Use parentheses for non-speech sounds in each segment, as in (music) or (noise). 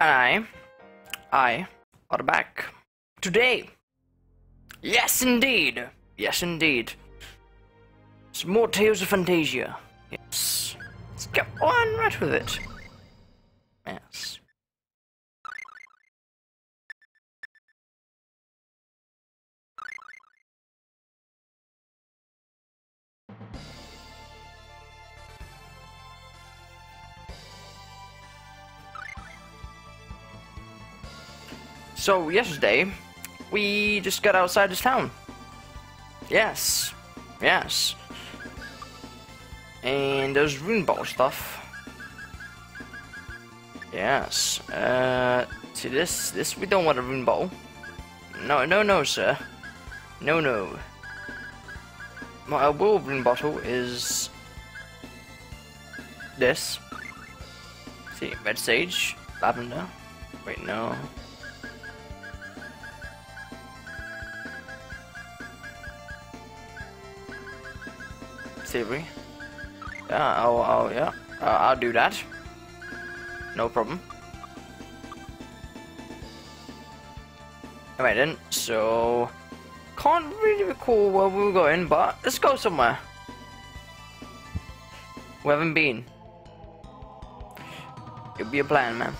I, I are back today. Yes, indeed. Yes, indeed. Some more Tales of Phantasia. Yes. Let's get on right with it. So, yesterday, we just got outside this town. Yes. Yes. And there's rune ball stuff. Yes. Uh, see this, this, we don't want a rune ball. No, no, no, sir. No, no. My will rune bottle is this. See, red sage, lavender. Wait, no. Savory. Yeah, I'll, I'll yeah, I'll do that. No problem. Alright then, so... Can't really recall where we were going, but let's go somewhere. We haven't been. It'll be a plan, man.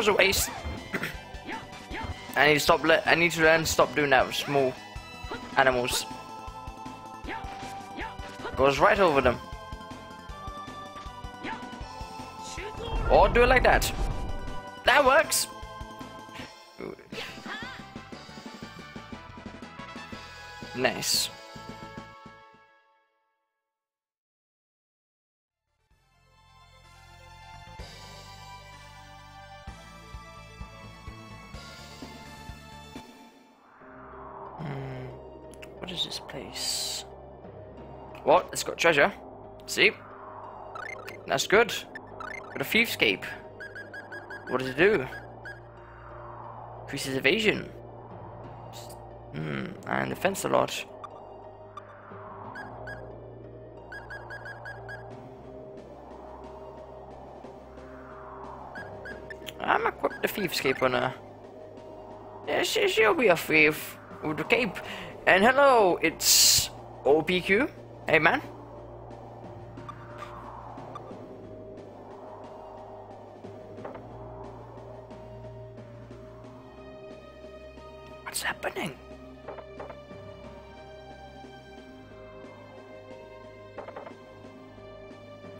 Was a waste. I need to stop. Le I need to learn to stop doing that with small animals. Goes right over them. Or do it like that. That works. Nice. What? It's got treasure. See? That's good. Got a thief's cape. What does it do? Increases evasion. Hmm, and defense a lot. I'm equipped the thief's cape on her. Yeah, she, she'll be a thief with the cape. And hello, it's OPQ. Hey man. What's happening?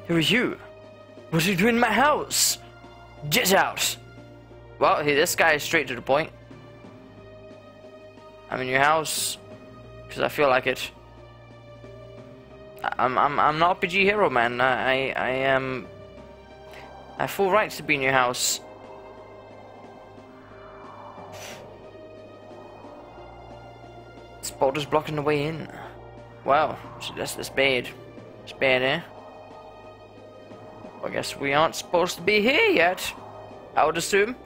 Who are you? What are you doing in my house? Get out! Well, hey, this guy is straight to the point. I'm in your house because I feel like it. I'm I'm I'm an RPG hero, man. I I, am. I have full rights to be in your house. This boulder's blocking the way in. Wow, that's that's bad. It's bad, eh? I guess we aren't supposed to be here yet. I would assume.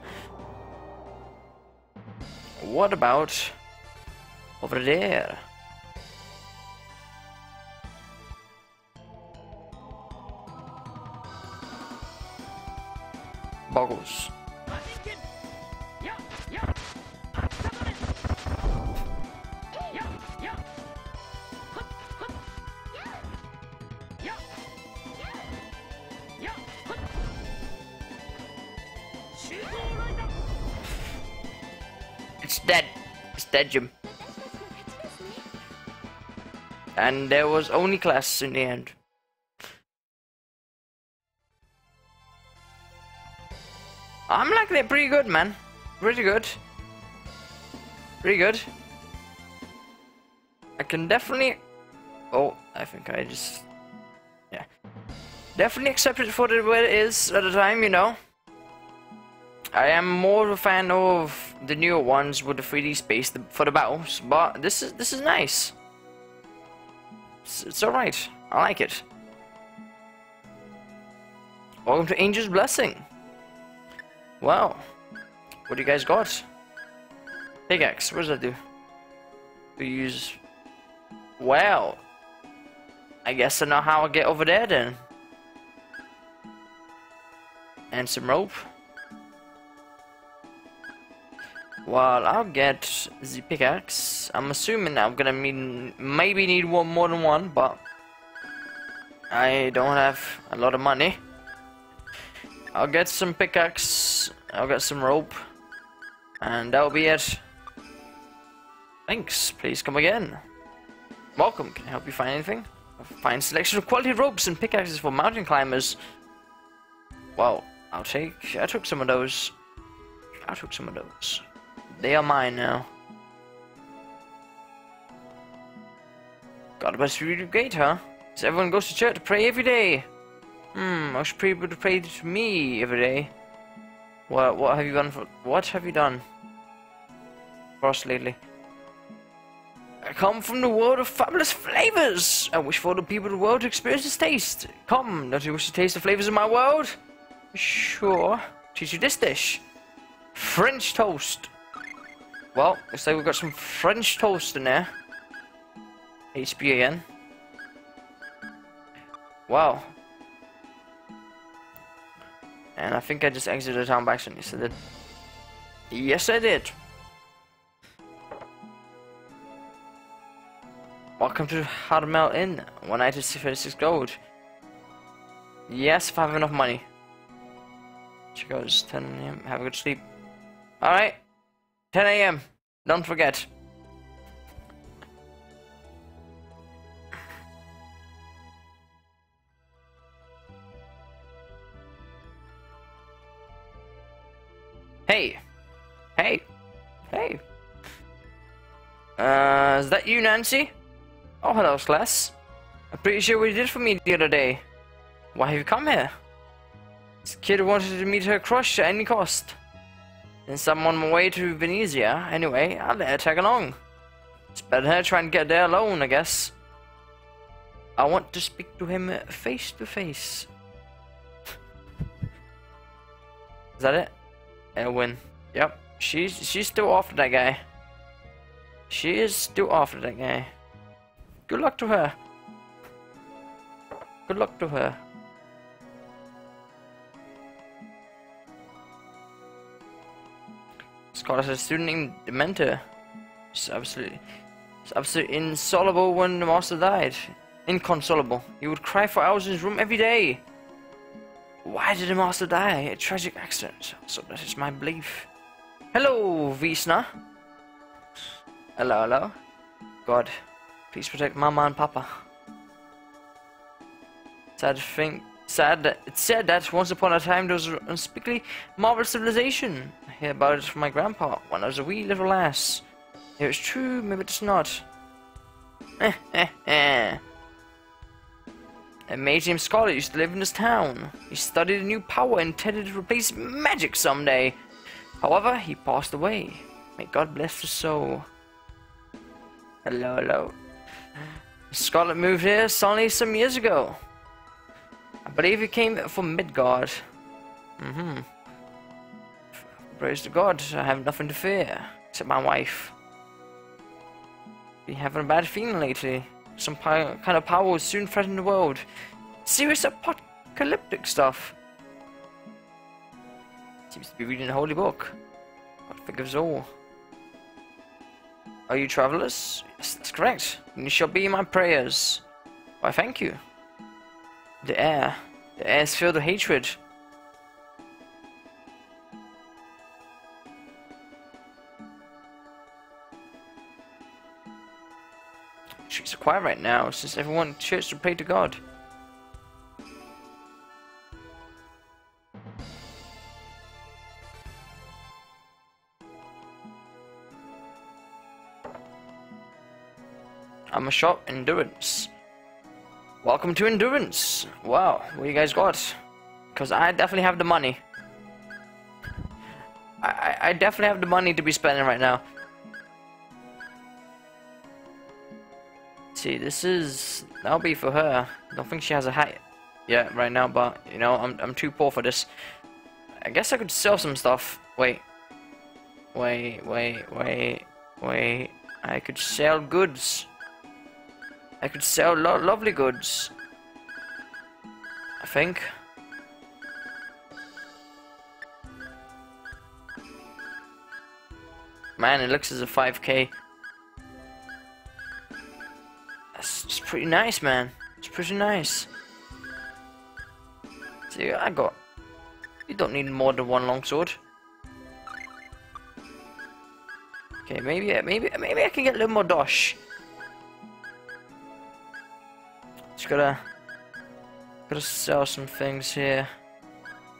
What about over there? Boggles. It's dead. It's dead, Jim. And there was only class in the end. It pretty good, man. Pretty good. Pretty good. I can definitely... Oh, I think I just... Yeah. Definitely accept it for what it is at the time, you know. I am more of a fan of the newer ones with the 3D space for the battles, but this is this is nice. It's, it's alright. I like it. Welcome to Angel's Blessing. Wow. What do you guys got? Pickaxe, what does that do? We use... Wow. I guess I know how I get over there then. And some rope. Well, I'll get the pickaxe. I'm assuming I'm gonna need, maybe need one more than one, but I don't have a lot of money. I'll get some pickaxe, I'll get some rope, and that'll be it. Thanks, please come again. Welcome, can I help you find anything? A fine selection of quality ropes and pickaxes for mountain climbers. Well, I'll take, I took some of those. I took some of those. They are mine now. God bless you, great, huh? So everyone goes to church to pray every day. Hmm, pray to pray to me every day. What what have you done for what have you done for us lately? I come from the world of fabulous flavors. I wish for the people of the world to experience this taste. Come, don't you wish to taste the flavors of my world? Sure. Teach you this dish. French toast. Well, looks like we've got some French toast in there. HBAN. Wow. And I think I just exited the town by accident. Yes, I did. Yes, I did. Welcome to Harmel Inn. 196 gold. Yes, if I have enough money. She goes 10 a.m. Have a good sleep. Alright. 10 a.m. Don't forget. Hey. Hey. Hey. Uh, is that you, Nancy? Oh, hello, Celeste. I'm pretty sure what you did for me the other day. Why have you come here? This kid wanted to meet her crush at any cost. Then someone on my way to Venezia. Anyway, I'll let her tag along. It's better her trying to get there alone, I guess. I want to speak to him face to face. (laughs) Is that it? Elwyn. Yep. She's she's still after that guy. She is still after that guy. Good luck to her. Good luck to her. Scott has a student named Dementor. It's absolutely, it's absolutely insoluble when the master died. Inconsolable. He would cry for hours in his room every day. Why did the master die? A tragic accident. So that is my belief. Hello, Wiesner. Hello, hello. God, please protect Mama and Papa. Sad thing. Sad that it's said that once upon a time there was an unspeakably marvelous civilization. I hear about it from my grandpa when I was a wee little lass. Maybe it's true, maybe it's not. Eh, eh, eh. A Magium scholar used to live in this town. He studied a new power intended to replace magic someday. However, he passed away. May God bless his soul. Hello, hello. Scarlet moved here suddenly some years ago. I believe he came from Midgard. Mm-hmm. Praise to God, I have nothing to fear, except my wife. Been having a bad feeling lately. Some kind of power will soon threaten the world. Serious apocalyptic stuff. Seems to be reading the holy book. God forgives all. Are you travelers? Yes, that's correct. You shall be my prayers. Why, thank you. The air. The air is filled with hatred. Are quiet right now since everyone in church to pray to God. I'm a shop endurance. Welcome to endurance. Wow, what you guys got? Because I definitely have the money. I, I definitely have the money to be spending right now. See, this is... That'll be for her. I don't think she has a hat. yet right now, but you know, I'm I'm too poor for this. I guess I could sell some stuff. Wait. Wait, wait, wait, wait. I could sell goods. I could sell lo lovely goods. I think. Man, it looks as a 5k. That's it's pretty nice, man. It's pretty nice. See, I got... You don't need more than one longsword. Okay, maybe, maybe, maybe I can get a little more dosh. Just gotta, gotta sell some things here.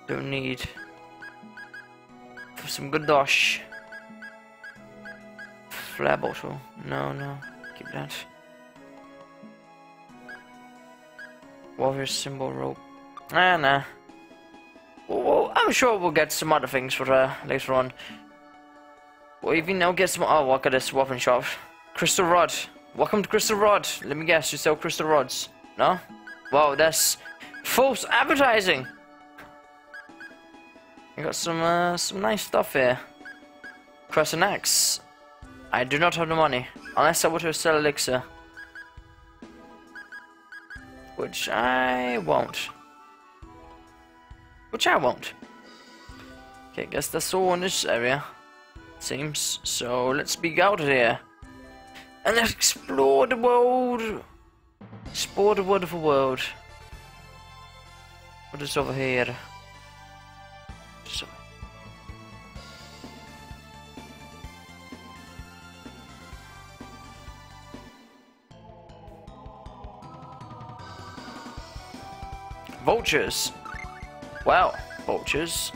Don't need for some good dosh. Flare bottle. No, no, keep that. Warrior symbol rope. Ah, nah. Well, I'm sure we'll get some other things for uh, later on. We'll even now get some. Oh, look at this weapon shop. Crystal rod. Welcome to Crystal Rod. Let me guess, you sell crystal rods. No? Wow, that's false advertising. You got some uh, some nice stuff here. Crescent axe. I do not have the money unless I were to sell elixir. Which I won't. Which I won't. Okay, guess that's all in this area. Seems. So let's be out of here. And let's explore the world. Explore the wonderful world. What is over here? Vultures. Well, vultures.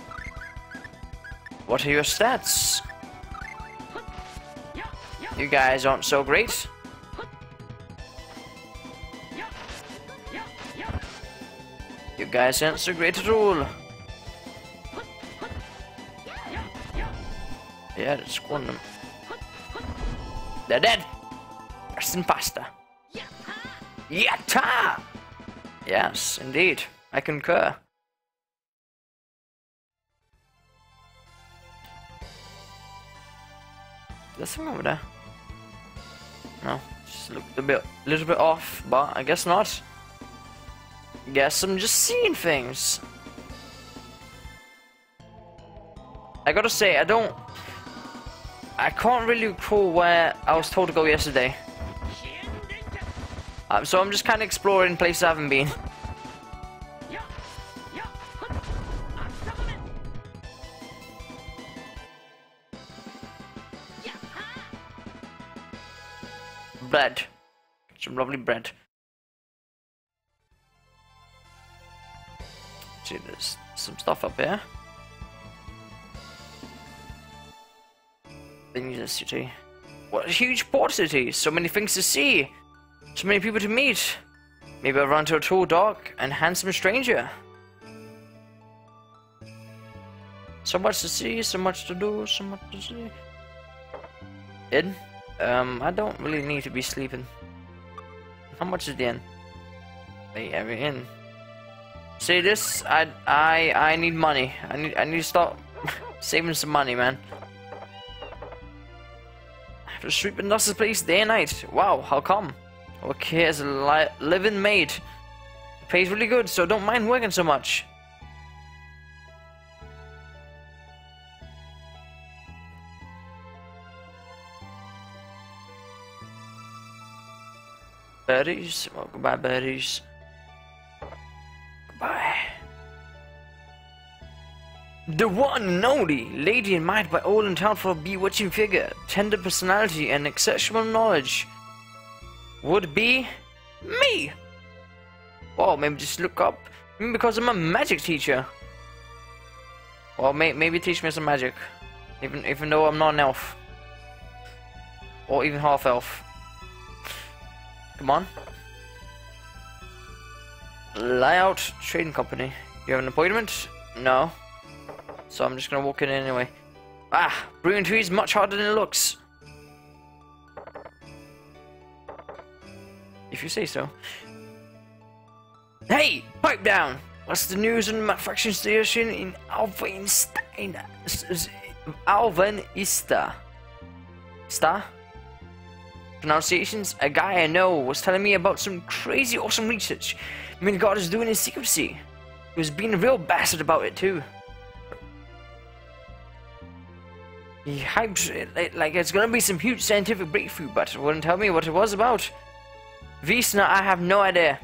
What are your stats? You guys aren't so great. You guys aren't so great at all. Yeah, let's squander them. They're dead. Rest in pasta. Yatta! Yes, indeed. I concur. There's something over there. No, just looked a bit, little bit off, but I guess not. Guess I'm just seeing things. I gotta say, I don't... I can't really recall where I was told to go yesterday. Um, so I'm just kind of exploring places I haven't been. Bread. Some lovely bread. See, there's some stuff up here. The city. What a huge port city! So many things to see! So many people to meet! Maybe I'll run to a tall, dark, and handsome stranger. So much to see, so much to do, so much to see. In? Um, I don't really need to be sleeping. How much is the inn? Hey, every inn. See this? I I I need money. I need I need to start (laughs) saving some money, man. I have to sweep and dust this place day and night. Wow, how come? Okay, as a li living maid. Pays really good, so don't mind working so much. Berries. Well, goodbye, buddies. Goodbye. The one and only lady admired by all in town for a bewitching figure, tender personality, and exceptional knowledge would be me. Well, maybe just look up. Maybe because I'm a magic teacher. Well, may maybe teach me some magic, even even though I'm not an elf, or even half elf. Come on. Layout Trading Company. You have an appointment? No. So I'm just gonna walk in anyway. Ah, brewing tea is much harder than it looks. If you say so. Hey, pipe down! What's the news on the manufacturing station in Alvenstein? Alvanista. Star? Pronunciations? A guy I know was telling me about some crazy awesome research God is doing in secrecy. He was being a real bastard about it too. He hyped it like it's gonna be some huge scientific breakthrough, but wouldn't tell me what it was about. Wiesner, I have no idea.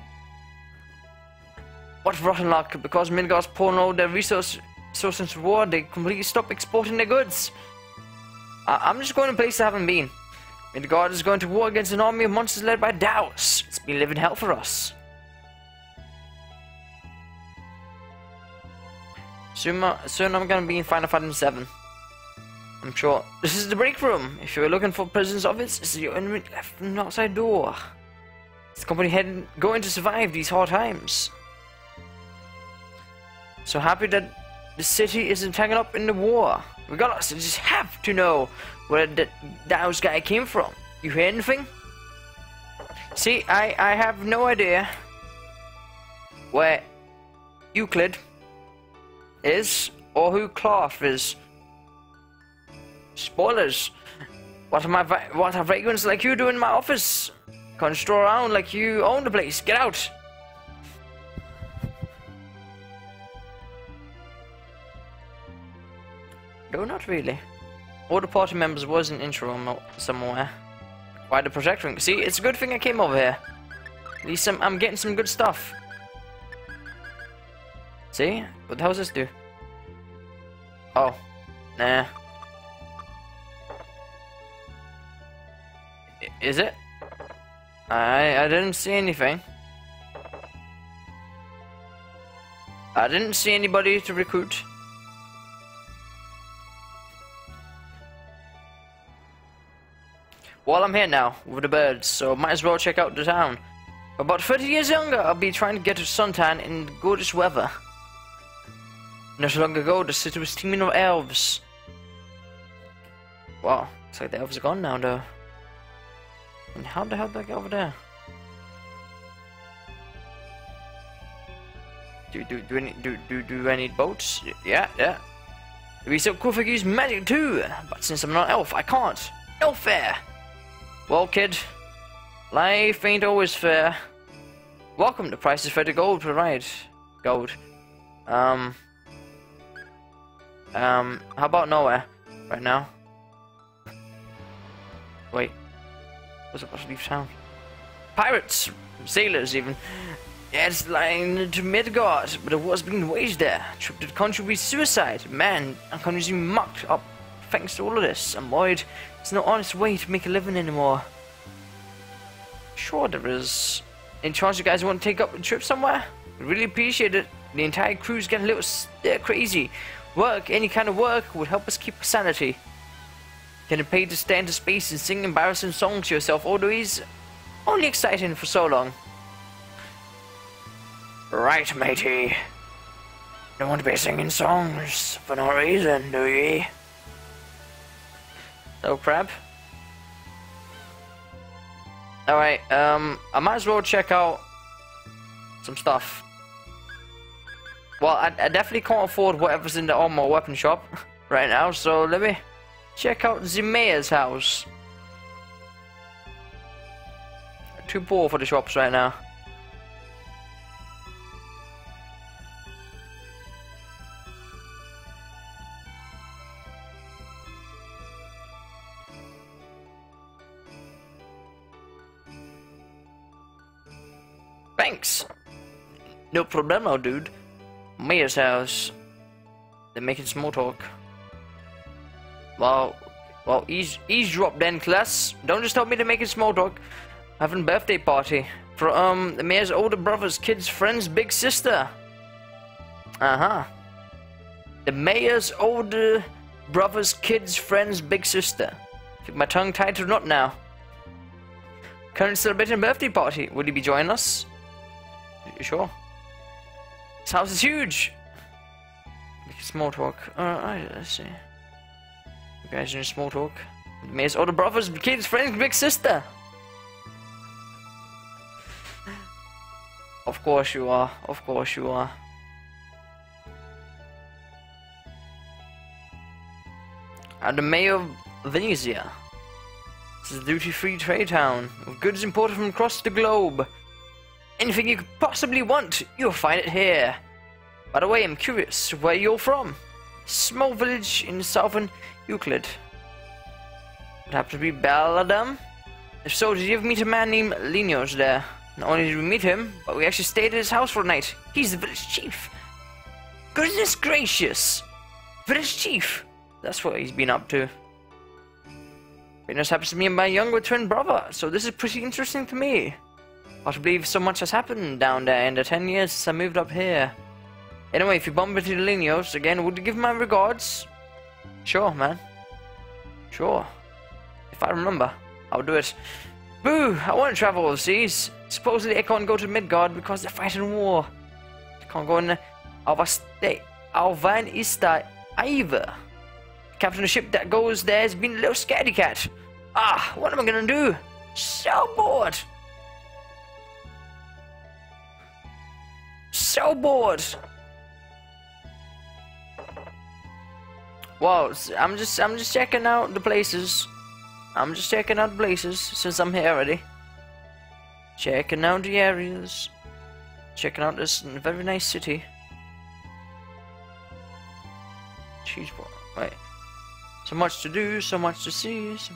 What rotten luck, because Midgard's pouring all their resource, resources into war, they completely stop exporting their goods. I am just going to a place I haven't been. Midgard is going to war against an army of monsters led by Dhaos. It's been living hell for us. Soon, uh, soon I'm gonna be in Final Fantasy 7. I'm sure. This is the break room. If you're looking for President's office, this is your enemy left from the outside door. Is the company heading, going to survive these hard times? So happy that the city isn't taken up in the war. Regardless, I just have to know where that Dhaos guy came from. You hear anything? See, I, I have no idea where Euclid is or who Claus is. Spoilers. What am I? What are vagrants like you doing in my office? Can't stroll around like you own the place. Get out. No, not really. All the party members was in intro somewhere. Why the projector? See, it's a good thing I came over here. At least I'm, I'm getting some good stuff. See? What the hell does this do? Oh. Nah. Is it? I I didn't see anything. I didn't see anybody to recruit. Well, I'm here now with the birds, so might as well check out the town. About 30 years younger, I'll be trying to get a suntan in gorgeous weather. Not so long ago, the city was teeming with elves. Wow, looks like the elves are gone now, though. And how the hell did I get over there? Do do do need do do do I need boats? Yeah, yeah. It'd be so cool if I could use magic too, but since I'm not elf, I can't. Elf fair. Well, kid, life ain't always fair. Welcome to Prices for the Gold, right? Gold. Um. Um, how about nowhere right now? Wait. Was it supposed to leave town? Pirates! Sailors, even. Yes, lying to Midgard, but a war's being waged there. Trip to the country be suicide. Man, our country's being mucked up thanks to all of this. I'm worried it's no honest way to make a living anymore. Sure there is. Any chance you guys want to take up a trip somewhere? really appreciate it. The entire crew's getting a little uh, crazy. Work, any kind of work, would help us keep sanity. Getting paid to stand to space and sing embarrassing songs to yourself, he's only exciting for so long. Right, matey. Don't want to be singing songs for no reason, do ye? No crab. Alright, um, I might as well check out some stuff. Well, I, I definitely can't afford whatever's in the armor weapon shop (laughs) right now, so let me check out mayor's house. Too poor for the shops right now. Thanks. No problemo, dude. Mayor's house. They're making small talk. Well, well, ease, eavesdrop then, class. Don't just tell me to make a small talk. Having birthday party for um the mayor's older brother's kid's friend's big sister. Uh huh. The mayor's older brother's kid's friend's big sister. Keep my tongue tied to not now. Currently celebrating birthday party. Will you be joining us? You sure? This house is huge! Small talk. Uh, Alright, let's see. You guys in small talk? Mayor's older brother's kid's friend's big sister! Of course you are. Of course you are. And the mayor of Venezia. This is a duty-free trade town of goods imported from across the globe. Anything you could possibly want, you'll find it here. By the way, I'm curious where you're from. Small village in southern Euclid. Would happen to be Belladum? If so, did you ever meet a man named Linios there? Not only did we meet him, but we actually stayed at his house for a night. He's the village chief. Goodness gracious! Village chief! That's what he's been up to. Witness happens to me and my younger twin brother, so this is pretty interesting to me. I believe so much has happened down there in the ten years since I moved up here. Anyway, if you bump into the Linios again, would you give my regards? Sure, man. Sure. If I remember, I'll do it. Boo! I want to travel overseas. Supposedly I can't go to Midgard because they're fighting war. I can't go in Alvaste Alvanista either. Captain of the ship that goes there has been a little scaredy cat. Ah, what am I gonna do? So bored. So bored. Well, I'm just I'm just checking out the places. I'm just checking out the places since I'm here already. Checking out the areas. Checking out this very nice city. Jeez, wait. So much to do, so much to see. So,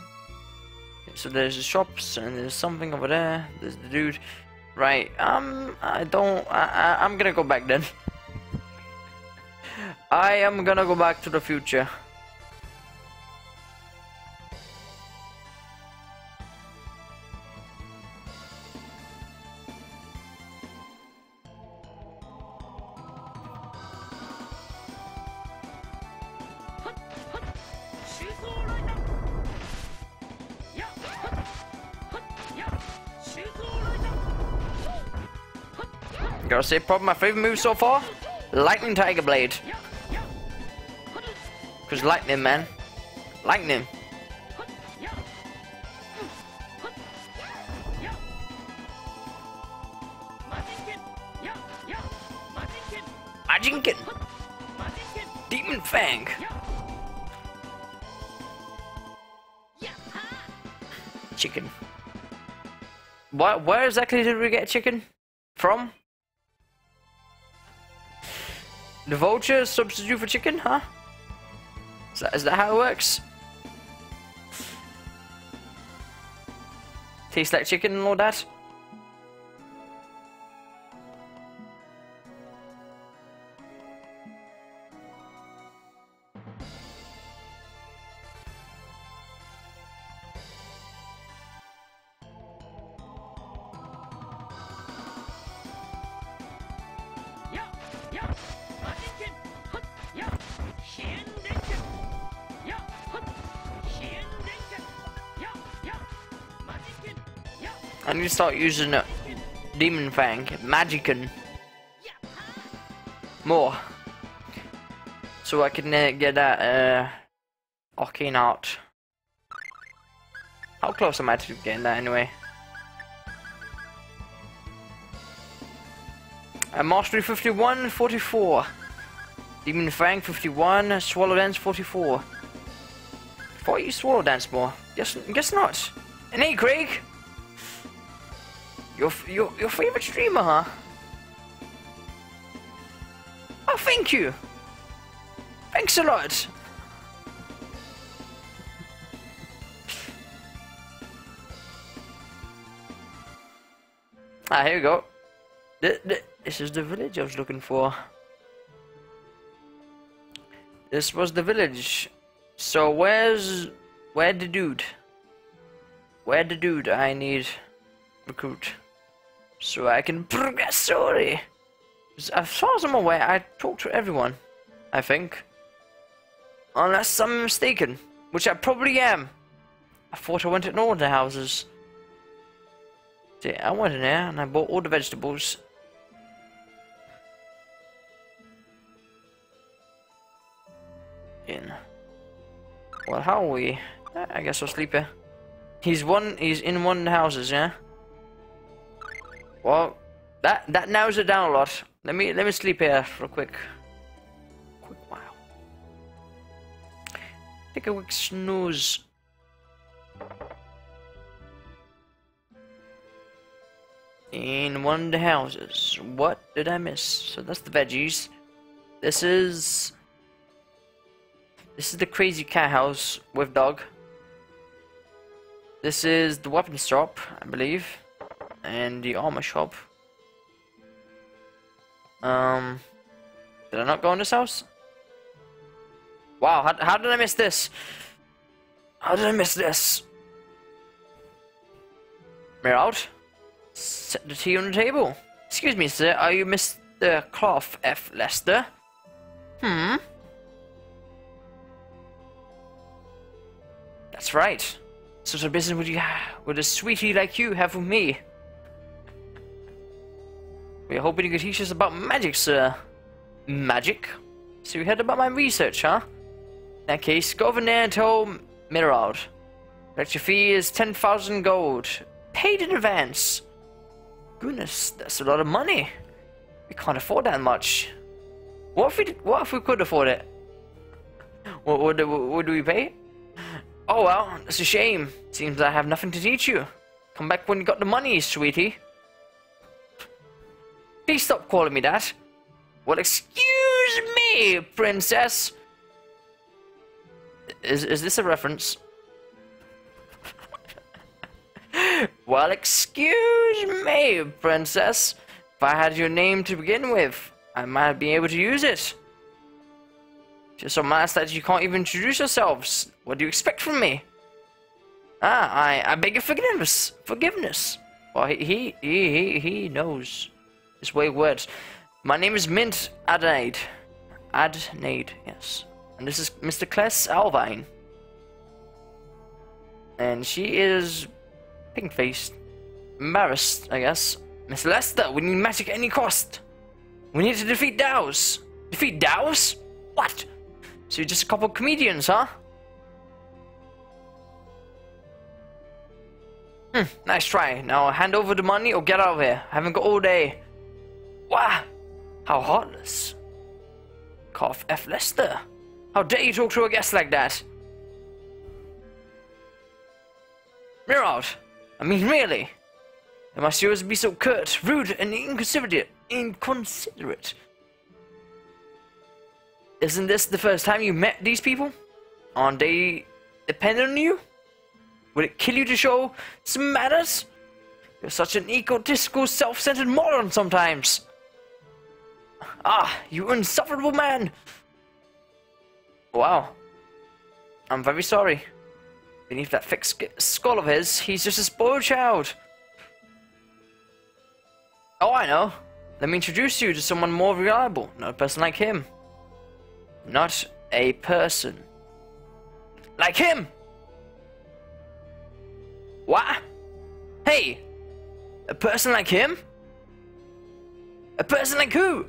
so there's the shops and there's something over there. There's the dude. Right. Um. I don't. I. I I'm gonna go back then. (laughs) I am gonna go back to the future. Say, probably my favorite move so far? Lightning Tiger Blade. Cause lightning, man. Lightning. Majinken. Demon Fang. Chicken. What? Where exactly did we get chicken from? The vulture substitute for chicken, huh? Is that, is that how it works? Tastes like chicken and all start using it. Demon Fang, Majinken. More. So I can uh, get that uh, Arcane Art. How close am I to getting that anyway? Uh, Mastery 51, 44. Demon Fang 51, Swallow Dance 44. Thought you Swallow Dance more. Guess, guess not. And hey, Craig! Your, your, your favorite streamer, huh? Oh, thank you. Thanks a lot. Ah, here we go. The, the, this is the village I was looking for. This was the village. So where's... Where the dude? Where the dude I need recruit? So I can progress story. As far as I'm aware, I talk to everyone. I think. Unless I'm mistaken, which I probably am. I thought I went in all the houses. See, I went in there and I bought all the vegetables. In. Well, how are we? I guess I'll sleep here. He's one. He's in one of the houses, yeah. Well, That that narrows it down a lot. Let me let me sleep here for a quick quick while. Take a quick snooze. In one of the houses. What did I miss? So that's the veggies. This is this is the crazy cat house with dog. This is the weapon shop, I believe. And the armor shop. Um, did I not go in this house? Wow, how, how did I miss this? How did I miss this? We're out. Set the tea on the table. Excuse me, sir. Are you Mr. Claus F. Lester? Hmm. That's right. Sort of business would you would a sweetie like you have with me? We're hoping you could teach us about magic, sir. Magic? So you heard about my research, huh? In that case, go over there and tell. Lecture fee is 10,000 gold. Paid in advance. Goodness, that's a lot of money. We can't afford that much. What if we, what if we could afford it? (laughs) What would, would we pay? Oh well, it's a shame. Seems I have nothing to teach you. Come back when you got the money, sweetie. Please stop calling me that. Well, excuse me, princess. Is, is this a reference? (laughs) well, excuse me, princess. If I had your name to begin with, I might be able to use it. Just so mass that you can't even introduce yourselves. What do you expect from me? Ah, I, I beg your forgiveness. Forgiveness. Well, he, he, he, he knows. His way words. My name is Mint Adenade. Adenade, yes. And this is Mr. Cress Albane. And she is pink-faced. Embarrassed, I guess. Miss Lester, we need magic at any cost. We need to defeat Dhaos. Defeat Dhaos? What? So you're just a couple of comedians, huh? Hmm, nice try. Now hand over the money or get out of here. I haven't got all day. Wow, how heartless. Claus F. Lester. How dare you talk to a guest like that? Mirald, I mean really? I serious to be so curt, rude, and inconsiderate? Inconsiderate. Isn't this the first time you met these people? Aren't they dependent on you? Would it kill you to show some manners? You're such an egotistical, self-centered moron sometimes. Ah, you insufferable man! Wow. I'm very sorry. Beneath that thick skull of his, he's just a spoiled child. Oh, I know. Let me introduce you to someone more reliable, not a person like him. Not a person. Like him! What? Hey! A person like him? A person like who?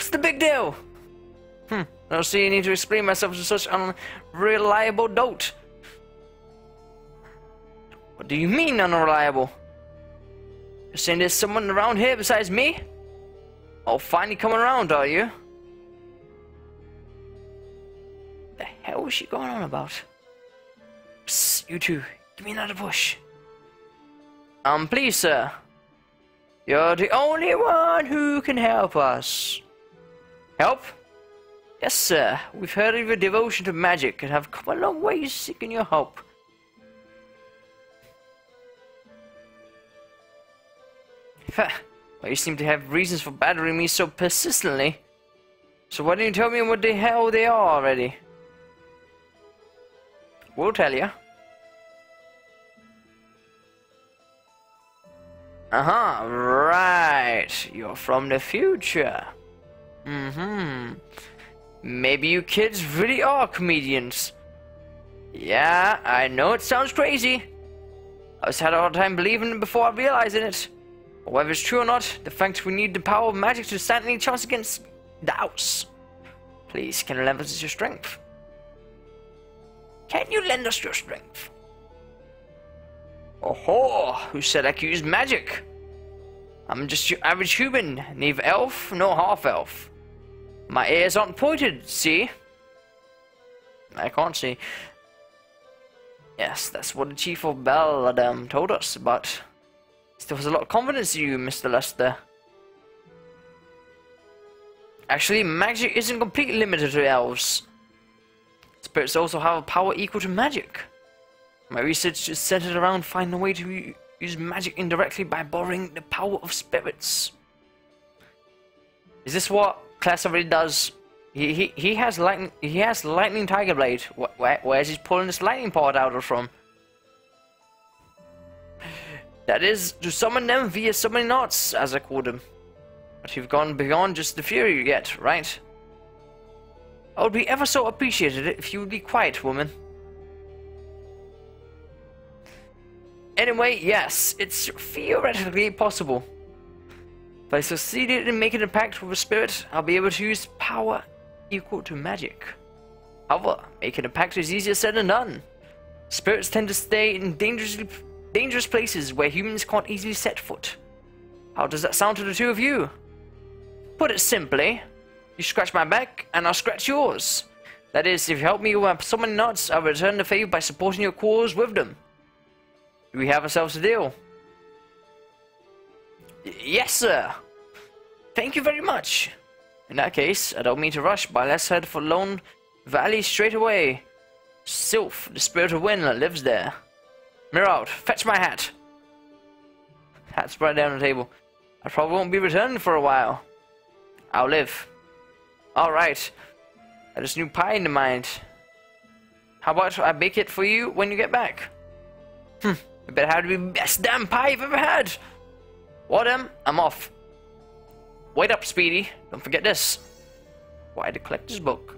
What's the big deal? Hmm, I don't see any need to explain myself to such an unreliable dolt. What do you mean unreliable? You're saying there's someone around here besides me? Oh, finally coming around, are you? The hell is she going on about? Psst, you two, give me another push. Um, please, sir. You're the only one who can help us. Help? Yes, sir. We've heard of your devotion to magic and have come a long way seeking your help. well, you seem to have reasons for battering me so persistently. So why don't you tell me what the hell they are already? We'll tell you. Uh-huh, right. You're from the future. Mm-hmm. Maybe you kids really are comedians. Yeah, I know it sounds crazy. I just had a hard time believing it before realizing it. But whether it's true or not, the fact we need the power of magic to stand any chance against the house. Please, can you lend us your strength? Can you lend us your strength? Oh, who said I could use magic? I'm just your average human, neither elf nor half elf. My ears aren't pointed, see? I can't see. Yes, that's what the Chief of Belladum told us, but still has a lot of confidence in you, Mr. Lester. Actually, magic isn't completely limited to elves. Spirits also have a power equal to magic. My research is centered around finding a way to use magic indirectly by borrowing the power of spirits. Is this what Claus already does? He, he, he has lightning he has lightning tiger blade. Where, where's he pulling this lightning part out of from? That is to summon them via summoning arts, as I called them. But you've gone beyond just the fury you get, right? I would be ever so appreciated if you would be quiet, woman. Anyway, yes, it's theoretically possible. If I succeeded in making a pact with a spirit, I'll be able to use power equal to magic. However, making a pact is easier said than done. Spirits tend to stay in dangerously, dangerous places where humans can't easily set foot. How does that sound to the two of you? Put it simply, you scratch my back, and I'll scratch yours. That is, if you help me with summoning arts, I'll return the favor by supporting your cause with them. Do we have ourselves a deal? Yes, sir. Thank you very much. In that case, I don't mean to rush, but let's head for Lone Valley straight away. Sylph, the spirit of wind, lives there. Mirald fetch my hat. Hat spread down the table. I probably won't be returning for a while. I'll live. Alright. I just new pie in the mind. How about I bake it for you when you get back? Hmm. It better have to be the best damn pie you've ever had. What am? I'm off. Wait up, Speedy. Don't forget this. Why the collector's book?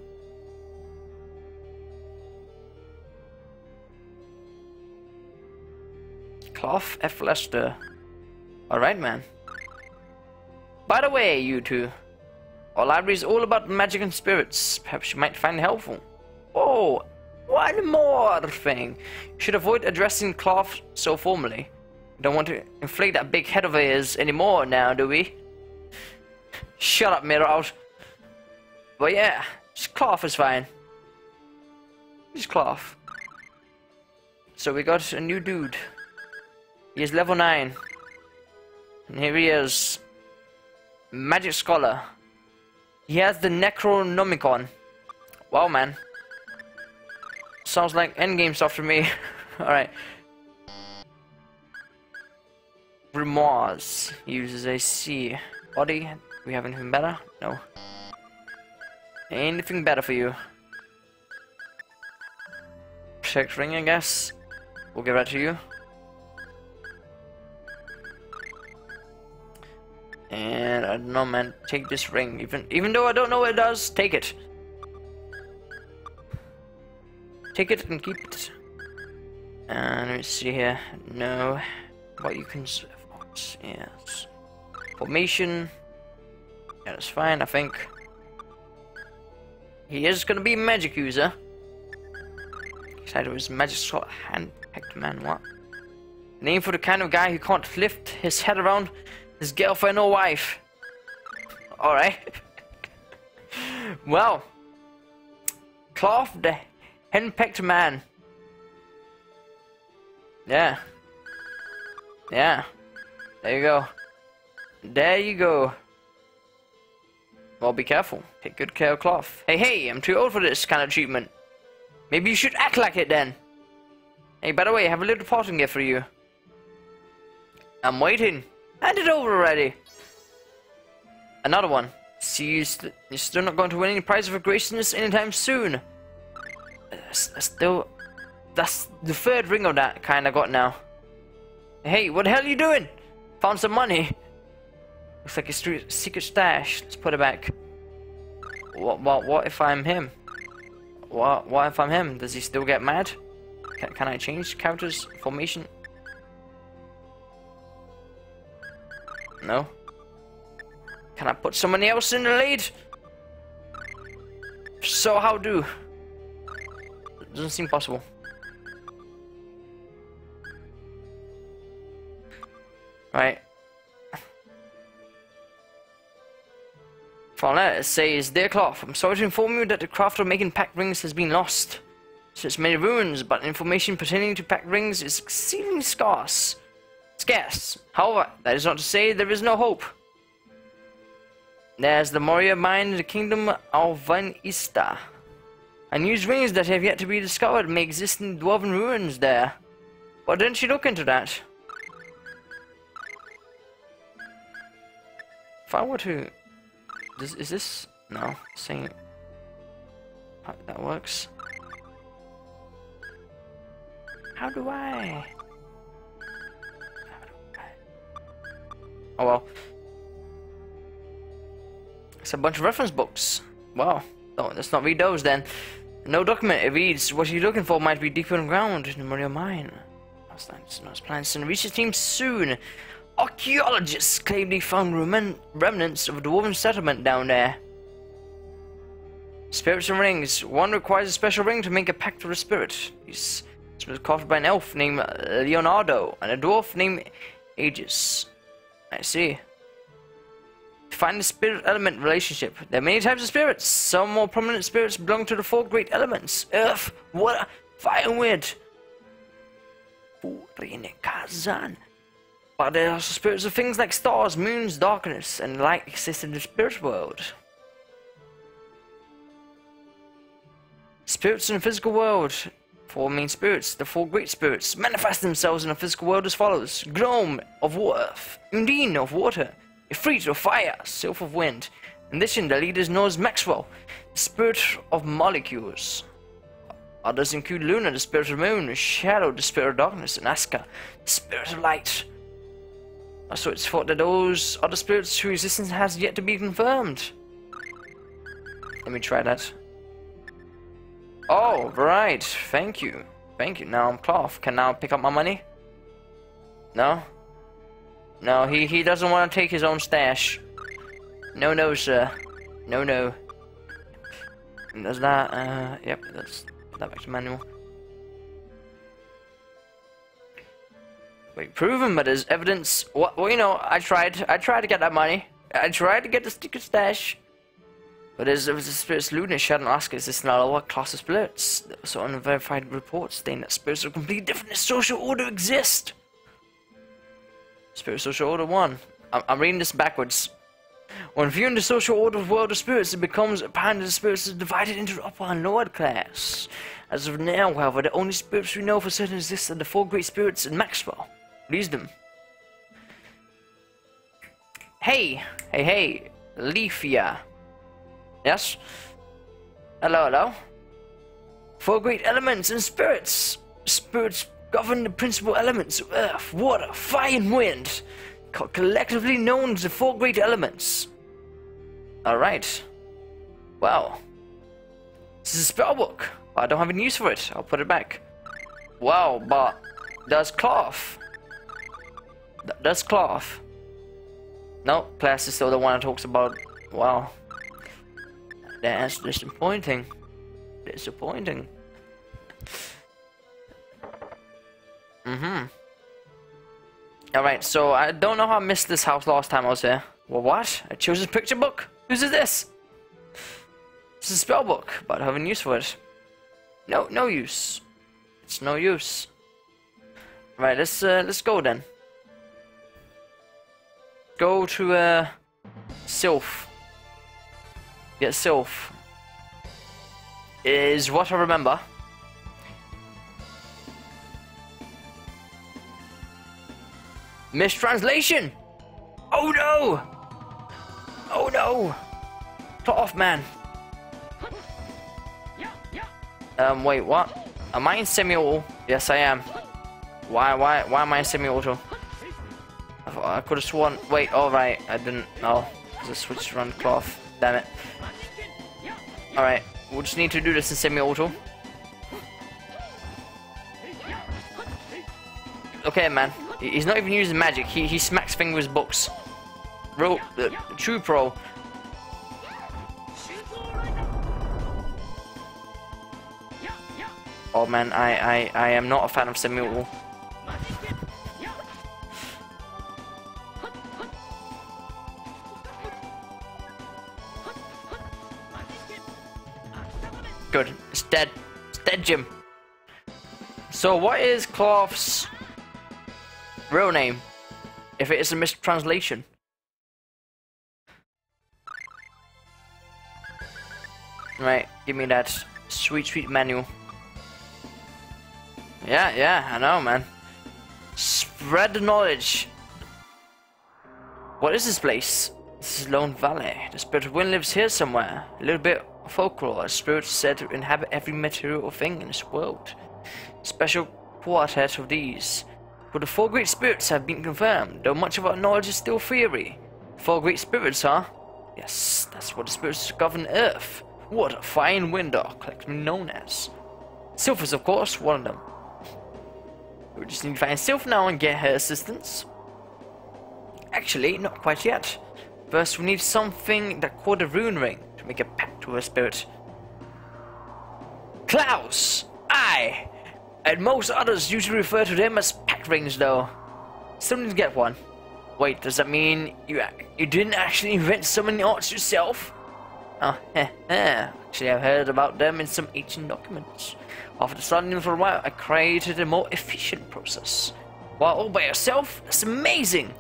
Cloth F. Lester. Alright, man. By the way, you two. Our library is all about magic and spirits. Perhaps you might find it helpful. Oh, one more thing. You should avoid addressing Cloth so formally. Don't want to inflate that big head of his anymore now, do we? Shut up, Mirald. But yeah, just Cloth is fine. Just Cloth. So we got a new dude. He is level 9. And here he is. Magic Scholar. He has the Necronomicon. Wow, man. Sounds like endgame stuff to me. (laughs) Alright. Grimoires. Uses a C. Body. We have anything better? No. Anything better for you? Protect ring, I guess. We'll give that to you. And I don't know, man. Take this ring. Even even though I don't know what it does, take it. Take it and keep it. And let me see here. No. What you can... Yes. Formation. That's fine, I think. He is gonna be a magic user. Excited with his magic sword hand-picked man, what? Name for the kind of guy who can't lift his head around his girlfriend or wife. Alright. (laughs) well. Cloth the Henpecked man. Yeah. Yeah. There you go. There you go. Well, be careful. Take good care of cloth. Hey, hey, I'm too old for this kind of treatment. Maybe you should act like it then. Hey, by the way, I have a little parting gift for you. I'm waiting. Hand it over already. Another one. See, you st you're still not going to win any prize for graciousness anytime soon uh, still, that's the third ring of that kind I got now. Hey, what the hell are you doing? Found some money. Looks like a secret stash. Let's put it back. What, what, what if I'm him? What, what if I'm him? Does he still get mad? Can, can I change characters formation? No. Can I put somebody else in the lead? So how do? Doesn't seem possible. Right. Paulette says, Dear Cloth, I'm sorry to inform you that the craft of making pact rings has been lost. Since many ruins, but information pertaining to pact rings is exceedingly scarce. Scarce. However, that is not to say there is no hope. There's the Moria mine in the kingdom of Van Ista. Unused rings that have yet to be discovered may exist in dwarven ruins there. Why didn't you look into that? If I were to... Does, is this... No. Saying... That works. How do I... Oh well. It's a bunch of reference books. Wow. Oh, let's not read those then. No document. It reads, what you're looking for might be deep underground in the Moria mine. Plans and research team soon. Archaeologists claim they found remnants of a dwarven settlement down there. Spirits and rings. One requires a special ring to make a pact with a spirit. These was carved by an elf named uh, Leonardo and a dwarf named Aegis. I see. Find the spirit element relationship. There are many types of spirits. Some more prominent spirits belong to the four great elements earth, water, fire, and wind. Kazan. But there are also spirits of things like stars, moons, darkness, and light exist in the spirit world. Spirits in the physical world. Four main spirits, the four great spirits, manifest themselves in the physical world as follows. Gnome of earth, Undine of water, Ifrit of fire, Sylph of wind. In addition, the leader is known as Maxwell, the spirit of molecules. Others include Luna, the spirit of moon, Shadow, the spirit of darkness, and Aska, the spirit of light. So it's thought that those the spirits whose existence has yet to be confirmed. Let me try that. Oh, right. Thank you. Thank you. Now I'm Cloth. Can now pick up my money? No? No, he, he doesn't want to take his own stash. No, no, sir. No, no. Does that, uh, yep, that's that back to manual. Wait, proven, but as evidence. What? Well, you know, I tried. I tried to get that money. I tried to get the secret stash. But as the spirits Luna shadow ask is this not what class of spirits? So unverified reports state that spirits of completely different social order exist. Spirit social order one. I'm, I'm reading this backwards. When viewing the social order of world of spirits, it becomes apparent that the spirits are divided into upper and lower class. As of now, however, the only spirits we know for certain exist are the four great spirits in Maxwell. Wisdom. Hey, hey, hey, Leafia. Yes? Hello, hello? Four great elements and spirits. Spirits govern the principal elements of earth, water, fire, and wind, co collectively known as the four great elements. Alright. Wow. This is a spellbook. I don't have any use for it. I'll put it back. Wow, but there's cloth? Does cloth? No, Claus is still the one that talks about. Wow. That's disappointing. Disappointing. Mm-hmm. Alright, so I don't know how I missed this house last time I was here. Well, what? I chose this picture book? Whose is this? It's a spell book, but I have no use for it. No, no use. It's no use. Right, let's uh, let's go then. Go to uh, Sylph. Get Sylph. Is what I remember. Mistranslation! Oh no! Oh no! Cut off, man. Um, wait, what? Am I in semi-auto? Yes, I am. Why, why, why am I in semi-auto? I, could have sworn. Wait, alright, I didn't know. I switched around cloth. Damn it. Alright, we'll just need to do this in semi-auto. Okay, man. He's not even using magic. He, he smacks fingers books. Real, uh, true pro. Oh man, I, I, I am not a fan of semi-auto. Good. It's dead. It's dead, Jim. So what is Cloth's real name? If it is a mistranslation. Right, give me that sweet, sweet menu. Yeah, yeah, I know, man. Spread the knowledge. What is this place? This is Lone Valley. The spirit of wind lives here somewhere. A little bit folklore. Spirits said to inhabit every material thing in this world. Special quartet of these. For the four great spirits have been confirmed, though much of our knowledge is still theory. Four great spirits, huh? Yes, that's what the spirits govern Earth. What a fine window, collectively known as. Sylphus, of course, one of them. We just need to find Sylph now and get her assistance. Actually, not quite yet. First, we need something that called a rune ring make a pact with a spirit. Claus! I! And most others usually refer to them as pact rings, though. Still need to get one. Wait, does that mean you you didn't actually invent summoning arts yourself? Oh, heh, (laughs) heh. Actually, I've heard about them in some ancient documents. After studying for a while, I created a more efficient process. While all by yourself? That's amazing!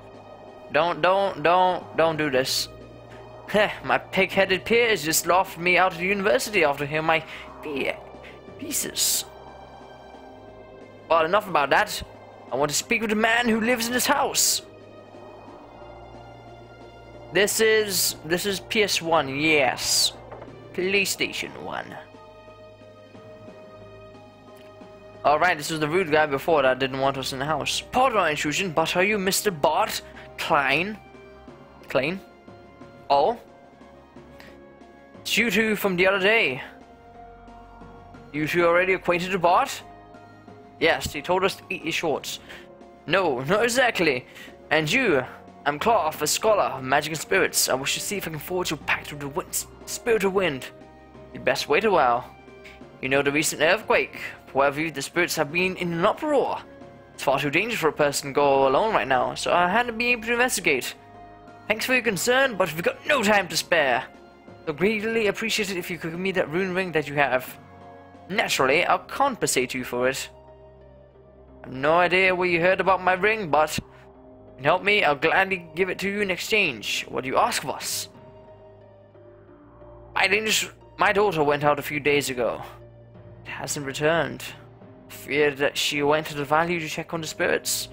Don't, don't, don't, don't do this. My pig-headed peers just laughed me out of university after hearing my pieces. Well, enough about that. I want to speak with the man who lives in this house. This is this is PS1, yes. PlayStation 1. Alright, this was the rude guy before that didn't want us in the house. Pardon our intrusion, but are you Mr. Bart? Klein. Klein? Oh? It's you two from the other day. You two already acquainted with Bart? Yes, he told us to eat your shorts. No, not exactly. And you, I'm Cloth, a scholar of magic and spirits. I wish to see if I can forge a pact with the wind, spirit of wind. You'd best wait a while. You know the recent earthquake. However, the spirits have been in an uproar. It's far too dangerous for a person to go alone right now, so I had to be able to investigate. Thanks for your concern, but we've got no time to spare. So greatly appreciate it if you could give me that rune ring that you have. Naturally, I'll compensate you for it. I've no idea where you heard about my ring, but you help me, I'll gladly give it to you in exchange. What do you ask of us? My, my daughter went out a few days ago. It hasn't returned feared that she went to the valley to check on the spirits.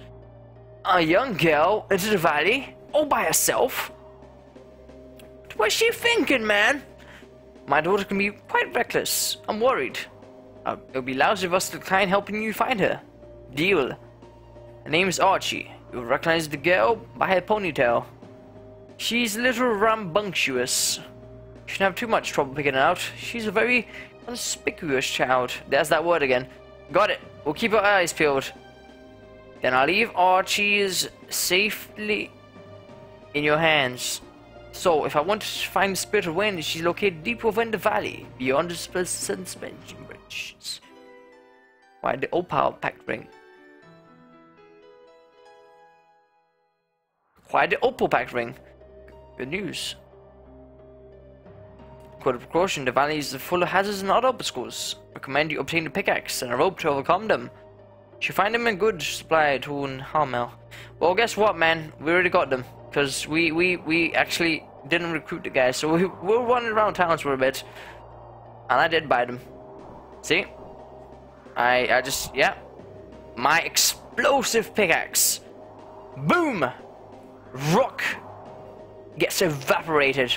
A young girl into the valley all by herself? What's she thinking, man? My daughter can be quite reckless. I'm worried. Uh, it'll be lousy of us to decline helping you find her. Deal. Her name is Arche. You'll recognize the girl by her ponytail. She's a little rambunctious. You shouldn't have too much trouble picking her out. She's a very conspicuous child. There's that word again. Got it. We'll keep our eyes peeled. Then I'll leave Arche's safely in your hands. So, if I want to find the Spirit of Wind, she's located deep within the valley, beyond the suspension bridge. Why the Opal Pact Ring? Why the Opal Pact Ring? Good news. Code of precaution, the valley is full of hazards and other obstacles. Recommend you obtain a pickaxe and a rope to overcome them. Should find them in good supply to Harmel. Well, guess what, man? We already got them. Because we, we, we actually didn't recruit the guys, so we, (laughs) we were running around towns for a bit. And I did buy them. See? I, I just, yeah. My explosive pickaxe. Boom! Rock gets evaporated.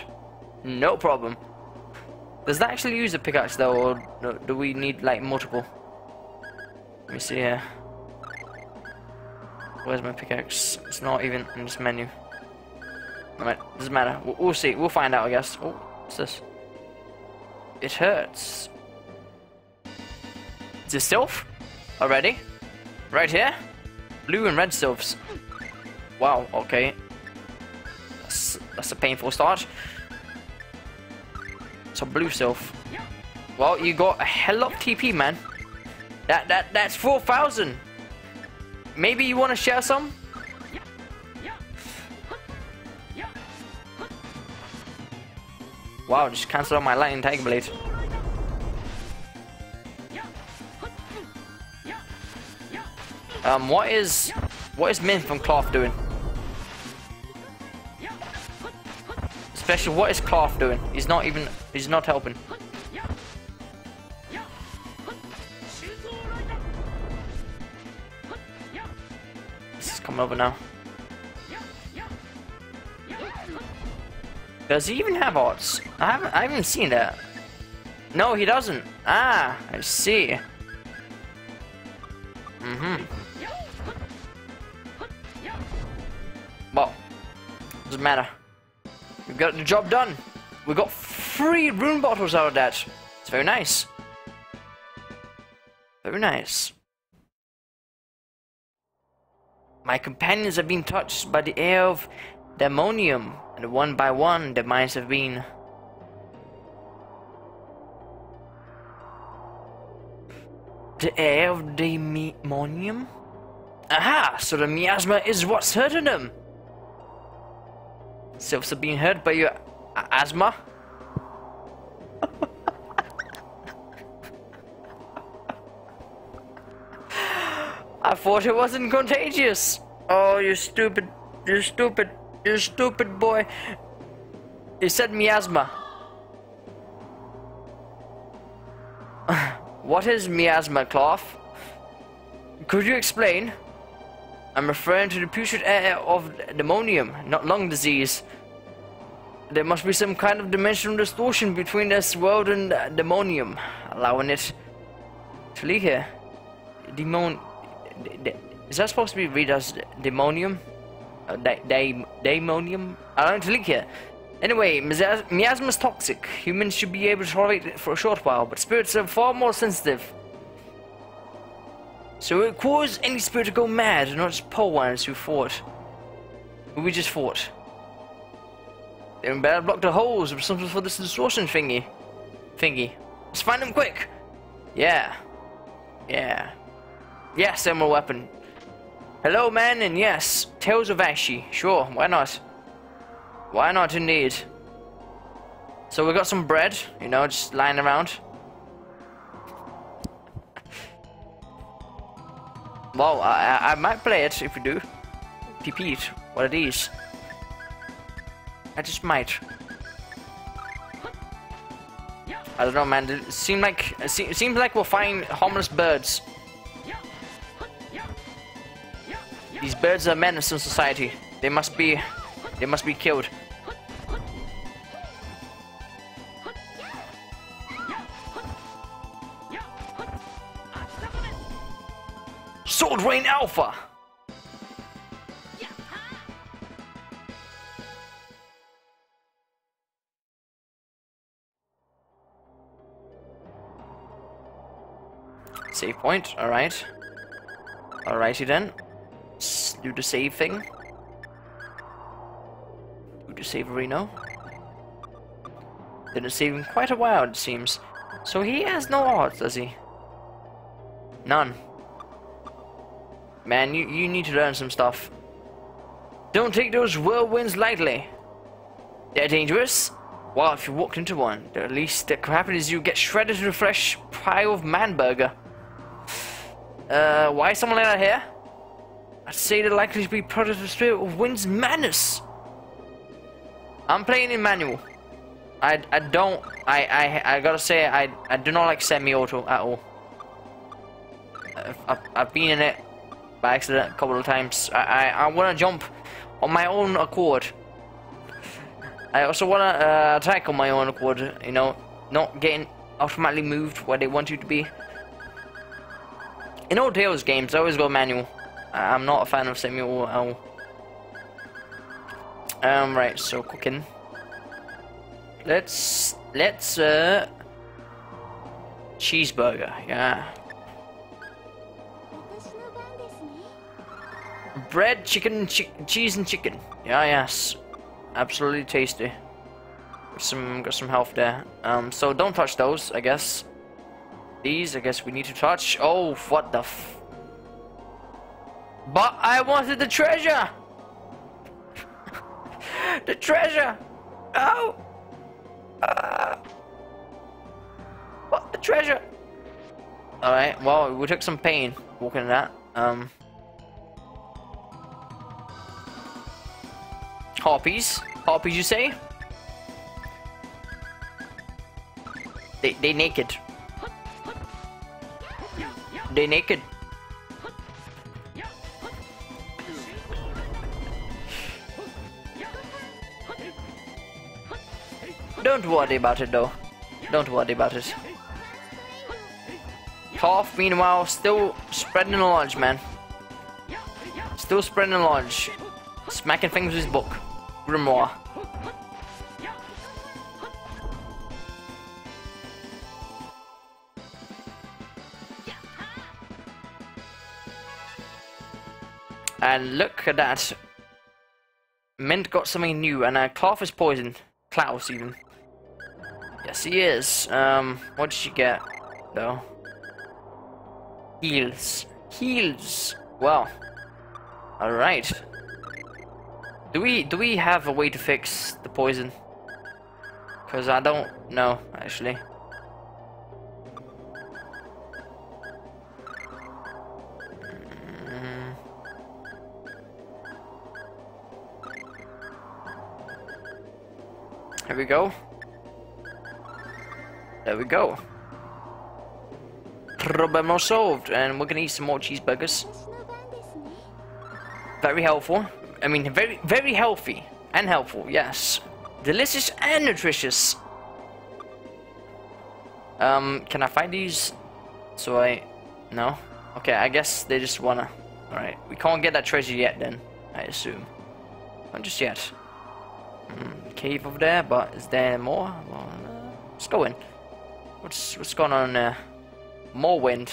No problem. Does that actually use a pickaxe though, or do we need like multiple? Let me see here. Where's my pickaxe? It's not even in this menu. Alright, doesn't matter. We'll, we'll, see. We'll find out, I guess. Oh, what's this? It hurts. Is this sylph? Already? Right here? Blue and red sylphs. Wow, okay. That's, that's a painful start. So blue sylph. Well, you got a hell of TP, man. That that that's four thousand. Maybe you want to share some? Wow, just cancel out my lightning tiger blade. Um, what is what is Min from Cloth doing? Especially, what is Cloth doing? He's not even he's not helping. This is coming over now. Does he even have odds? I haven't. I haven't seen that. No, he doesn't. Ah, I see. Mm-hmm. Well, doesn't matter. We've got the job done. We got three rune bottles out of that. It's very nice. Very nice. My companions have been touched by the air of demonium, and one by one their minds have been The air of demonium? Aha! So the miasma is what's hurting them! Sylphs are being hurt by your asthma? (laughs) I thought it wasn't contagious! Oh, you stupid, you stupid, you stupid boy. You said miasma. (laughs) What is miasma cloth? Could you explain? I'm referring to the putrid air of demonium, not lung disease. There must be some kind of dimensional distortion between this world and demonium, allowing it to leak here. Demon... Is that supposed to be read as demonium? Uh, demonium? Allowing it to leak here. Anyway, miasma is toxic. Humans should be able to tolerate it for a short while, but spirits are far more sensitive. So it caused any spirit to go mad, not just poor ones who fought. We just fought. Then better block the holes something for this distortion thingy. Thingy. Let's find them quick! Yeah. Yeah. Yes, emerald weapon. Hello, man, and yes, Tales of Ashi. Sure, why not? Why not indeed? So we got some bread, you know, just lying around. well, I, I might play it if we do. It, what it is. I just might. I don't know, man. It seems like it seems like we'll find homeless birds. These birds are menace in society. They must be, they must be killed. Sword Rain Alpha! Save point, alright. Alrighty then. Let's do the save thing. Do the save Reno. Didn't save him quite a while, it seems. So he has no odds, does he? None. Man, you, you need to learn some stuff. Don't take those whirlwinds lightly. They're dangerous. Well, if you walked into one, the least that could happen is you get shredded to a fresh pile of man burger. Uh, why is someone like that here? I'd say they're likely to be product of the spirit of wind's madness. I'm playing in manual. I, I don't, I, I, I gotta say, I, I do not like semi-auto at all. I've, I've, been in it by accident a couple of times. I, I, I want to jump on my own accord. I also want to uh, attack on my own accord, you know, not getting automatically moved where they want you to be. In all Tales games, I always go manual. I'm not a fan of at all. Um, right, so cooking. Let's, let's, uh, cheeseburger, yeah. bread, chicken, chi cheese, and chicken. Yeah, yes, absolutely tasty. Some got some health there. Um, so don't touch those, I guess. These, I guess we need to touch. Oh, what the f? But I wanted the treasure! (laughs) the treasure! Oh! Uh, what? The treasure! Alright, well, we took some pain walking that. Um. Harpies? Harpies, you say? They, they naked. They naked. Don't worry about it though. Don't worry about it. Koff, meanwhile, still spreading knowledge, man. Still spreading knowledge. Smacking things with his book. Grimoire. And look at that. Mint got something new, and uh, Cloth is poisoned. Claus, even. Yes, he is. Um, what did she get, though? Heals. Heals. Well. Alright. Do we do we have a way to fix the poison? Cause I don't know actually. Mm. Here we go. There we go. Problem solved, and we're gonna eat some more cheeseburgers. Very helpful. I mean, very, very healthy and helpful. Yes, delicious and nutritious. Um, can I find these? So I, no. Okay, I guess they just wanna. All right, we can't get that treasure yet. Then I assume. Not just yet. Mm, cave over there, but is there more? Well, let's go in. What's what's going on there? More wind.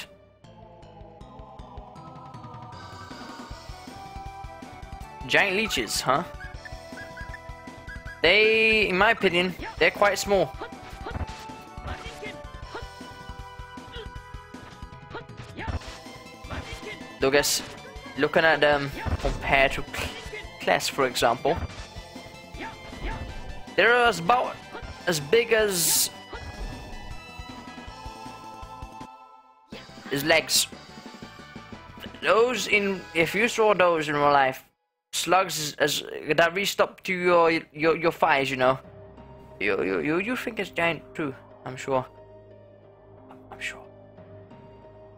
Giant leeches, huh? They, in my opinion, they're quite small. Though guess, looking at them compared to Claus, for example, they're about as big as his legs. Those in, if you saw those in real life, slugs as that reached up to your your your thighs, you know. You you you you think it's giant too? I'm sure. I'm sure.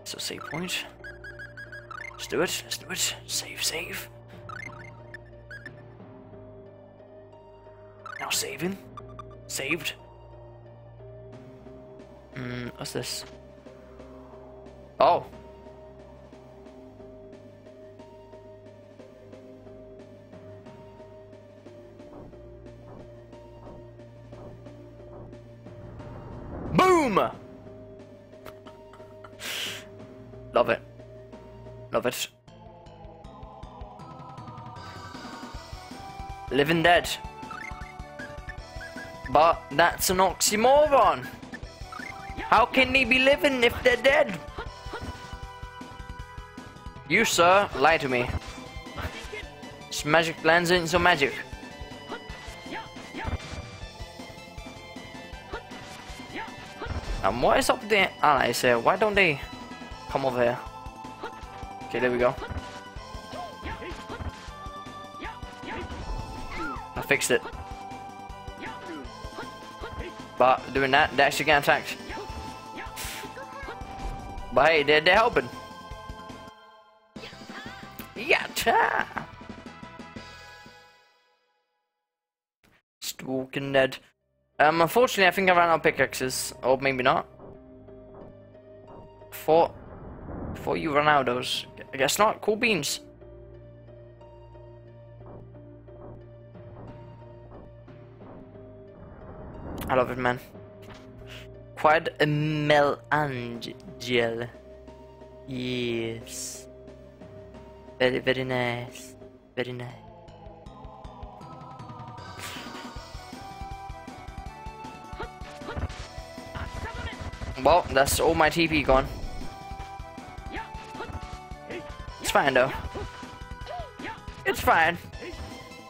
So save point. Let's do it. Let's do it. Save, save. Now saving. Saved. Hmm, what's this? Oh. Boom! Love it. Love it. Living dead. But that's an oxymoron. How can they be living if they're dead? You, sir, lie to me. This magic blends into magic. Um, what is up with the allies here? Why don't they come over here? Okay, there we go. I fixed it. But doing that, they actually get attacked. But hey, they're, they're helping. Yatta! Stalking Ned. Um, unfortunately, I think I ran out of pickaxes. Or maybe not. Before, before you run out of those. I guess not. Cool beans. I love it, man. Quad Melangel. Yes. Very, very nice. Very nice. Well, that's all my TP gone. It's fine though. It's fine.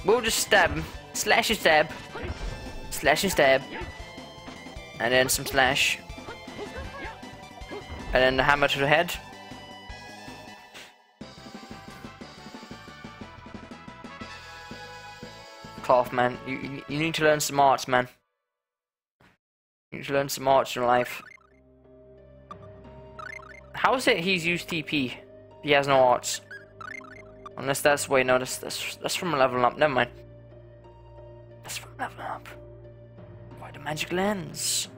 We'll just stab him. Slash and stab. Slash and stab. And then some slash. And then the hammer to the head. Cloth, man. You, you, you need to learn some arts, man. You need to learn some arts in life. How is it he's used TP? He has no arts. Unless that's wait, no, that's that's that's from a level up. Never mind. That's from level up. Why the magic lens?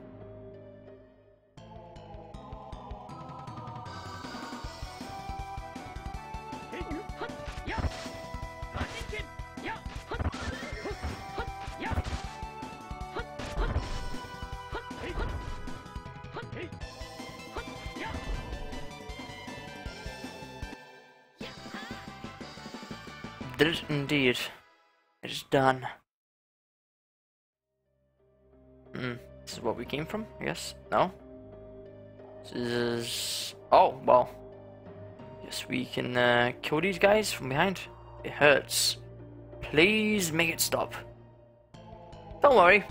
Indeed. It is done. Hmm. This is what we came from, I guess? No? This is... Oh, well. Yes, we can uh, kill these guys from behind. It hurts. Please make it stop. Don't worry.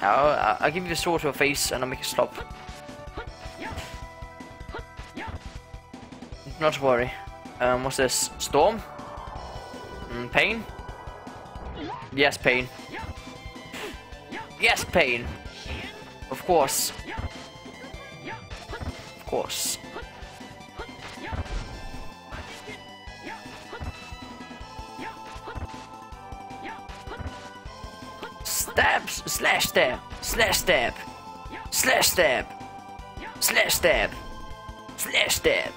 I'll, I'll give you the sword to a face and I'll make it stop. Not to worry. Um, what's this? Storm? Mm, pain? Yes, pain. Yes, pain. Of course. Of course. Stab, slash stab, slash stab, slash stab, slash stab, slash stab.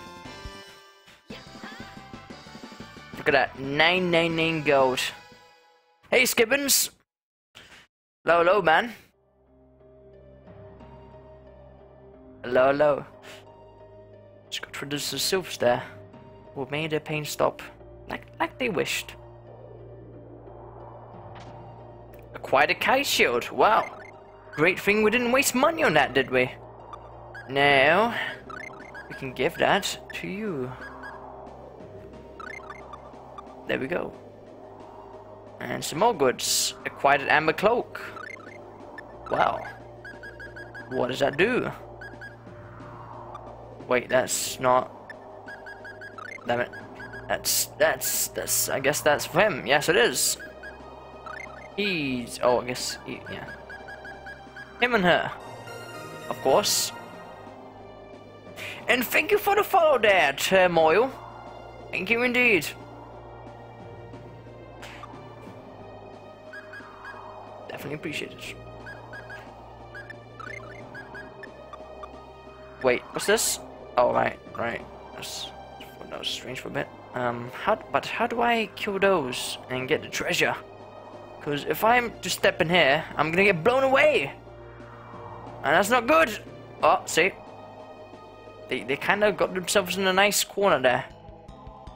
Look at that, 999 gold. Hey, Skibbins. Hello, hello, man. Hello, hello. Just got rid of the sylphs there. Who made their pain stop. Like, like they wished. Quite a kite shield. Wow. Great thing we didn't waste money on that, did we? Now, we can give that to you. There we go. And some more goods. Acquired amber cloak. Wow. What does that do? Wait, that's not... Damn it. That's, that's, that's, I guess that's for him. Yes, it is. He's, oh, I guess, he, yeah. Him and her. Of course. And thank you for the follow there, Turmoil. Thank you indeed. Definitely appreciate it. Wait, what's this? Oh, right, right. That's, that was strange for a bit. Um, how, but how do I kill those and get the treasure? Because if I'm to step in here, I'm gonna get blown away! And that's not good! Oh, see? They, they kind of got themselves in a nice corner there.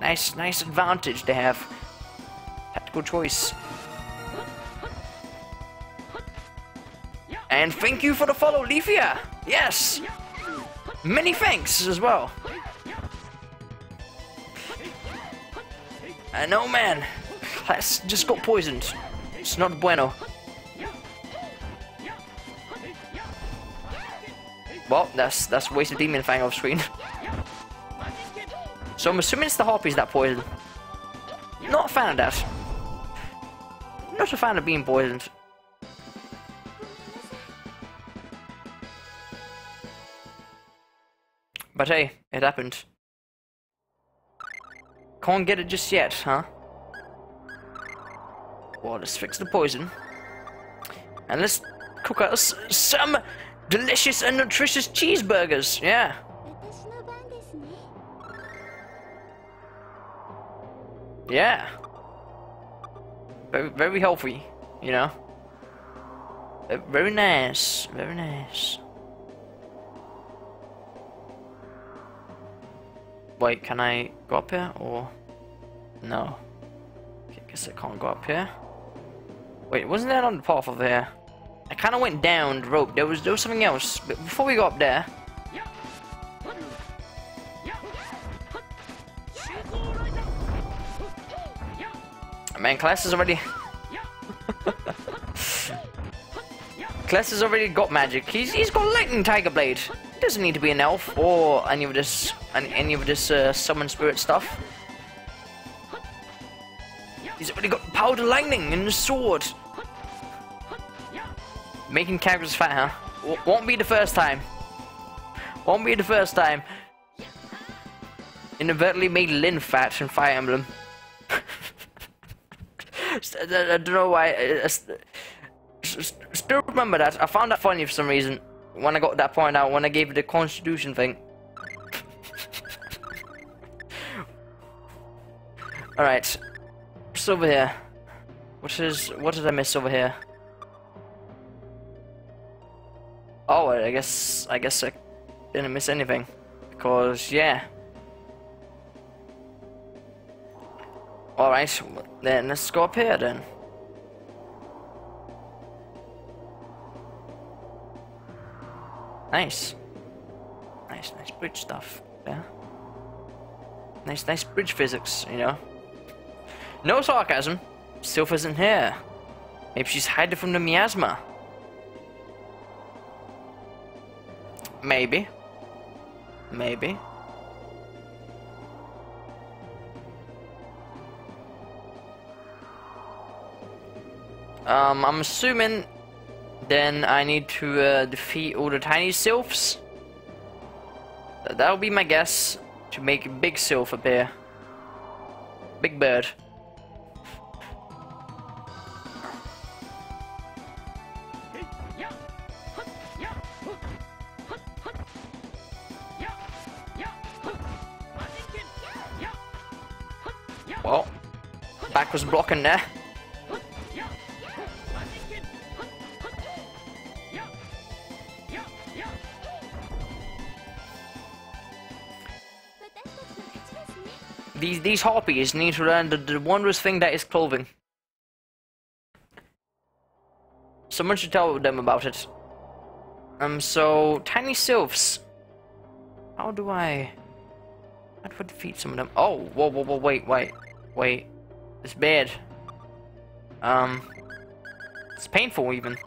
Nice, nice advantage they have. Tactical choice. And thank you for the follow, Leafia! Yes! Many thanks as well. And oh man, that's just got poisoned. It's not bueno. Well, that's that's wasted demon fang off screen. so I'm assuming it's the harpies that poison. Not a fan of that. Not a fan of being poisoned. But hey, it happened. Can't get it just yet, huh? Well, let's fix the poison. And let's cook us some delicious and nutritious cheeseburgers, yeah. Yeah. Very, very healthy, you know. Very nice, very nice. Wait, can I go up here or no? Okay, I guess I can't go up here. Wait, wasn't that on the path over here? I kind of went down the rope. There was there was something else. But before we go up there. Man, Claus has already. (laughs) (laughs) Cress has already got magic. He's he's got lightning tiger blade He doesn't need to be an elf or any of this any of this uh, summon spirit stuff. He's already got powder lightning and a sword. Making characters fat, huh? W won't be the first time. Won't be the first time. Inadvertently made Lyn fat in Fire Emblem. (laughs) I don't know why. I, still remember that. I found that funny for some reason when I got that point out when I gave it the Constitution thing. (laughs) Alright. What's over here? What is what did I miss over here? Oh, I guess I guess I didn't miss anything. Because yeah. Alright, then let's go up here then. Nice. Nice, nice bridge stuff. Yeah. Nice, nice bridge physics, you know. No sarcasm. Sylph isn't here. Maybe she's hiding from the miasma. Maybe. Maybe. Um, I'm assuming then I need to uh, defeat all the tiny sylphs. That'll be my guess to make a big sylph appear. Big bird. These harpies need to learn the, the wondrous thing that is clothing. Someone should tell them about it. Um, so tiny sylphs. How do I? How do I defeat some of them? Oh, whoa, whoa, whoa, wait, wait, wait. It's bad. Um, it's painful even.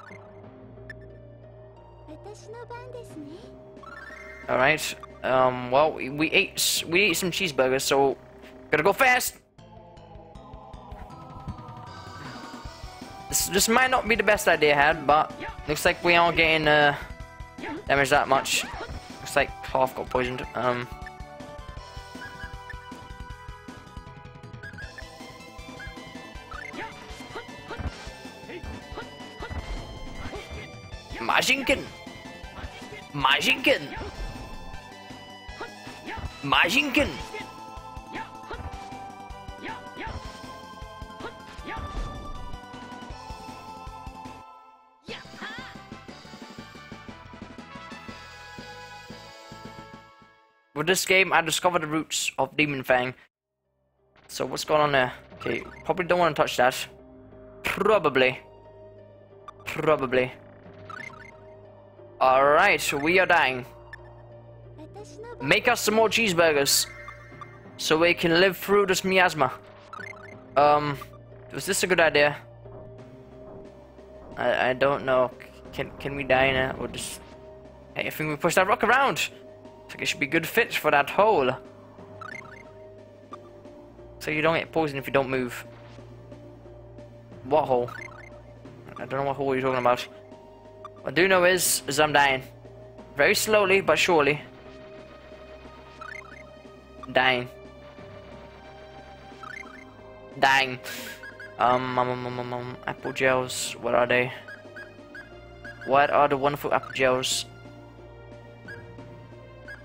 All right. Um. Well, we, we ate we ate some cheeseburgers, so Gotta go fast! This, this might not be the best idea I had, but looks like we aren't getting uh, damaged that much. Looks like half got poisoned. Um. Majinken! Majinken! Majinken! With this game, I discovered the roots of Demon Fang. So what's going on there? Okay, probably don't want to touch that. Probably. Probably. Alright, we are dying. Make us some more cheeseburgers. So we can live through this miasma. Um, was this a good idea? I, I don't know. Can can we die now? Or just... Hey, I think we push that rock around. Like it should be good fits for that hole. So you don't get poisoned if you don't move. What hole? I don't know what hole you're talking about. What I do know is, is I'm dying. Very slowly, but surely. Dying. Dying. Um, um, um, um, um, apple gels, what are they? What are the wonderful apple gels?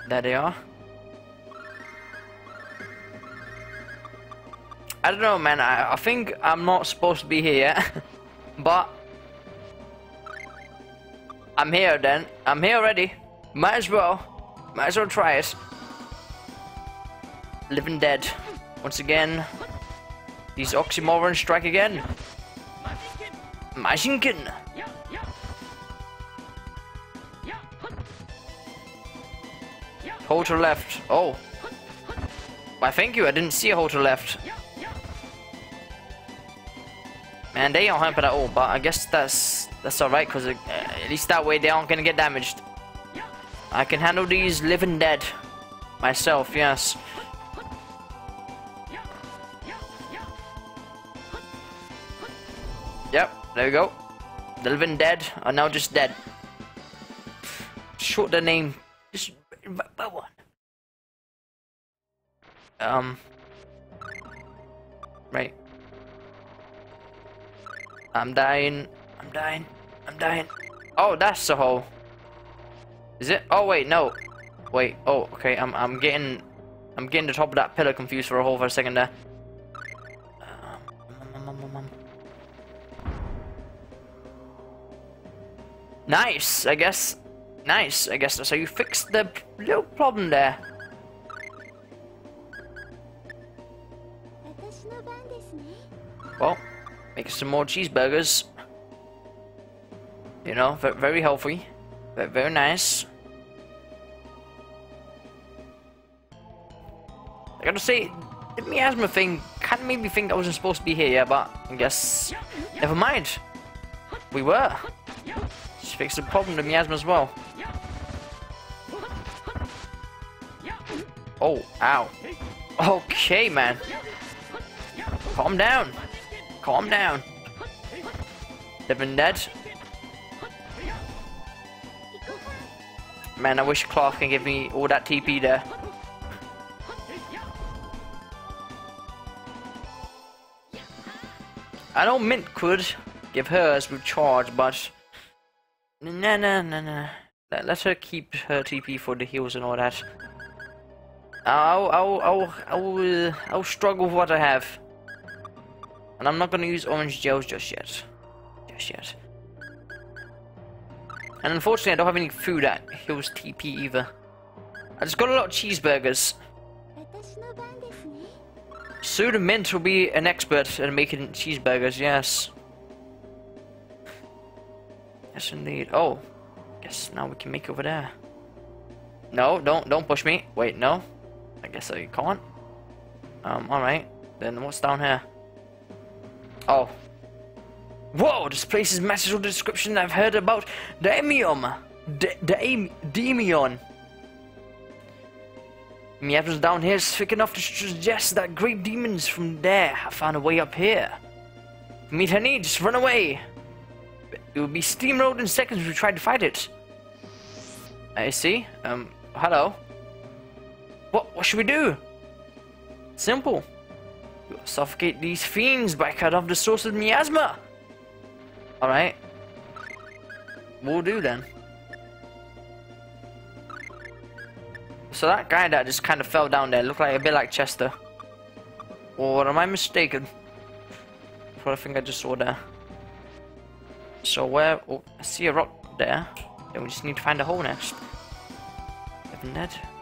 There they are. I don't know, man. I, I think I'm not supposed to be here (laughs) but... I'm here then. I'm here already. Might as well. Might as well try it. Living dead. Once again. These oxymorons strike again. Majinken! Hold to left. Oh. Why, thank you. I didn't see a hold to left. Man, they aren't helping at all, but I guess that's that's alright, because uh, at least that way they aren't going to get damaged. I can handle these living dead. Myself, yes. Yep, there we go. The living dead are now just dead. Short the name. Just by one. Um. Right. I'm dying. I'm dying. I'm dying. Oh, that's the hole. Is it? Oh wait, no. Wait. Oh, okay. I'm I'm getting I'm getting the top of that pillar confused for a hole for a second there. Nice, I guess. Nice, I guess. So you fixed the little problem there. Well, make some more cheeseburgers. You know, very healthy. Very nice. I gotta say, the miasma thing kind of made me think I wasn't supposed to be here, yeah, but I guess... Never mind. We were. Just fixed the problem, the miasma as well. Oh, ow. Okay, man. Calm down. Calm down. Living dead. Man, I wish Clark can give me all that TP there. I know Mint could give hers with charge, but nah, nah, nah, nah. Let her keep her TP for the heals and all that. I'll, I'll, I'll, I'll, uh, I'll struggle with what I have. And I'm not gonna use orange gels just yet. Just yet. And unfortunately, I don't have any food at Hill's TP either. I just got a lot of cheeseburgers. Soon Mint will be an expert at making cheeseburgers, yes. Yes, indeed. Oh, guess now we can make over there. No, don't don't push me. Wait, no. Guess I can't. Um, alright. Then what's down here? Oh. Whoa, this place is the description I've heard about the Emium. The. Miasma's down here is thick enough to suggest that great demons from there have found a way up here. Meet her needs, run away! It will be steamrolled in seconds if we try to fight it. I see. Um, hello. What, what should we do? Simple. We'll suffocate these fiends by cutting off the source of miasma. Alright. We'll do then. So that guy that just kind of fell down there looked like a bit like Chester. Or am I mistaken? What I think I just saw there. So where... Oh, I see a rock there. Then we just need to find a hole next. Isn't that?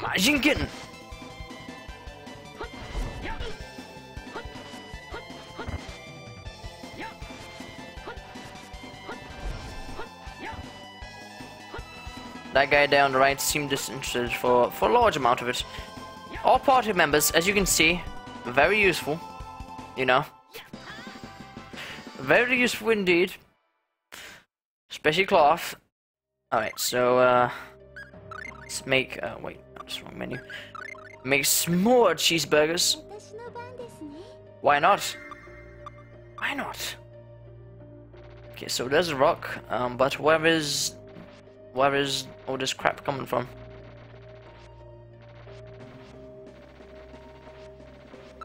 Majinken! That guy down the right seemed disinterested for, for a large amount of it. All party members, as you can see, very useful. You know. Very useful indeed. Especially Claus. Alright, so, uh... Let's make, uh, wait, that's wrong menu. Make more cheeseburgers. Why not? Why not? Okay, so there's a rock, um, but where is where is all this crap coming from?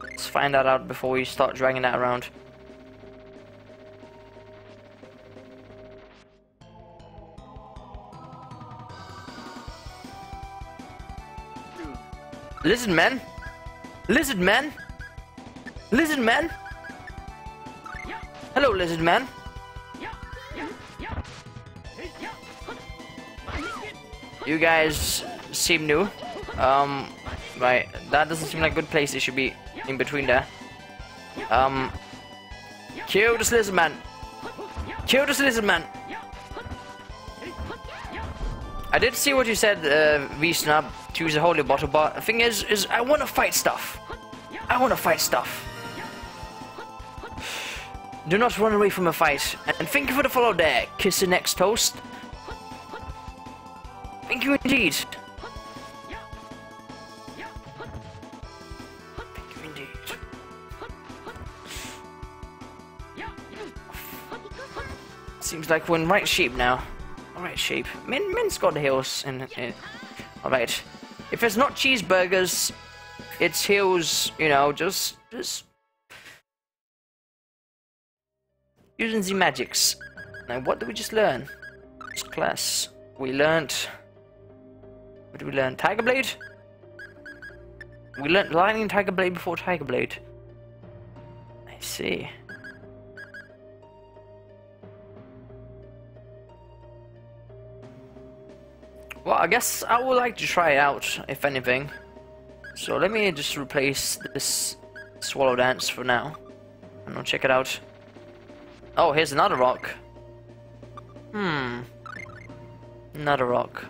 Let's find that out before we start dragging that around. Lizard man? Lizard man? Lizard man? Hello, lizard man. You guys seem new. Um, right, that doesn't seem like a good place it should be in between there. Um, kill this lizard man. Kill this lizard man. I did see what you said, uh, V-Snub, to use a holy bottle, but the thing is, is I want to fight stuff. I want to fight stuff. Do not run away from a fight. And thank you for the follow there, Kiss the next toast. Thank you indeed. Thank you indeed. Seems like we're in right shape now. Alright shape. Min Min's got heals in it. Uh, alright. If it's not cheeseburgers, it's heals, you know, just just using the magics. Now what did we just learn? This class. We learned what did we learn? Tiger Blade? We learned Lightning Tiger Blade before Tiger Blade. I see. Well, I guess I would like to try it out, if anything. So let me just replace this Swallow Dance for now. And I'll check it out. Oh, here's another rock. Hmm. Another rock.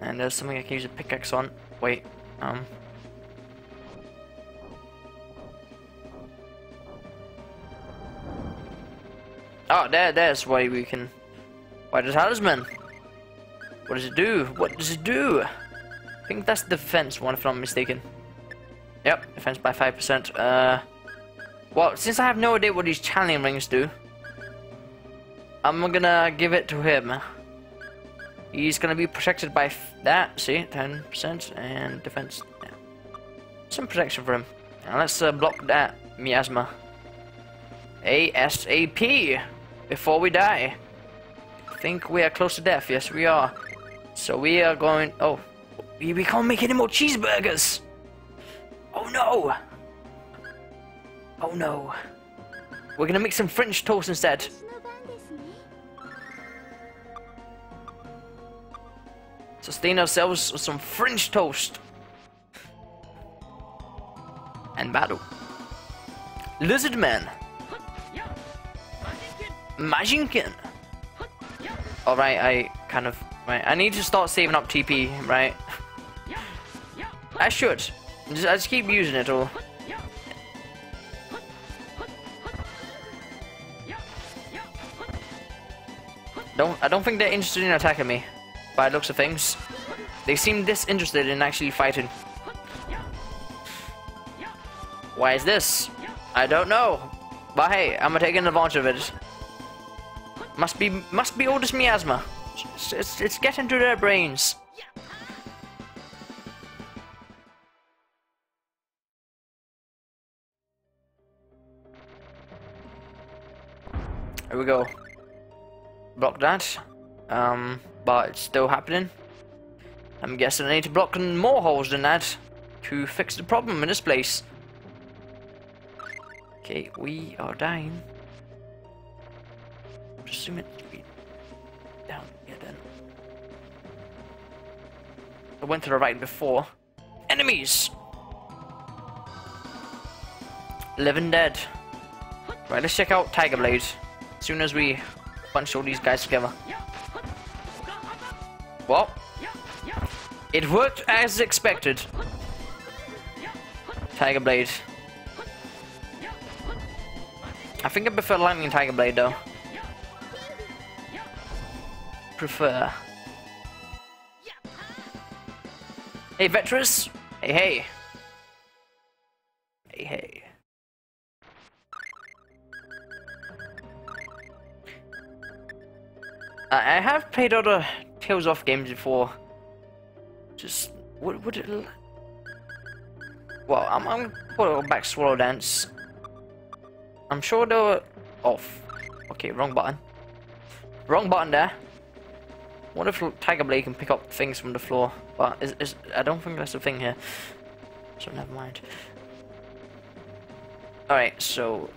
And there's something I can use a pickaxe on. Wait, um... Oh, there, there's why we can... Why the talisman? What does it do? What does it do? I think that's defense one, if I'm not mistaken. Yep, defense by 5%. Uh, well, since I have no idea what these channeling rings do, I'm gonna give it to him. He's gonna be protected by that, see, 10% and defense. Yeah. Some protection for him. Now let's uh, block that miasma. ASAP! Before we die. I think we are close to death, yes we are. So we are going, oh, we, we can't make any more cheeseburgers! Oh no! Oh no. We're gonna make some French toast instead. Sustain ourselves with some French toast. And battle. Lizard Man. Majinken. Alright, I kind of... Right, I need to start saving up TP, right? I should. Just, I just keep using it all. Don't I don't think they're interested in attacking me by the looks of things. They seem disinterested in actually fighting. Why is this? I don't know. But hey, I'm taking advantage of it. Must be must be all this miasma. It's, it's, it's getting to their brains. Here we go. Block that. Um, but it's still happening. I'm guessing I need to block more holes than that to fix the problem in this place. Okay, we are dying. Assume it be down here then. I went to the right before. Enemies! Living dead. Right, let's check out Tiger Blade. As soon as we punch all these guys together. Well, it worked as expected. Tiger Blade. I think I prefer Lightning Tiger Blade though. Prefer. Hey Vetrus! Hey hey! Hey hey. I have played other Tales of games before. Just would would it? Well, I'm I'm put back Swallow Dance. I'm sure they were off. Okay, wrong button. Wrong button there. What if Tiger Blade can pick up things from the floor? But is, is I don't think that's a thing here. So never mind. Alright, so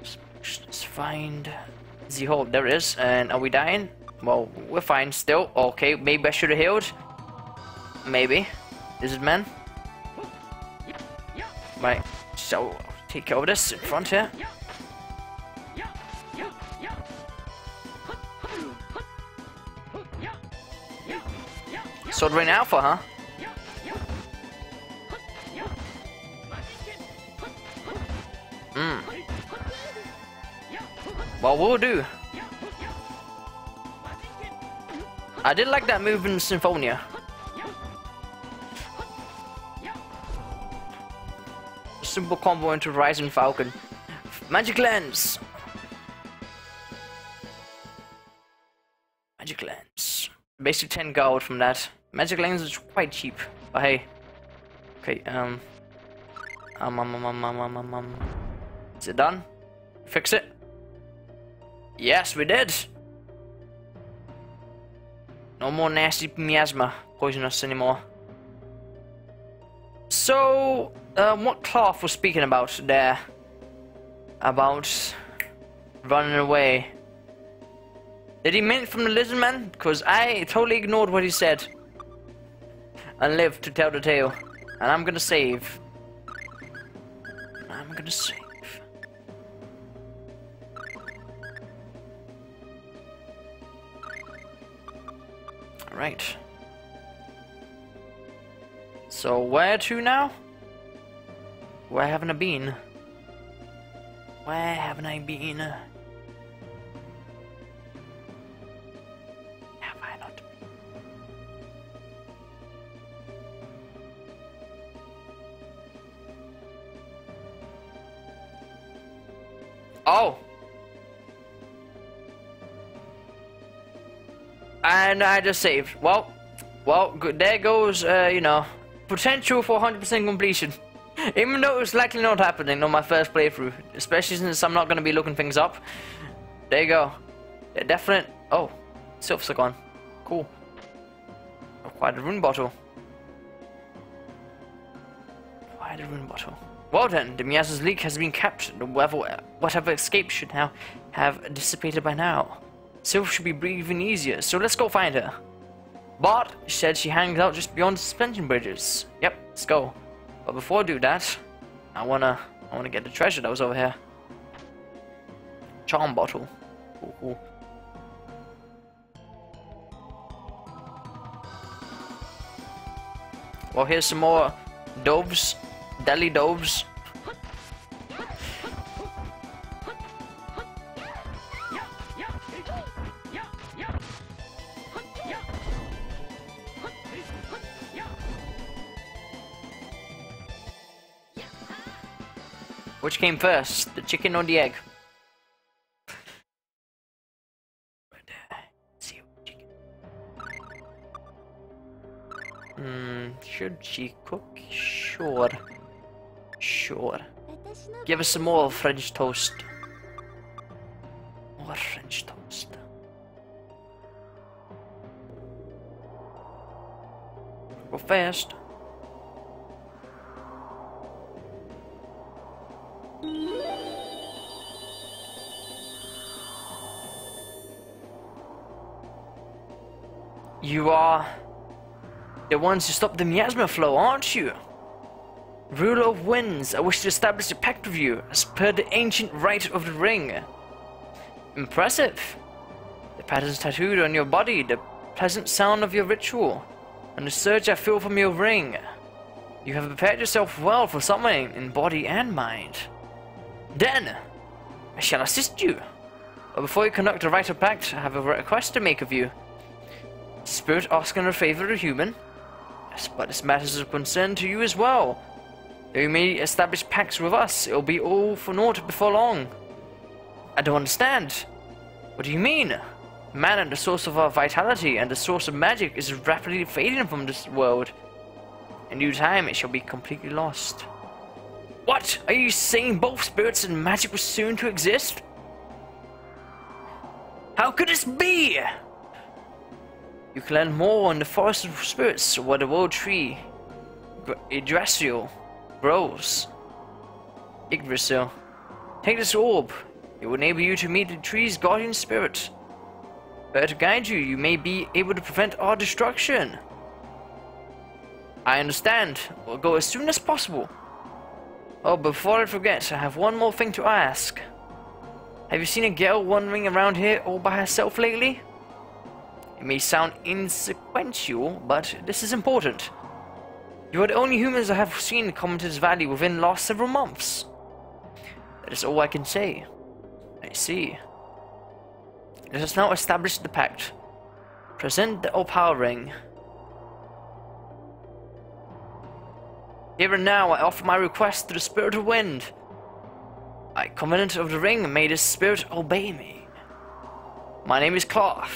let's, let's find the hole. There it is. And are we dying? Well, we're fine still. Okay, maybe I should have healed. Maybe. Is it man? Right, so take care of this in front here. Sword Rain Alpha, huh? Hmm. Well, we'll do. I did like that move in Symphonia. Simple combo into Rising Falcon. Magic Lens! Magic Lens. Basically 10 gold from that. Magic Lens is quite cheap, but hey. Okay, um... Um, um, um, um, um, um, um, um. Is it done? Fix it? Yes, we did! No more nasty miasma poison us anymore. So, um, what Claus was speaking about there? About running away. Did he mean from the lizard man? Because I totally ignored what he said. And live to tell the tale. And I'm gonna save. I'm gonna save. Alright. So where to now? Where haven't I been? Where haven't I been? Oh! And I just saved. Well, well, good. there goes, uh, you know, potential for 100% completion. (laughs) Even though it's likely not happening on my first playthrough, especially since I'm not going to be looking things up. There you go. Yeah, definite. Oh, sylphs are gone. Cool. Acquired a rune bottle. Acquired a rune bottle. Well then, the miasma's leak has been captured. Whatever, whatever escape should now have dissipated by now. Sylph should be breathing easier, so let's go find her. She said she hangs out just beyond the suspension bridges. Yep, let's go. But before I do that, I wanna I wanna get the treasure that was over here. Charm bottle. Cool, cool. Well, here's some more doves, deli doves. Which came first, the chicken or the egg? Hmm, should she cook? Sure. Sure. Give us some more French toast. More French toast. Go fast. You are the ones who stop the miasma flow, aren't you? Ruler of winds, I wish to establish a pact with you, as per the ancient rite of the ring. Impressive. The patterns tattooed on your body, the pleasant sound of your ritual, and the surge I feel from your ring. You have prepared yourself well for summoning in body and mind. Then, I shall assist you. But before you conduct a rite of pact, I have a request to make of you. Spirit asking a favor of a human? But this matters of concern to you as well. You may establish pacts with us, it'll be all for naught before long. I don't understand. What do you mean? Man and the source of our vitality and the source of magic is rapidly fading from this world. In due time, it shall be completely lost. What? Are you saying both spirits and magic were soon to exist? How could this be? You can learn more in the Forest of Spirits where the world tree, Yggdrasil, grows. Yggdrasil. Take this orb. It will enable you to meet the tree's guardian spirit. Better to guide you, you may be able to prevent our destruction. I understand. We'll go as soon as possible. Oh, before I forget, I have one more thing to ask. Have you seen a girl wandering around here all by herself lately? It may sound insequential, but this is important. You are the only humans I have seen come to this valley within the last several months. That is all I can say. I see. Let us now establish the pact. Present the Opal Ring. Here and now I offer my request to the Spirit of Wind. I, Covenant of the Ring, may this spirit obey me. My name is Claus.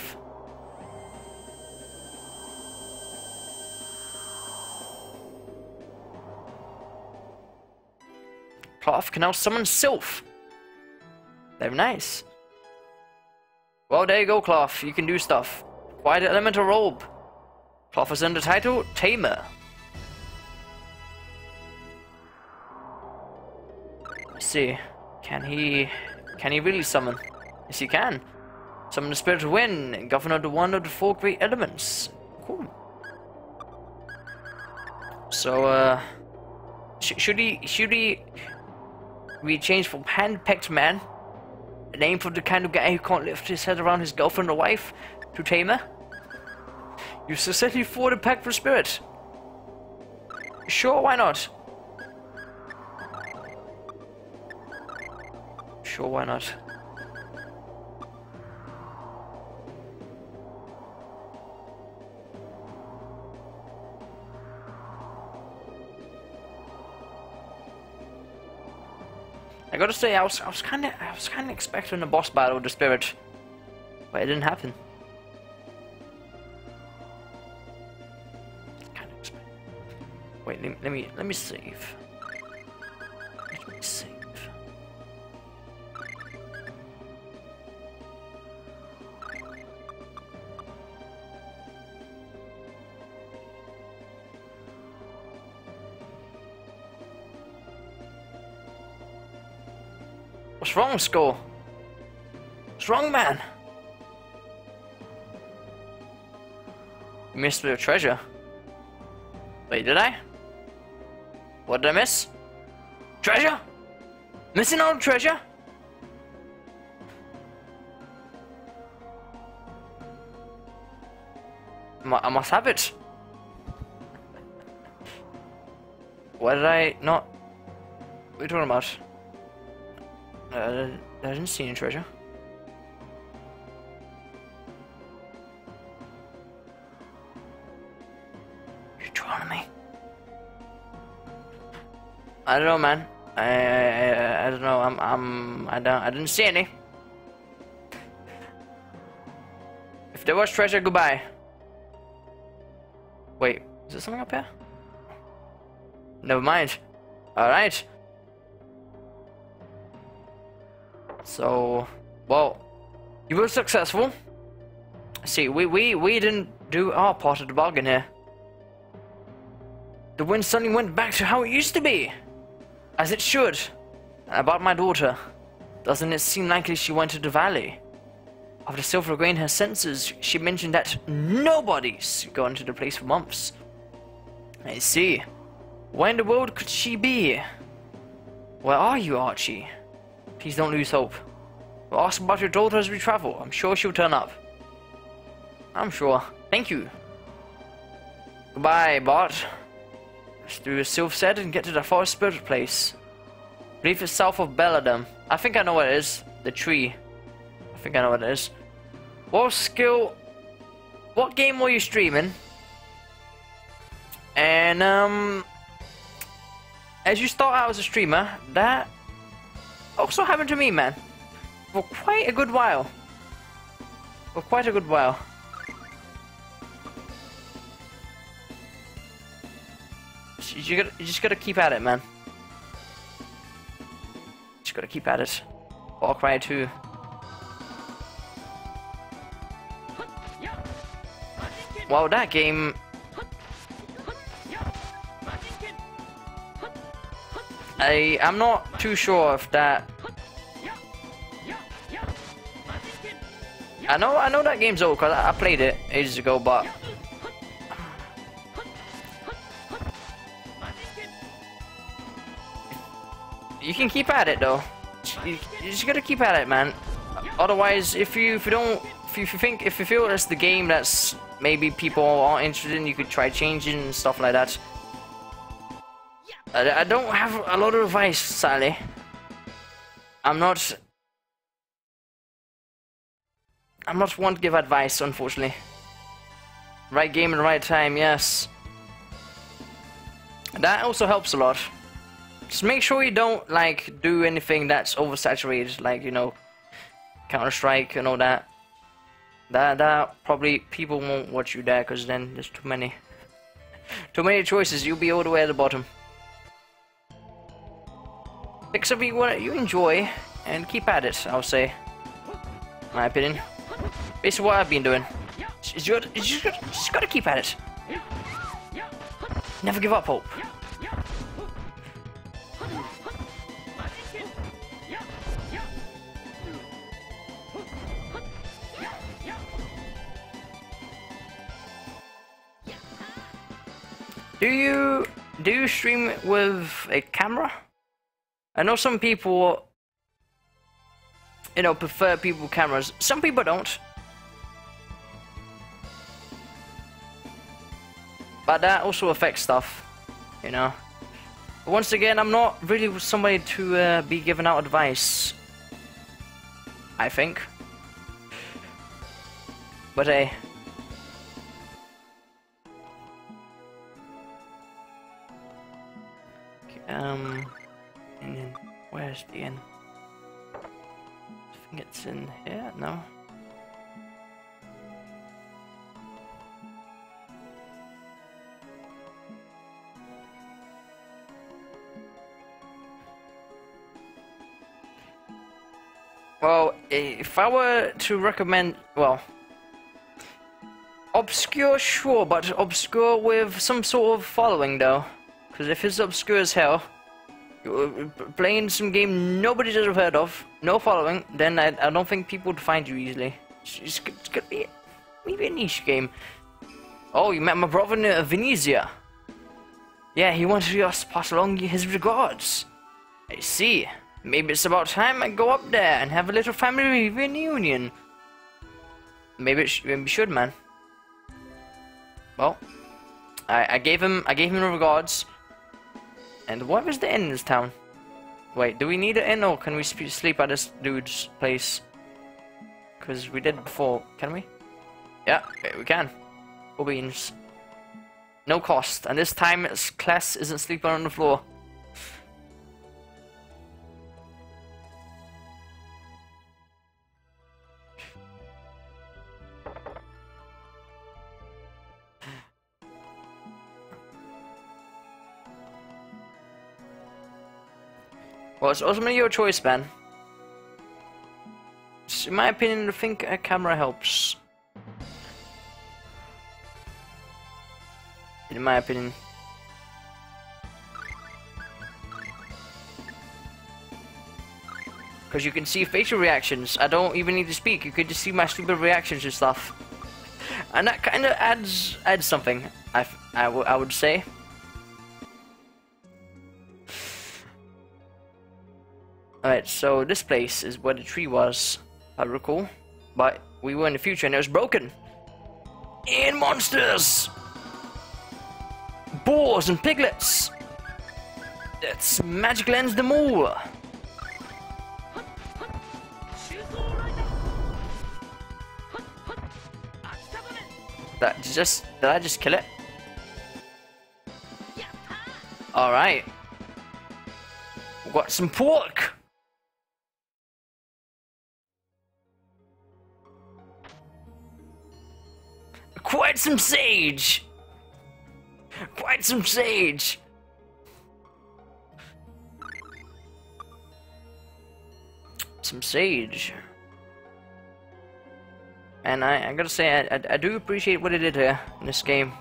Claus can now summon Sylph. Very nice. Well, there you go, Claus. You can do stuff. The elemental robe. Claus is under title Tamer. Let's see. Can he... Can he really summon? Yes, he can. Summon the Spirit of Wind, Governor of the one of the four great elements. Cool. So, uh... Sh should he... Should he... We change from hand-pecked man, a name for the kind of guy who can't lift his head around his girlfriend or wife, to tamer. You successfully fought a pack for spirit. Sure, why not? Sure, why not? I gotta say, I was, I was kind of, I was kind of expecting a boss battle with the spirit, but it didn't happen. Wait, let me, let me, let me save. Skull? What's wrong, man? Missed a treasure. Wait, did I? What did I miss? Treasure? Missing the treasure? I must have it. What did I not... What are you talking about? Uh, I didn't see any treasure. You're me. I don't know, man. I, I, I don't know. I'm I'm I don't I didn't see any. If there was treasure, goodbye. Wait, is there something up here? Never mind. All right. So, well, you were successful. See, we, we, we didn't do our part of the bargain here. The wind suddenly went back to how it used to be. As it should. About my daughter. Doesn't it seem likely she went to the valley? After Sylph regained her senses, she mentioned that nobody's gone to the place for months. I see. Where in the world could she be? Where are you, Arche? Please don't lose hope. We'll ask about your daughter as we travel. I'm sure she'll turn up. I'm sure. Thank you. Goodbye, Bart. Let's do as Sylph said and get to the forest spirit place. Believe it's south of Belladum. I think I know what it is. The tree. I think I know what it is. What skill... What game were you streaming? And, um... As you start out as a streamer, that also happened to me, man. For quite a good while. For quite a good while. You, gotta, you just gotta keep at it, man. Just gotta keep at it. Far Cry 2. Wow, that game I I'm not too sure if that. I know I know that game's old because I played it ages ago, but you can keep at it though. You, you just gotta keep at it, man. Otherwise, if you if you don't if you, if you think if you feel it's the game that's maybe people aren't interested in, you could try changing and stuff like that. I, I don't have a lot of advice, Sally. I'm not... I'm not one to give advice, unfortunately. Right game the right time, yes. That also helps a lot. Just make sure you don't like do anything that's oversaturated, like you know, Counter Strike and all that. That that probably people won't watch you there because then there's too many, (laughs) too many choices. You'll be all the way at the bottom. Pick something you you enjoy, and keep at it. I'll say, my opinion. Based on what I've been doing. You, you just, just gotta keep at it. Never give up hope. Do you do you stream with a camera? I know some people you know prefer people cameras. Some people don't. But that also affects stuff, you know. But once again, I'm not really somebody to uh, be giving out advice. I think. But hey, Um, and then where's the end? I think it's in here. No. Well, if I were to recommend, well, obscure, sure, but obscure with some sort of following, though. Because if it's obscure as hell, playing some game nobody's ever heard of, no following, then I, I don't think people would find you easily. It's, it's, gonna be maybe a niche game. Oh, you met my brother in uh, Venezia. Yeah, he wanted us to pass along his regards. I see. Maybe it's about time I go up there and have a little family reunion. Maybe sh maybe should, man. Well, I, I gave him I gave him regards. And what was the inn in this town? Wait, do we need an inn or can we sleep at this dude's place? Because we did before, can we? Yeah, eh, we can. Cool beans. No cost, and this time class isn't sleeping on the floor. Well, it's ultimately your choice, man. in my opinion, I think a camera helps. In my opinion. Because you can see facial reactions. I don't even need to speak. You can just see my stupid reactions and stuff. (laughs) And that kind of adds adds something, I, I, I would say. Alright, so this place is where the tree was, I recall. But we were in the future and it was broken. And monsters! Boars and piglets! That's Magic Lens them all! That just did I just kill it? Alright. Got some pork! Quite some sage! Quite some sage! Some sage. And I, I gotta say, I, I, I, do appreciate what it did here in this game.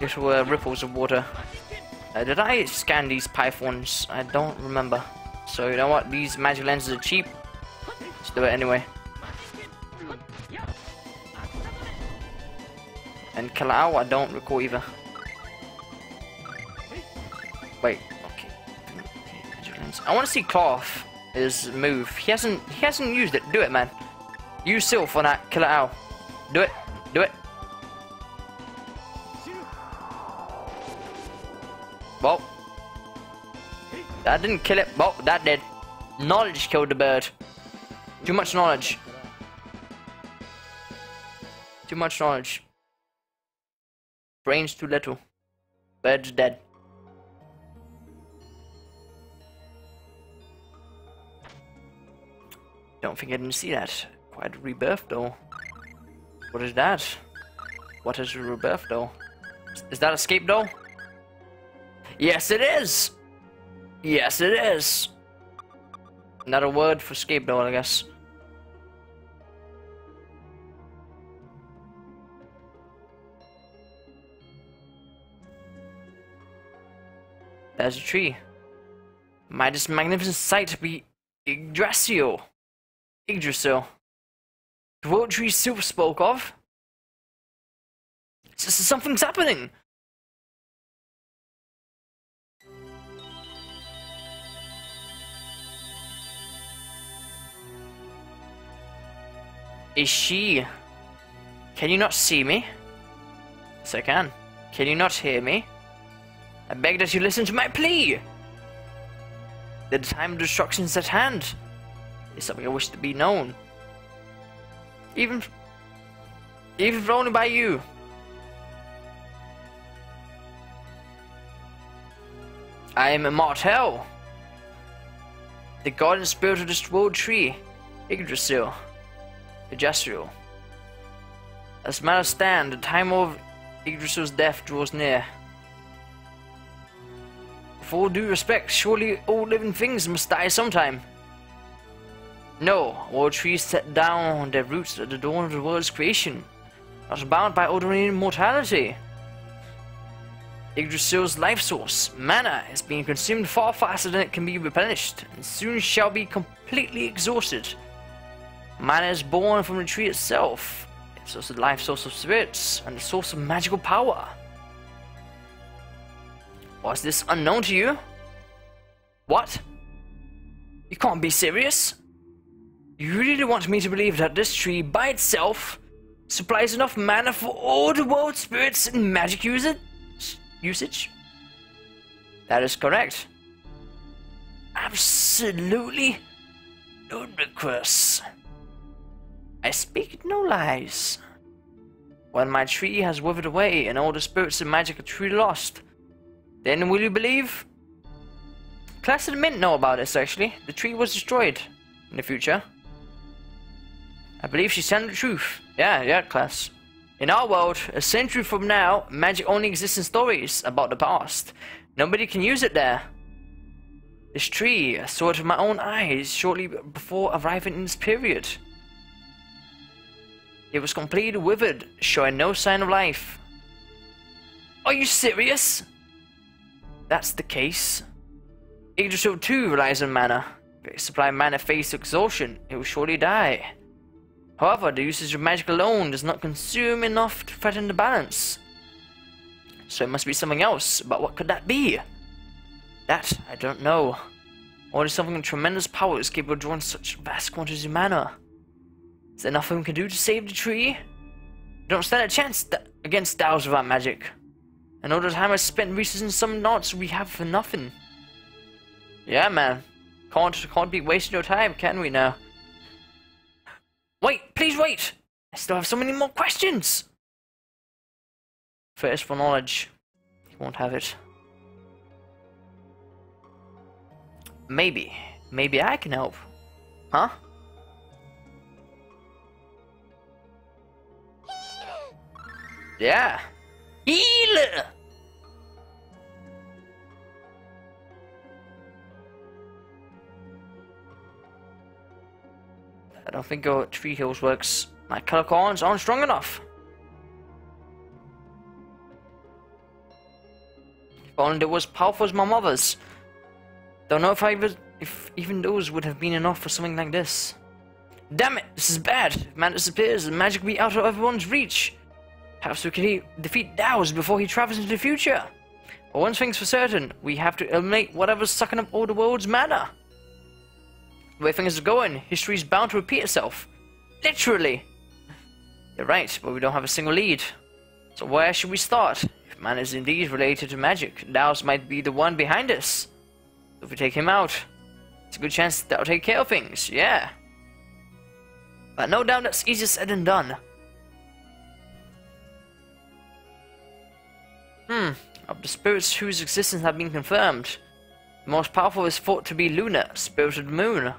These were ripples of water. Uh, did I scan these pythons? I don't remember. So you know what? These magic lenses are cheap. Let's do it anyway. And Kalau, I don't recall either. Wait, okay. I want to see Cloth, his move. He hasn't he hasn't used it. Do it, man. Use Sylph on that Kalau. Do it. Do it. Well. That didn't kill it. Well, that did. Knowledge killed the bird. Too much knowledge. Too much knowledge. Brains too little. Bird's dead. Don't think I didn't see that. Quite a rebirth though. What is that? What is a rebirth though? Is that escape though? Yes it is! Yes it is! Another word for scapegoat, I guess. There's a tree. Might this magnificent sight be Yggdrasil? Yggdrasil. The world tree Silver spoke of? Something's happening! Is she? Can you not see me? Yes, I can. Can you not hear me? I beg that you listen to my plea! The time of destruction is at hand. It's something I wish to be known. Even, even if only by you. I am immortal. The god and spirit of this world tree, Yggdrasil. Yggdrasil. As matters stand, the time of Yggdrasil's death draws near. All due respect, surely all living things must die sometime. No, all trees set down their roots at the dawn of the world's creation, not bound by ordinary immortality. Yggdrasil's life source, mana, is being consumed far faster than it can be replenished, and soon shall be completely exhausted. Mana is born from the tree itself. It's also the life source of spirits and the source of magical power. Was this unknown to you? What? You can't be serious? You really want me to believe that this tree by itself supplies enough mana for all the world spirits and magic usage? usage? That is correct. Absolutely ludicrous. I speak no lies. When my tree has withered away and all the spirits and magic are truly lost, then will you believe? Claus and Mint know about this actually. The tree was destroyed in the future. I believe she's telling the truth. Yeah, yeah, class. In our world, a century from now, magic only exists in stories about the past. Nobody can use it there. This tree, I saw it with my own eyes shortly before arriving in this period. It was completely withered, showing no sign of life. Are you serious? That's the case. Yggdrasil 2 relies on mana. If it supply mana face exhaustion, it will surely die. However, the usage of magic alone does not consume enough to threaten the balance. So it must be something else, but what could that be? That, I don't know. Or is something of tremendous power is capable of drawing such vast quantities of mana. Is there nothing we can do to save the tree? We don't stand a chance against Dhaos without magic. And all the time I spent researching summoning arts we have for nothing. Yeah, man. Can't, can't be wasting your time, can we now? Wait, please wait! I still have so many more questions! First for knowledge. He won't have it. Maybe. Maybe I can help. Huh? Yeah. Heal! I don't think your tree heals works. My color corns aren't strong enough. If only it was powerful as my mother's. Don't know if I even, if even those would have been enough for something like this. Damn it, this is bad. If mana disappears, the magic will be out of everyone's reach. Perhaps we can defeat Dhaos before he travels into the future. But one thing's for certain, we have to eliminate whatever's sucking up all the world's mana. The way things are going, history's bound to repeat itself. Literally! You're right, but we don't have a single lead. So where should we start? If mana is indeed related to magic, Dhaos might be the one behind us. If we take him out, it's a good chance that will take care of things, yeah. But no doubt that's easier said than done. Hmm, of the spirits whose existence have been confirmed. The most powerful is thought to be Luna, spirit of the moon.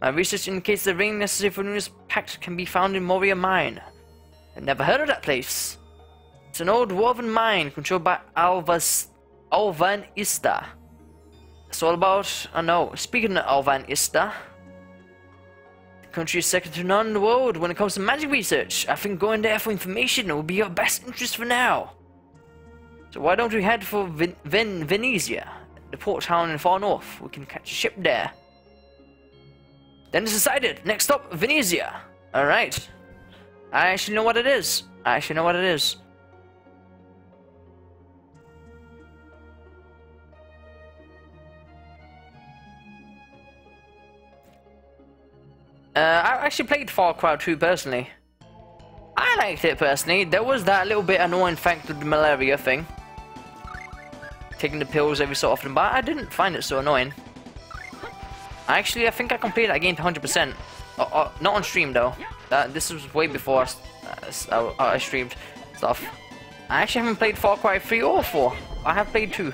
My research indicates the ring necessary for Luna's pact can be found in Moria Mine. I've never heard of that place. It's an old dwarven mine controlled by Alvas Alvan Ista. It's all about I know. Speaking of Alvanista, the country is second to none in the world when it comes to magic research. I think going there for information will be your best interest for now. So why don't we head for Ven Ven Venezia, the port town in far north? We can catch a ship there. Then it's decided. Next stop, Venezia. Alright. I actually know what it is. I actually know what it is. Uh, I actually played Far Cry 2 personally. I liked it personally. There was that little bit annoying fact of the malaria thing. Taking the pills every so often, but I didn't find it so annoying. I actually, I think I completed that game to 100%. Uh, uh, not on stream though. This was way before I, uh, I streamed stuff. I actually haven't played Far Cry 3 or 4. I have played 2.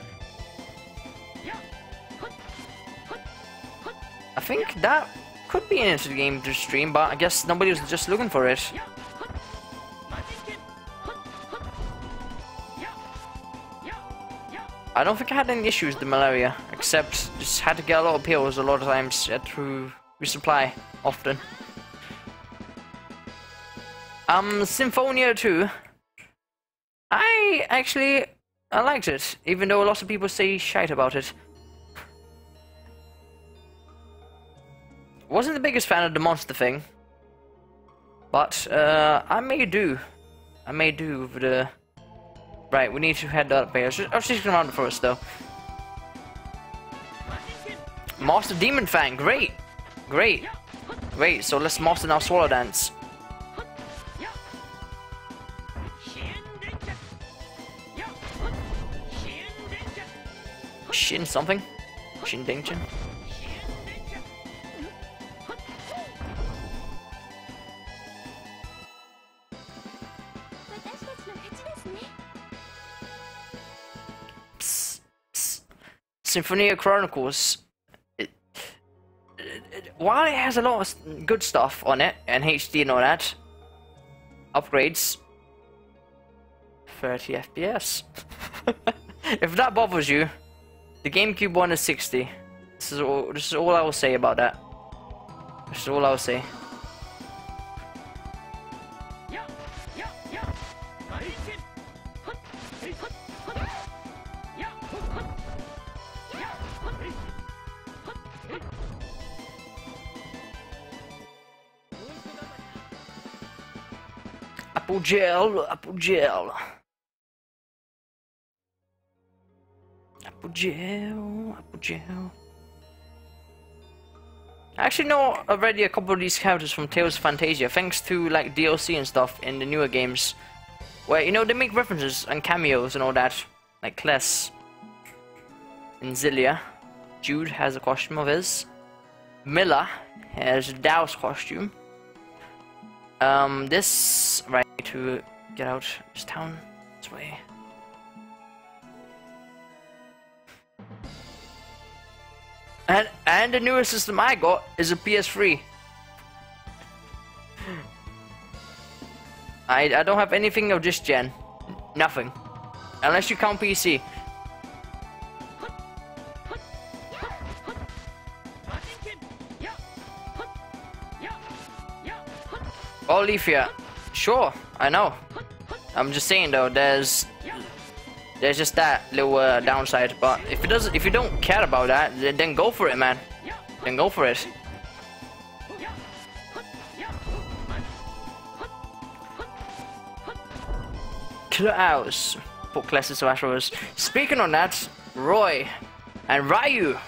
I think that could be an interesting game to stream, but I guess nobody was just looking for it. I don't think I had any issues with the malaria, except just had to get a lot of pills a lot of times, had to resupply often. Um, Symphonia 2. I actually, I liked it, even though a lot of people say shite about it. Wasn't the biggest fan of the monster thing. But, uh, I may do. I may do with the... Right, we need to head up here. I was just around first, though. Master Demon Fang, great! Great. Great, so let's master now Swallow Dance. Shin something? Shin Dingjin? Symphonia Chronicles, it, it, while it has a lot of good stuff on it, and HD and all that, upgrades, 30 FPS. (laughs) if that bothers you, the GameCube one is 60. This is all, this is all I will say about that. This is all I will say. Apple gel, apple gel. Apple gel. I actually know already a couple of these characters from Tales of Phantasia, thanks to like DLC and stuff in the newer games. Where, you know, they make references and cameos and all that. Like Cress and Xillia. Jude has a costume of his. Milla has a Dhaos' costume. Um, this right to get out this town this way. And and the newest system I got is a PS3. I I don't have anything of this gen. Nothing. Unless you count PC. Olivia. Sure, I know. I'm just saying though, there's there's just that little uh, downside. But if it doesn't, if you don't care about that, then go for it, man. Then go for it. Owls. For classes of Ashros. Speaking on that, Roy and Ryu.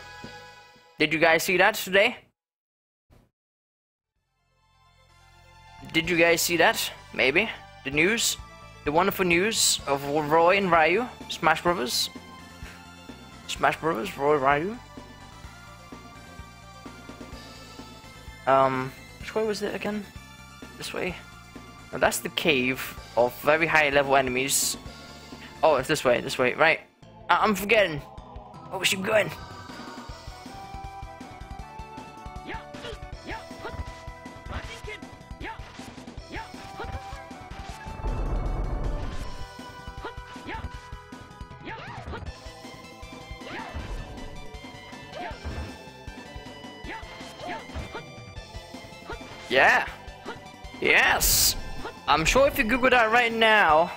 Did you guys see that today? Did you guys see that? Maybe? The news? The wonderful news of Roy and Ryu? Smash Brothers? Smash Brothers? Roy Ryu? Um, which way was it again? This way? Now that's the cave of very high level enemies. Oh, it's this way, this way, right. I I'm forgetting. Oh, she going? Yeah. Yes. I'm sure if you Google that right now,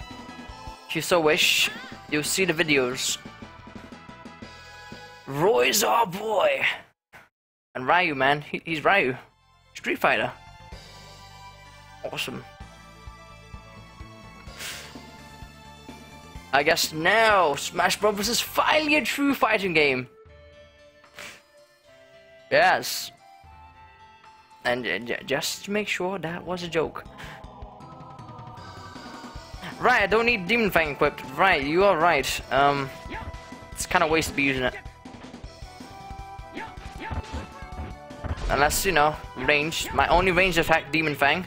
if you so wish, you'll see the videos. Roy's our boy. And Ryu, man. He, he's Ryu. Street Fighter. Awesome. I guess now Smash Bros. is finally a true fighting game. Yes. And uh, just to make sure that was a joke. Right, I don't need Demon Fang equipped. Right, you are right. Um, it's kind of waste to be using it. Unless, you know, range. My only ranged attack, Demon Fang.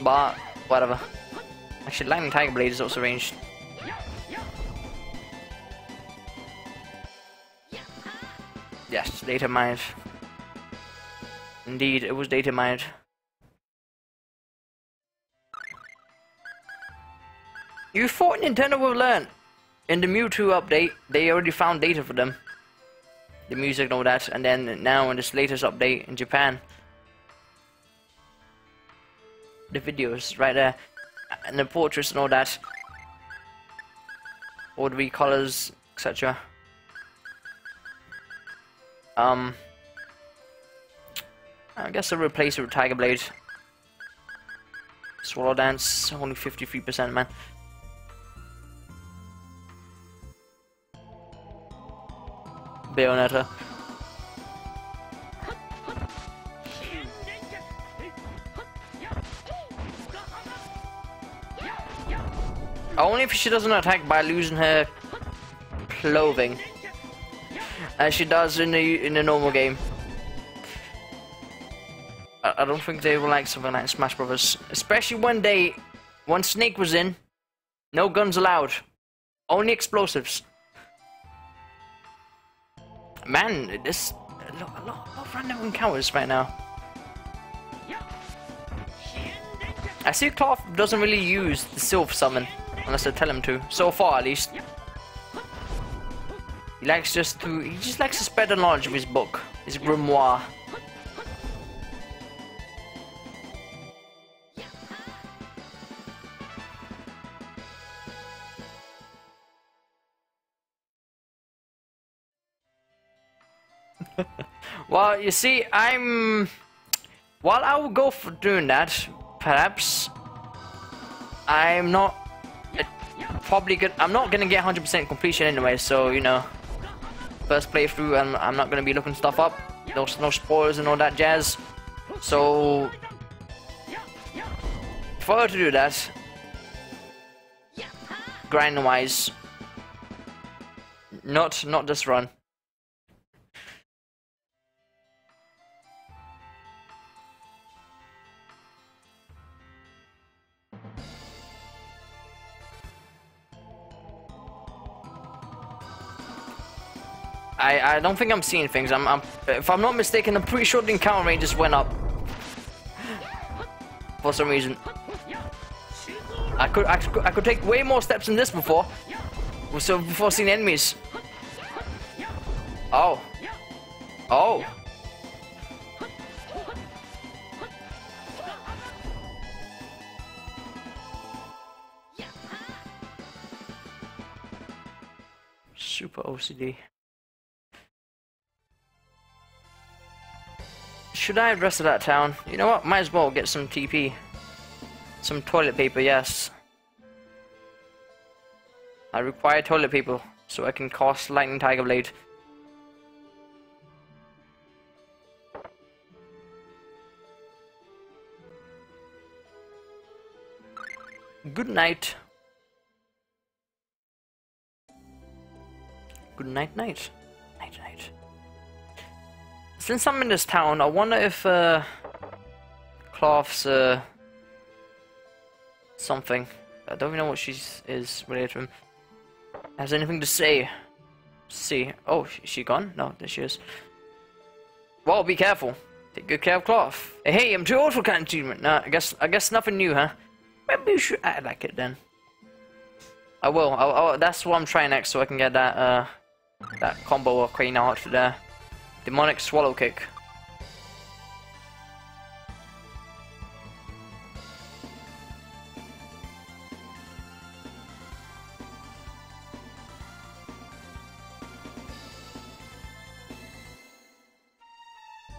But, whatever. Actually, Lightning Tiger Blade is also ranged. Yes, data mined. Indeed, it was data mined. You thought Nintendo would learn. In the Mewtwo update, they already found data for them. The music and all that, and then now in this latest update in Japan. The videos right there. And the portraits and all that. All the recolors, etc. Um I guess I'll replace it with Tiger Blade. Swallow Dance, only 53% man. Bayonetta. Only if she doesn't attack by losing her clothing. As she does in the in the normal game. I, don't think they will like something like Smash Brothers. Especially when they when Snake was in. No guns allowed. Only explosives. Man, this a lot, a lot, a lot of random encounters right now. I see Cloth doesn't really use the Sylph Summon, unless I tell him to. So far, at least. He likes just to, he just likes to spread the knowledge of his book, his grimoire. (laughs) well, you see, I'm... While I will go for doing that, perhaps, I'm not probably good. I'm not gonna get 100% completion anyway, so you know, first playthrough, and I'm not gonna be looking stuff up. No, no spoilers and all that jazz. So, for her to do that, grind wise, not not this run. I, I don't think I'm seeing things. I'm, I'm, if I'm not mistaken, I'm pretty sure the encounter rate just went up. For some reason. I could, I could, I could take way more steps than this before. So before seeing enemies. Oh. Oh. Super OCD. Should I address that town? You know what? Might as well get some TP. Some toilet paper, yes. I require toilet paper so I can cast Lightning Tiger Blade. Good night. Good. Night, night. Since I'm in this town, I wonder if uh, Cloth's uh, something. I don't even know what she is related to him. Has anything to say? see. Oh, is she gone? No, there she is. Well, be careful. Take good care of cloth. Hey, I'm too old for treatment. Nah, I guess I guess nothing new, huh? Maybe you should act like it then. I will. I'll, I'll, that's what I'm trying next, so I can get that uh that combo of Crane out for there. Demonic Swallow Kick.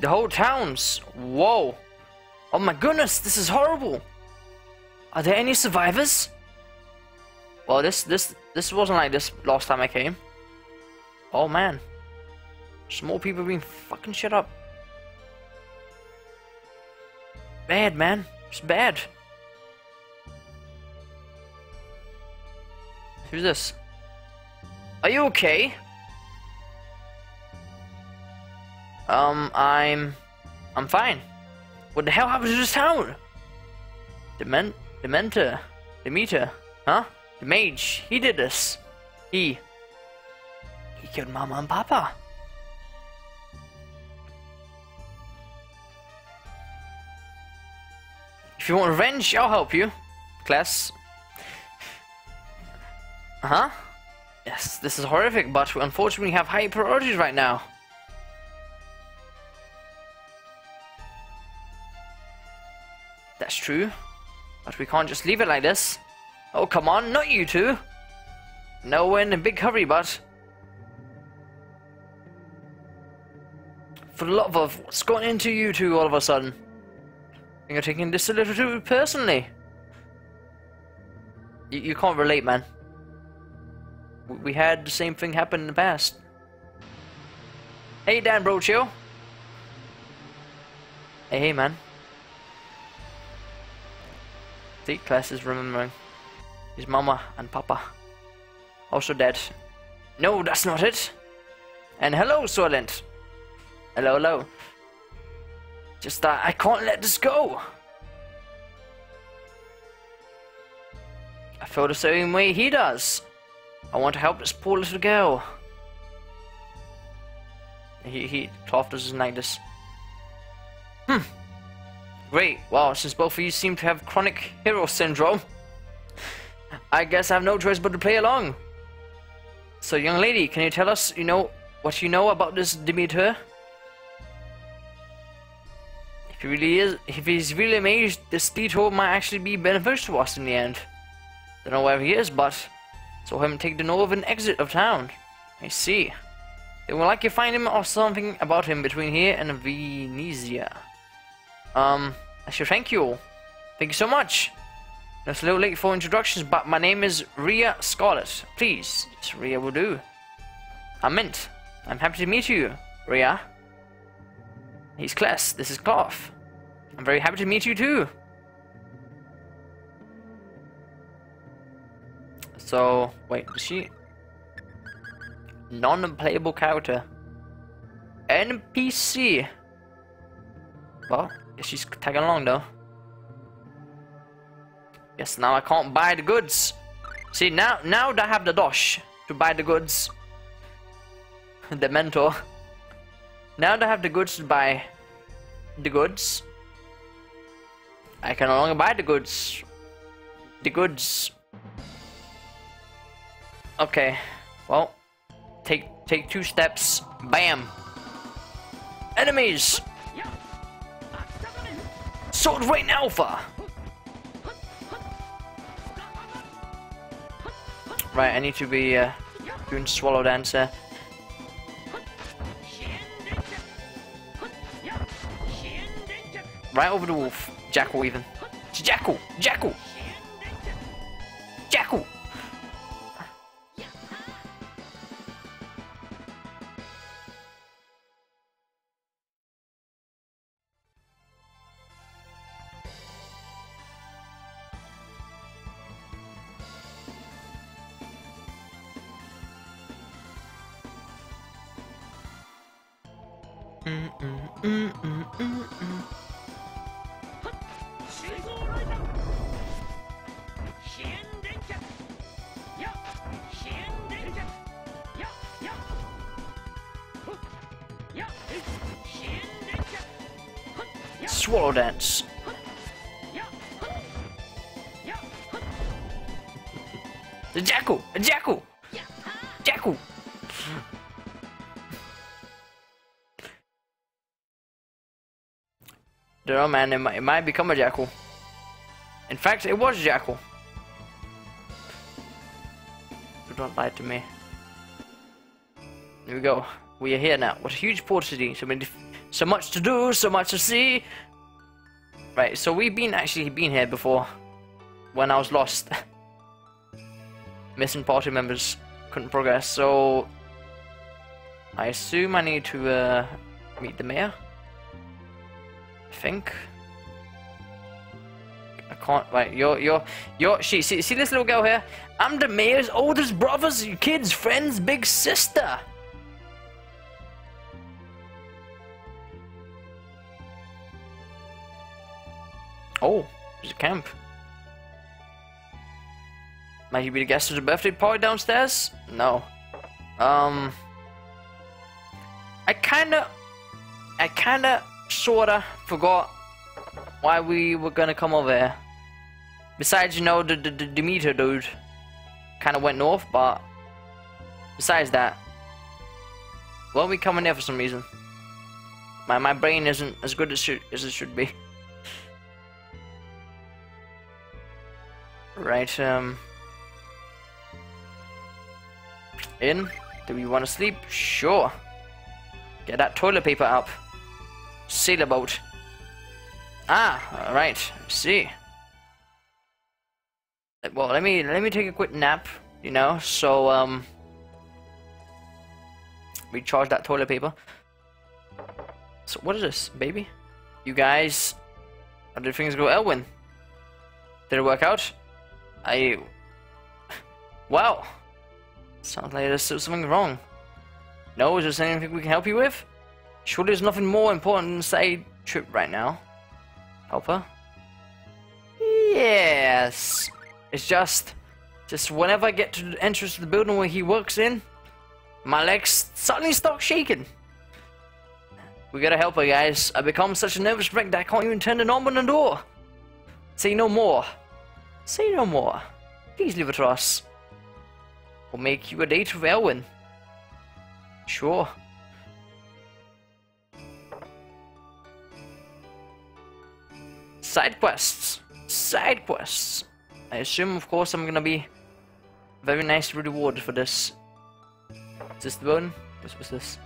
The whole town's... Whoa. Oh my goodness, this is horrible. Are there any survivors? Well, this, this, this wasn't like this last time I came. Oh man. Small people being fucking shut up. Bad, man. It's bad. Who's this? Are you okay? Um, I'm... I'm fine. What the hell happened to this town? Dement... Dementor? Demeter? Huh? The mage. He did this. He... He killed Mama and Papa. If you want revenge, I'll help you. Claus. Uh-huh. Yes, this is horrific, but we unfortunately have high priorities right now. That's true. But we can't just leave it like this. Oh, come on, not you two. No, we're in a big hurry, but... For the love of what's gone into you two all of a sudden? You're taking this a little too personally. You, you can't relate, man. We had the same thing happen in the past. Hey, Dan Brocho. Hey, hey, man. The Claus is remembering his mama and papa. Also dead. No, that's not it. And hello, Soylent. Hello, hello. Just that I can't let this go. I feel the same way he does. I want to help this poor little girl. He, he, Cloth doesn't like this. Hmm. Great. Wow, since both of you seem to have chronic hero syndrome, I guess I have no choice but to play along. So, young lady, can you tell us, you know, what you know about this Demeter? If really is, if he's really amazed, this detour might actually be beneficial to us in the end. Don't know where he is, but saw him take the northern exit of town. I see. They will likely find him or something about him between here and Venezia. Um, I should thank you all. Thank you so much. It's a little late for introductions, but my name is Rhea Scarlet. Please, yes, Rhea will do. I'm Mint. I'm happy to meet you, Rhea. He's Cress. This is Cloth. I'm very happy to meet you too. So, wait, is she... Non-playable character. NPC. Well, she's tagging along though. Yes, now I can't buy the goods. See, now now I have the dosh to buy the goods. (laughs) the mentor. Now I have the goods to buy the goods, I can no longer buy the goods. The goods. Okay, well, take take two steps. Bam. Enemies. Sword Rain Alpha! Right, I need to be uh, doing Swallow Dancer. Right over the wolf. Jackal even. Jackal! Jackal! Swallow dance. The jackal! A jackal! Jackal! Don't know, man. It might, it might become a jackal. In fact, it was a jackal. Do not lie to me. There we go. We are here now. What a huge port city. So many, so much to do, so much to see. Right, so we've been actually been here before. When I was lost. (laughs) Missing party members. Couldn't progress, so... I assume I need to uh, meet the mayor. I think. I can't. Right, you're you're you're. She see see this little girl here. I'm the mayor's oldest brother's kid's friend's big sister. A camp. Might you be the guest of the birthday party downstairs? No. Um. I kinda. I kinda, sorta forgot why we were gonna come over here. Besides, you know, the, the, the Demeter dude kinda went north, but besides that, well, we coming here for some reason. My my brain isn't as good as, should, as it should be. Right, um... In? Do we want to sleep? Sure. Get that toilet paper up. Sailboat. Ah, alright. See. Well, let me let me take a quick nap, you know, so um recharge that toilet paper. So what is this, baby? You guys how did things go Elwin? Did it work out? I Wow. Sounds like there's something wrong. No, is there anything we can help you with? Surely there's nothing more important than say trip right now. Help her? Yes. It's just, just whenever I get to the entrance of the building where he works in, my legs suddenly start shaking. We gotta help her, guys. I become such a nervous wreck that I can't even turn the knob on the door. Say no more. Say no more. Please leave it to us. We'll make you a date with Elwyn. Sure. Side quests. Side quests. I assume, of course, I'm gonna be very nice rewarded for this. Is this the bone? What was this?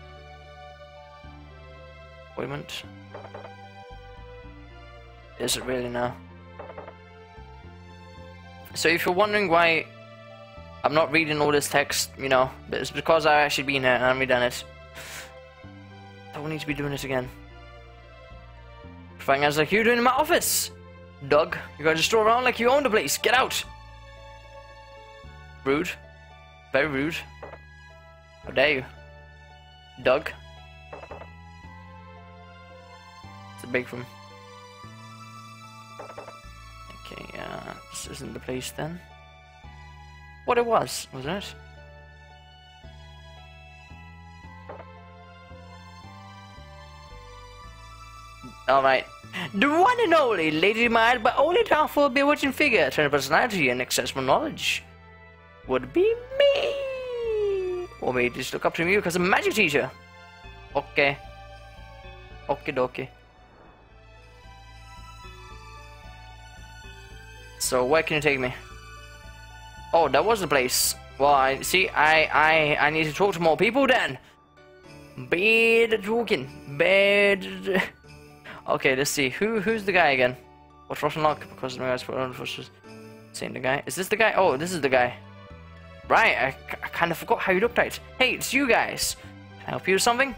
Appointment. Is it really now? So if you're wondering why I'm not reading all this text, you know, it's because I've actually been here and I've redone it. Don't need to be doing this again. As like you doing in my office! Doug, you gotta just stroll around like you own the place. Get out! Rude. Very rude. How dare you? Doug. It's a big room. Okay, uh, this isn't the place then what it was, wasn't it? Alright. The one and only Lady Mild, but only to offer a bewitching figure, turn personality and accessible knowledge. Would be me! Or maybe just look up to me because I'm a magic teacher. Okay. Okay dokie. So where can you take me? Oh, that was the place. Well, I see. I I I need to talk to more people then. Bad talking. Bad. (laughs) Okay, let's see. Who who's the guy again? What's Russian luck? Because the guys for seeing the guy. Is this the guy? Oh, this is the guy. Right. I, I kind of forgot how you looked like. Hey, it's you guys. Can I help you with something?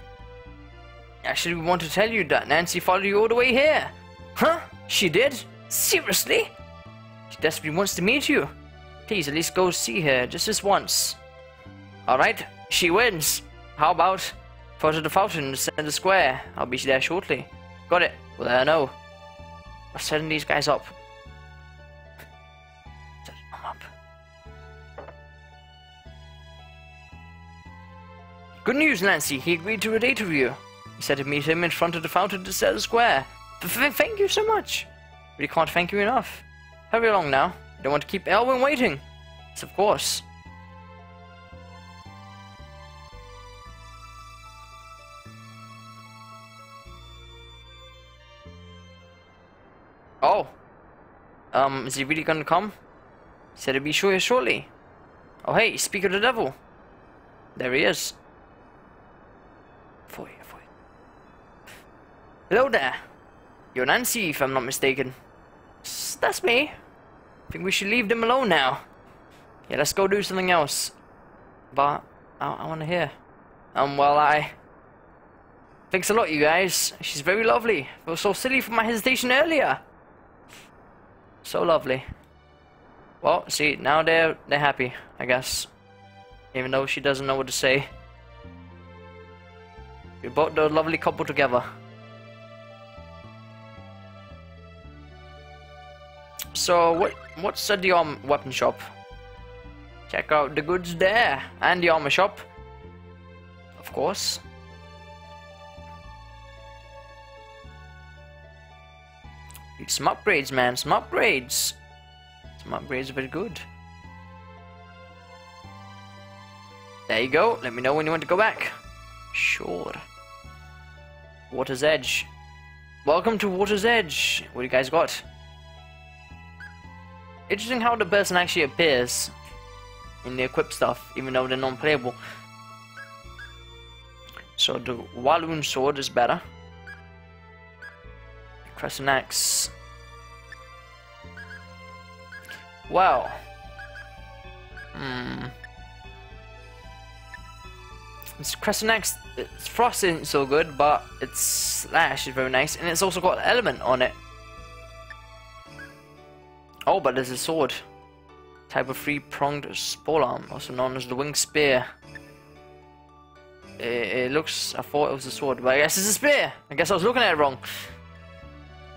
Actually, we want to tell you that Nancy followed you all the way here. Huh? She did? Seriously? She desperately wants to meet you. Please, at least go see her, just this once. Alright, she wins. How about photo to the fountain in the center square? I'll be there shortly. Got it. Well, I know. I'm setting these guys up. Good news, Nancy. He agreed to a date with you. He said to meet him in front of the fountain to the center square. Th thank you so much. We can't thank you enough. Hurry along now. Don't want to keep Elwin waiting. Yes, of course. Oh. Um, is he really gonna come? Said he'd be sure shortly. Oh hey, speak of the devil. There he is. For you. Hello there. You're Nancy, if I'm not mistaken. S that's me. I think we should leave them alone now. Yeah, let's go do something else. But I, I want to hear. Um, well, I. Thanks a lot, you guys. She's very lovely. I so silly for my hesitation earlier. So lovely. Well, see, now they're they're happy, I guess. Even though she doesn't know what to say. We brought the lovely couple together. So what what's at the arm weapon shop? Check out the goods there and the armor shop. Of course. Need some upgrades, man. Some upgrades. Some upgrades are very good. There you go. Let me know when you want to go back. Sure. Water's Edge. Welcome to Water's Edge. What do you guys got? Interesting how the person actually appears in the equip stuff, even though they're non-playable. So the Walloon sword is better. Crescent axe. Well. Hmm. This Crescent axe, its frost isn't so good, but its slash is very nice, and it's also got an element on it. Oh, but there's a sword. Type of three-pronged sporearm, also known as the winged spear. It, it, looks, I thought it was a sword, but I guess it's a spear. I guess I was looking at it wrong.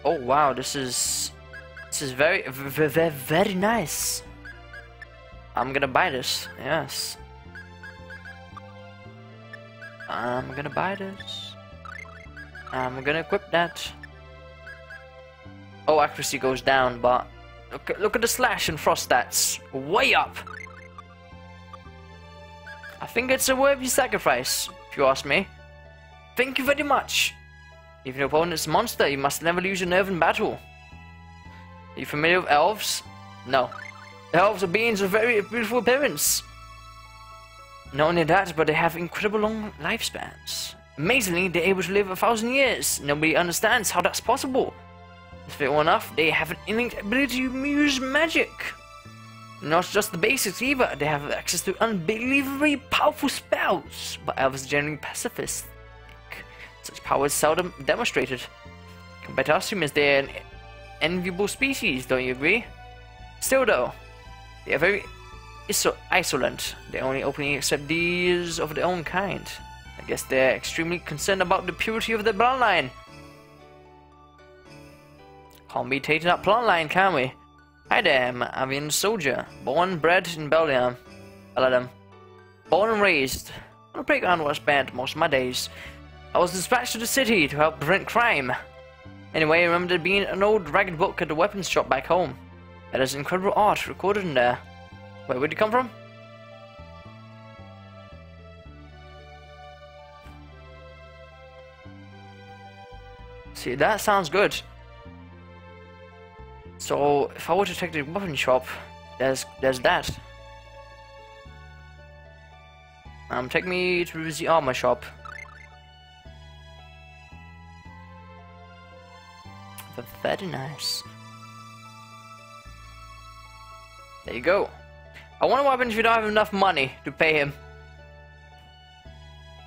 Oh wow, this is, this is very, very, very nice. I'm gonna buy this, yes. I'm gonna buy this. I'm gonna equip that. Oh, accuracy goes down, but Look at, look at the slash and frost stats. Way up. I think it's a worthy sacrifice, if you ask me. Thank you very much. If your opponent is a monster, you must never lose your nerve in battle. Are you familiar with elves? No. Elves are beings of very beautiful appearance. Not only that, but they have incredible long lifespans. Amazingly, they're able to live a thousand years. Nobody understands how that's possible. Were enough, they have an innate ability to use magic. Not just the basics either, they have access to unbelievably powerful spells, but elves are generally pacifist. Such power is seldom demonstrated. Compared to us humans, they're an enviable species, don't you agree? Still though, they are very iso isolate. They only openly accept these of their own kind. I guess they're extremely concerned about the purity of their bloodline. Can't be taking up plotline, can we? Hi there, I'm Avian Soldier, born bred in Belgium. Belgium. Born and raised on a playground where I spent most of my days. I was dispatched to the city to help prevent crime. Anyway, I remember there being an old ragged book at the weapons shop back home. That is incredible art recorded in there. Where would you come from? See, that sounds good. So if I were to take the weapon shop, there's there's that. Um, take me to the armor shop. Very nice. There you go. I wonder what happens if you don't have enough money to pay him.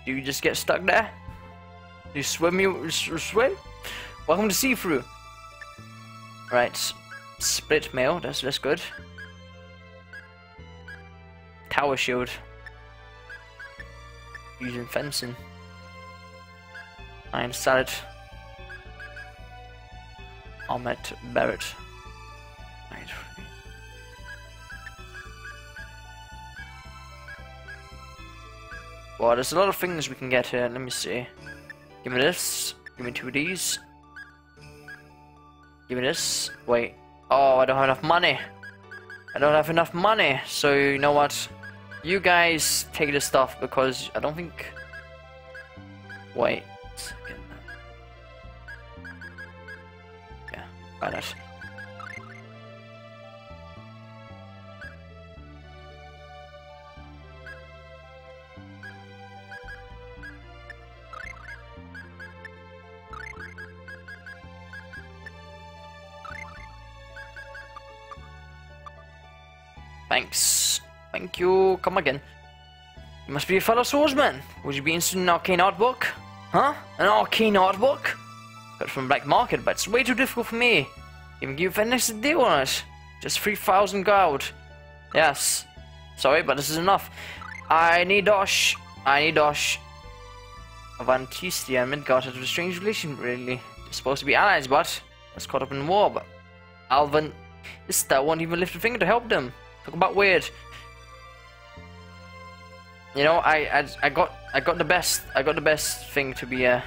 Do you just get stuck there? Do you swim? You swim? Welcome to see-through. Right. Splint mail, that's, that's good. Tower shield. Using fencing. Iron sallet. Ahmet Barrett. Right. Well, there's a lot of things we can get here. Let me see. Give me this. Give me two of these. Give me this. Wait. Oh, I don't have enough money. I don't have enough money. So, you know what? You guys take this stuff because I don't think... Wait. Yeah, buy that. Thanks. Thank you. Come again. You must be a fellow swordsman. Would you be interested in an arcane art book? Huh? An arcane art book? Got from black market, but it's way too difficult for me. Even give you a nice deal on it. Just 3,000 gold. Yes. Sorry, but this is enough. I need Dosh. I need Dosh. Alvanista and Midgard have a strange relation, really. They're supposed to be allies, but it's caught up in war. But Alvin, this star won't even lift a finger to help them. Talk about weird. You know, I, I I got I got the best I got the best thing to be a. Uh...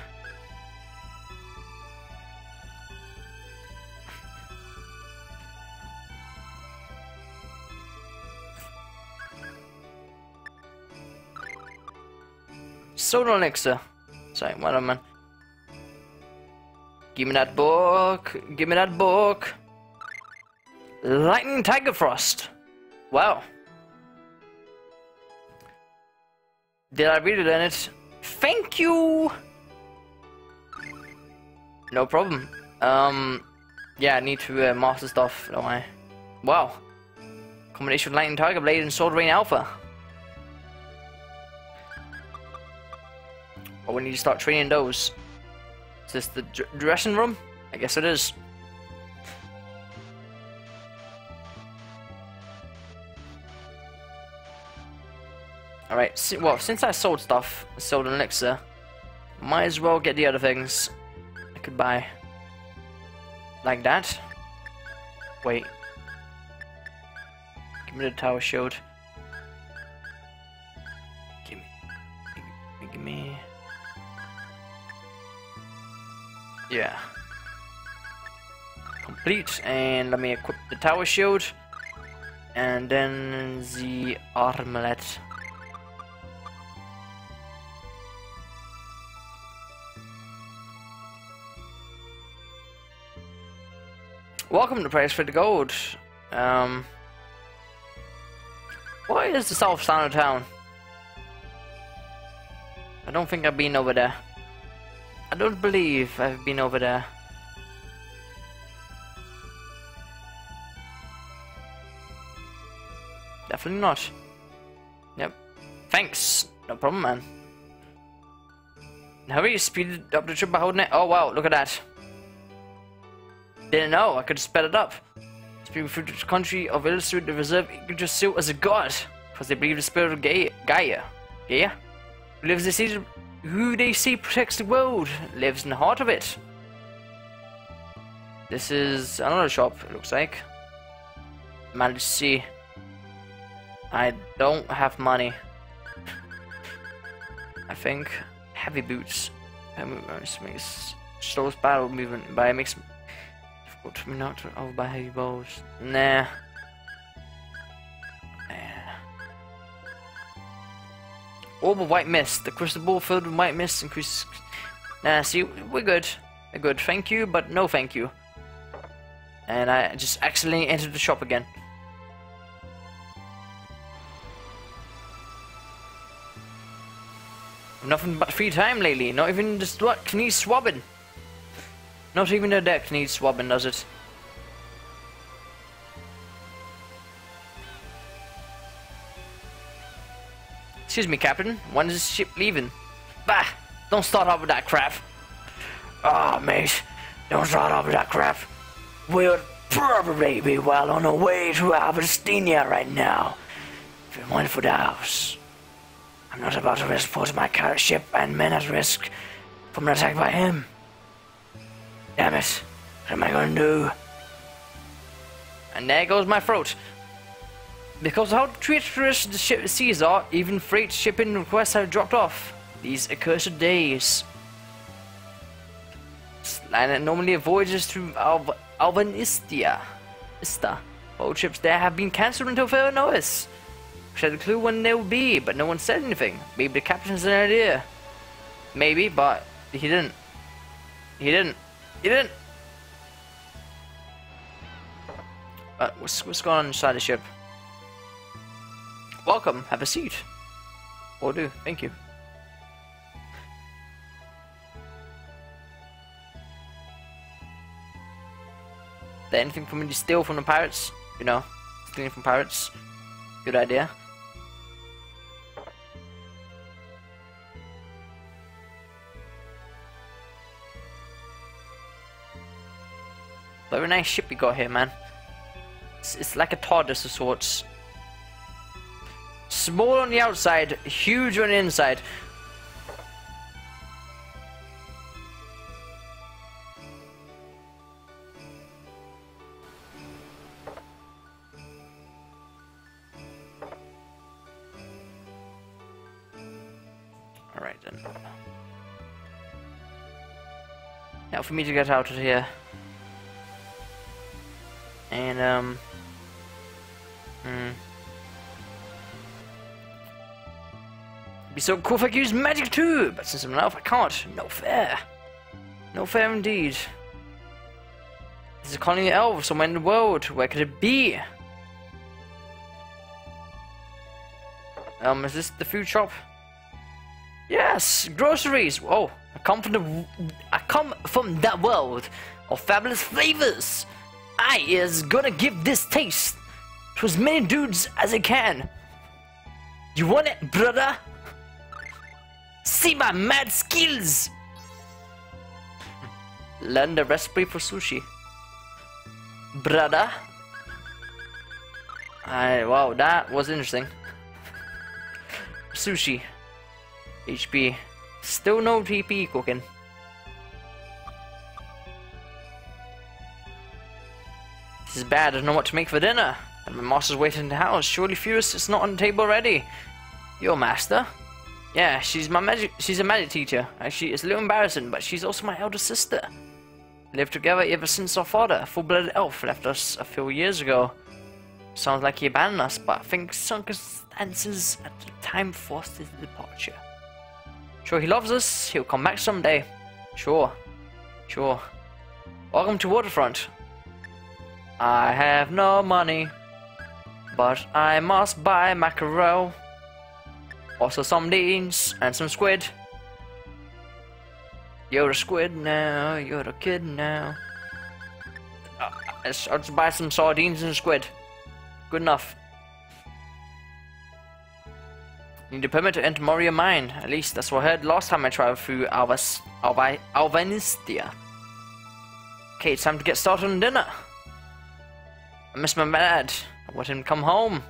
Soda elixir. Sorry, what am I? Give me that book. Give me that book. Lightning Tiger Frost. Wow. Did I read it in it? Thank you! No problem. Um, yeah, I need to uh, master stuff, don't I? Wow. Combination of Lightning Tiger Blade and Sword Rain Alpha. Oh, we need to start training those. Is this the dressing room? I guess it is. Alright, well, since I sold stuff, sold an elixir, might as well get the other things I could buy. Like that. Wait. Give me the tower shield. Give me. Give me. Yeah. Complete, and let me equip the tower shield. And then the armlet. Welcome to Price for the Gold. Um, why is the south side of town? I don't think I've been over there. I don't believe I've been over there. Definitely not. Yep. Thanks. No problem, man. How are you speeded up the trip by holding it? Oh wow, look at that. Didn't know, I could sped it up. Speaking through the country of Illustrate the reserve you could just Seal as a god, because they believe the spirit of Gaia. Gaia. Gaia? Who lives the city, who they see protects the world, lives in the heart of it. This is another shop, it looks like. Manage to see. I don't have money. I think heavy boots. Slows battle movement, but it by heavy balls. Nah. Orb of white mist. The crystal ball filled with white mist increases Nah, see we're good. We're good. Thank you, but no thank you. And I just accidentally entered the shop again. Nothing but free time lately, not even just what knees swabbing. Not even the deck needs swabbing, does it? Excuse me, Captain. When is this ship leaving? Bah! Don't start off with that crap. Ah, oh, mate. Don't start off with that crap. We'll probably be well on our way to Abyssinia right now. If it weren't for the house. I'm not about to risk putting my ship and men at risk from an attack by him. Damn it. What am I gonna do? And there goes my throat. Because how treacherous the ship seas are, even freight shipping requests have dropped off. These accursed days. It normally avoids through Al Alvanistia. Ista. All trips there have been cancelled until further notice. Wish had a clue when they will be, but no one said anything. Maybe the captain has an idea. Maybe, but he didn't. He didn't. He didn't. Uh, what's, what's going on inside the ship? Welcome. Have a seat. Will do. Thank you. there anything for me to steal from the pirates? You know, stealing from pirates. Good idea. Very nice ship you got here, man. It's, it's like a TARDIS of sorts. Small on the outside, huge on the inside. Alright then. Now for me to get out of here. And, um... Hmm. Be so cool if I could use magic too, but since I'm an elf, I can't. No fair. No fair indeed. This is a colony of elves somewhere in the world. Where could it be? Um, is this the food shop? Yes, groceries. Whoa, I come from the I come from that world of fabulous flavors. I is gonna give this taste to as many dudes as I can. You want it, brother? See my mad skills! Learn the recipe for sushi. Brother. I wow, that was interesting. Sushi. HP. Still no TP cooking. This is bad, I don't know what to make for dinner. And my master's waiting in the house. Surely Furious is not on the table already. Your master? Yeah, she's my magic she's a magic teacher. Actually it's a little embarrassing, but she's also my elder sister. Lived together ever since our father, a full-blooded elf, left us a few years ago. Sounds like he abandoned us, but I think circumstances at the time forced his departure. Sure, he loves us. He'll come back someday. Sure. Sure. Welcome to Waterfront. I have no money, but I must buy mackerel. Also some beans and some squid. You're a squid now, you're a kid now. Uh, let's, buy some sardines and squid. Good enough. Need a permit to enter Moria Mine. At least that's what I heard last time I traveled through Alvas, Alvi, Alvanistia. Okay, it's time to get started on dinner. I miss my dad. I want him to come home.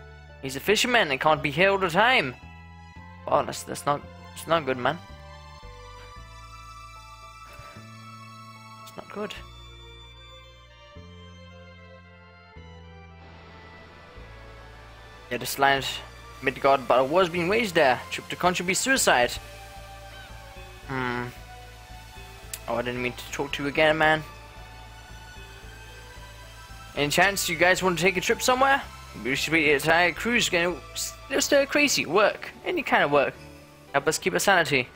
He's a fisherman and can't be here all the time. Oh, that's that's not it's not good, man. It's not good. Yeah, this land Midgard, but I was being waged there. Trip to contribute suicide. Hmm. Oh, I didn't mean to talk to you again, man. Any chance you guys want to take a trip somewhere? We should be entire cruise going just uh, crazy work, any kind of work. Help us keep our sanity.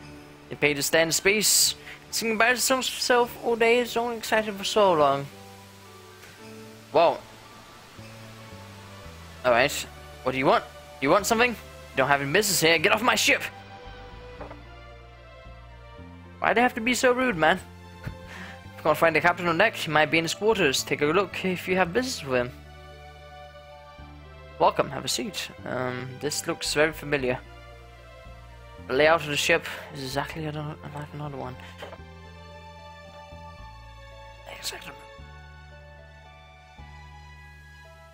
They paid to stand in space, sing about himself all day, so excited for so long. Well. Alright, what do you want? You want something? You don't have any business here. Get off my ship! Why'd I have to be so rude, man? Can't find the captain on deck, he might be in his quarters. Take a look if you have business with him. Welcome, have a seat. Um, this looks very familiar. The layout of the ship is exactly like another one. Exactly.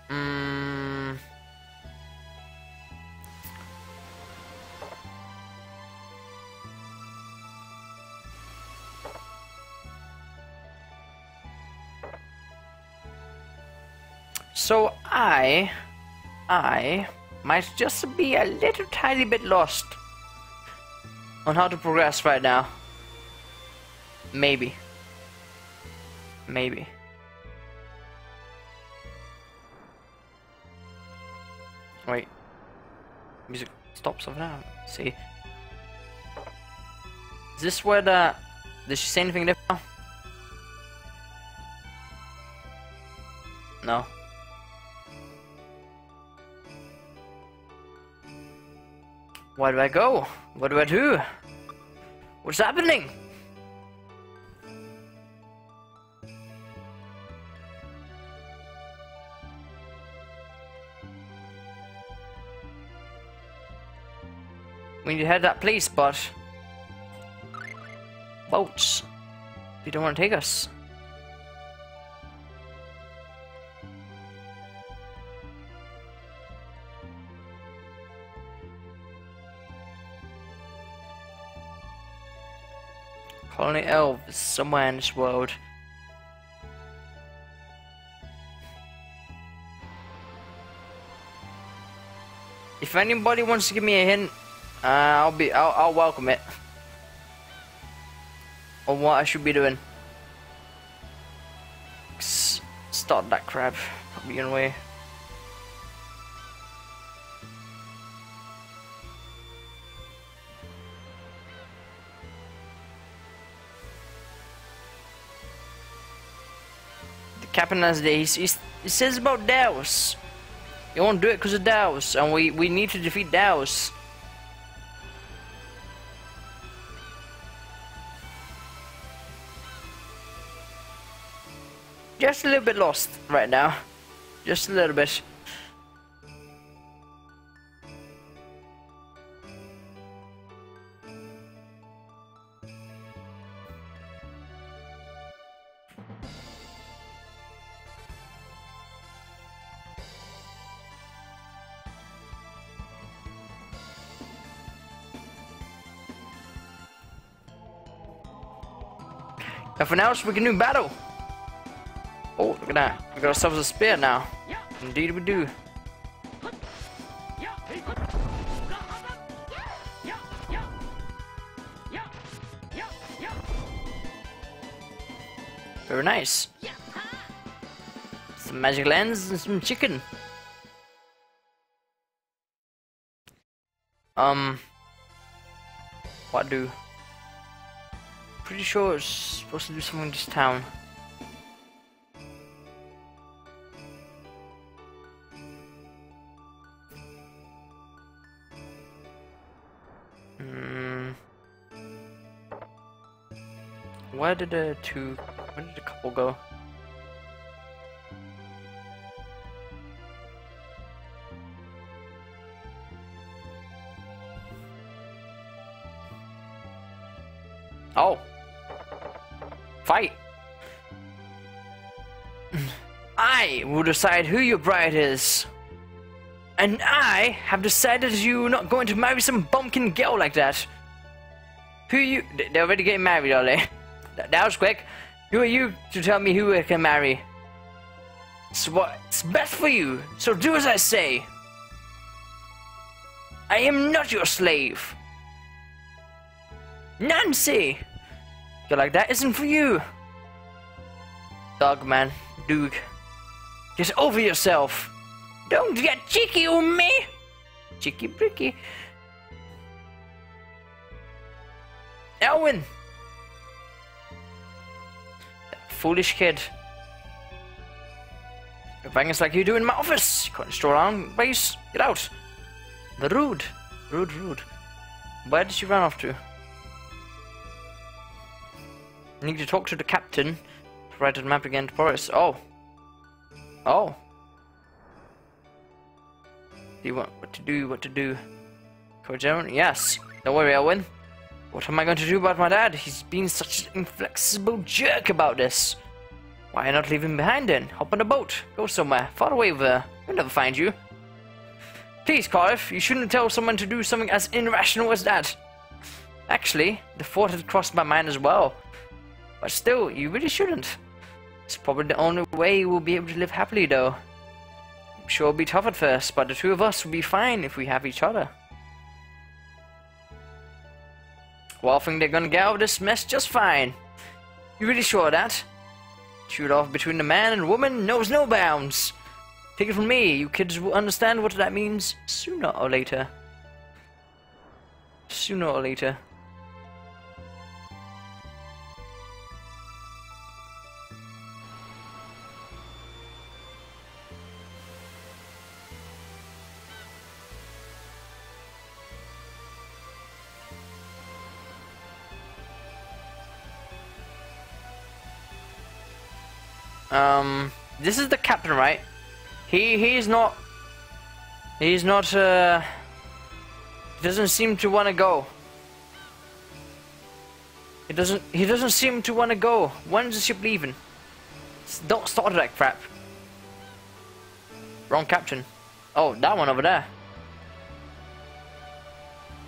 Hmm. So I, I might just be a little tiny bit lost on how to progress right now. Maybe. Maybe. Wait. Music stops over now. See. Is this where the... Did she say anything different? No. Where do I go? What do I do? What's happening? We need to head that place, but boats. They don't want to take us. Colony elves somewhere in this world. If anybody wants to give me a hint, uh, I'll be, I'll, I'll welcome it. On what I should be doing. S start that crap. I'll in the captain has days. He, he says about Dhaos. You won't do it because of Dhaos, and we, we need to defeat Dhaos. just a little bit lost right now. Just a little bit. Nothing else, we can do battle. Oh, look at that. We got ourselves a spear now. Indeed we do. Very nice. Some magic lens and some chicken. Um, what do? Pretty sure it's supposed to do something in this town. Hmm. where did the two, where did the couple go? Decide who your bride is. And I have decided you're not going to marry some bumpkin girl like that. Who you- they're already getting married, are they? (laughs) That was quick. Who are you to tell me who I can marry? It's what's best for you, so do as I say. I am not your slave. Nancy! You're like, that isn't for you. Dog man, Doog. Get over yourself. Don't get cheeky on me. Cheeky bricky. Elwyn! foolish kid. You're banging like you do in my office. You can't stroll around, base. Get out. The rude. Rude, rude. Where did you run off to? I need to talk to the captain write the map again to Boris. Oh. Oh. Do you want what to do, what to do? Coach Yes. Don't worry, Elwyn. What am I going to do about my dad? He's been such an inflexible jerk about this. Why not leave him behind then? Hop on a boat. Go somewhere. Far away there. He'll never find you. Please, Cardiff, you shouldn't tell someone to do something as irrational as that. Actually, the thought had crossed my mind as well. But still, you really shouldn't. It's probably the only way we'll be able to live happily, though. I'm sure it'll be tough at first, but the two of us will be fine if we have each other. Well, I think they're gonna get out of this mess just fine. You really sure of that? Shoot off between the man and woman knows no bounds. Take it from me, you kids will understand what that means sooner or later. Sooner or later. Um, this is the captain, right? He he's not. He's not. Uh, doesn't seem to want to go. He doesn't. He doesn't seem to want to go. When's the ship leaving? Don't start that crap. Wrong captain. Oh, that one over there.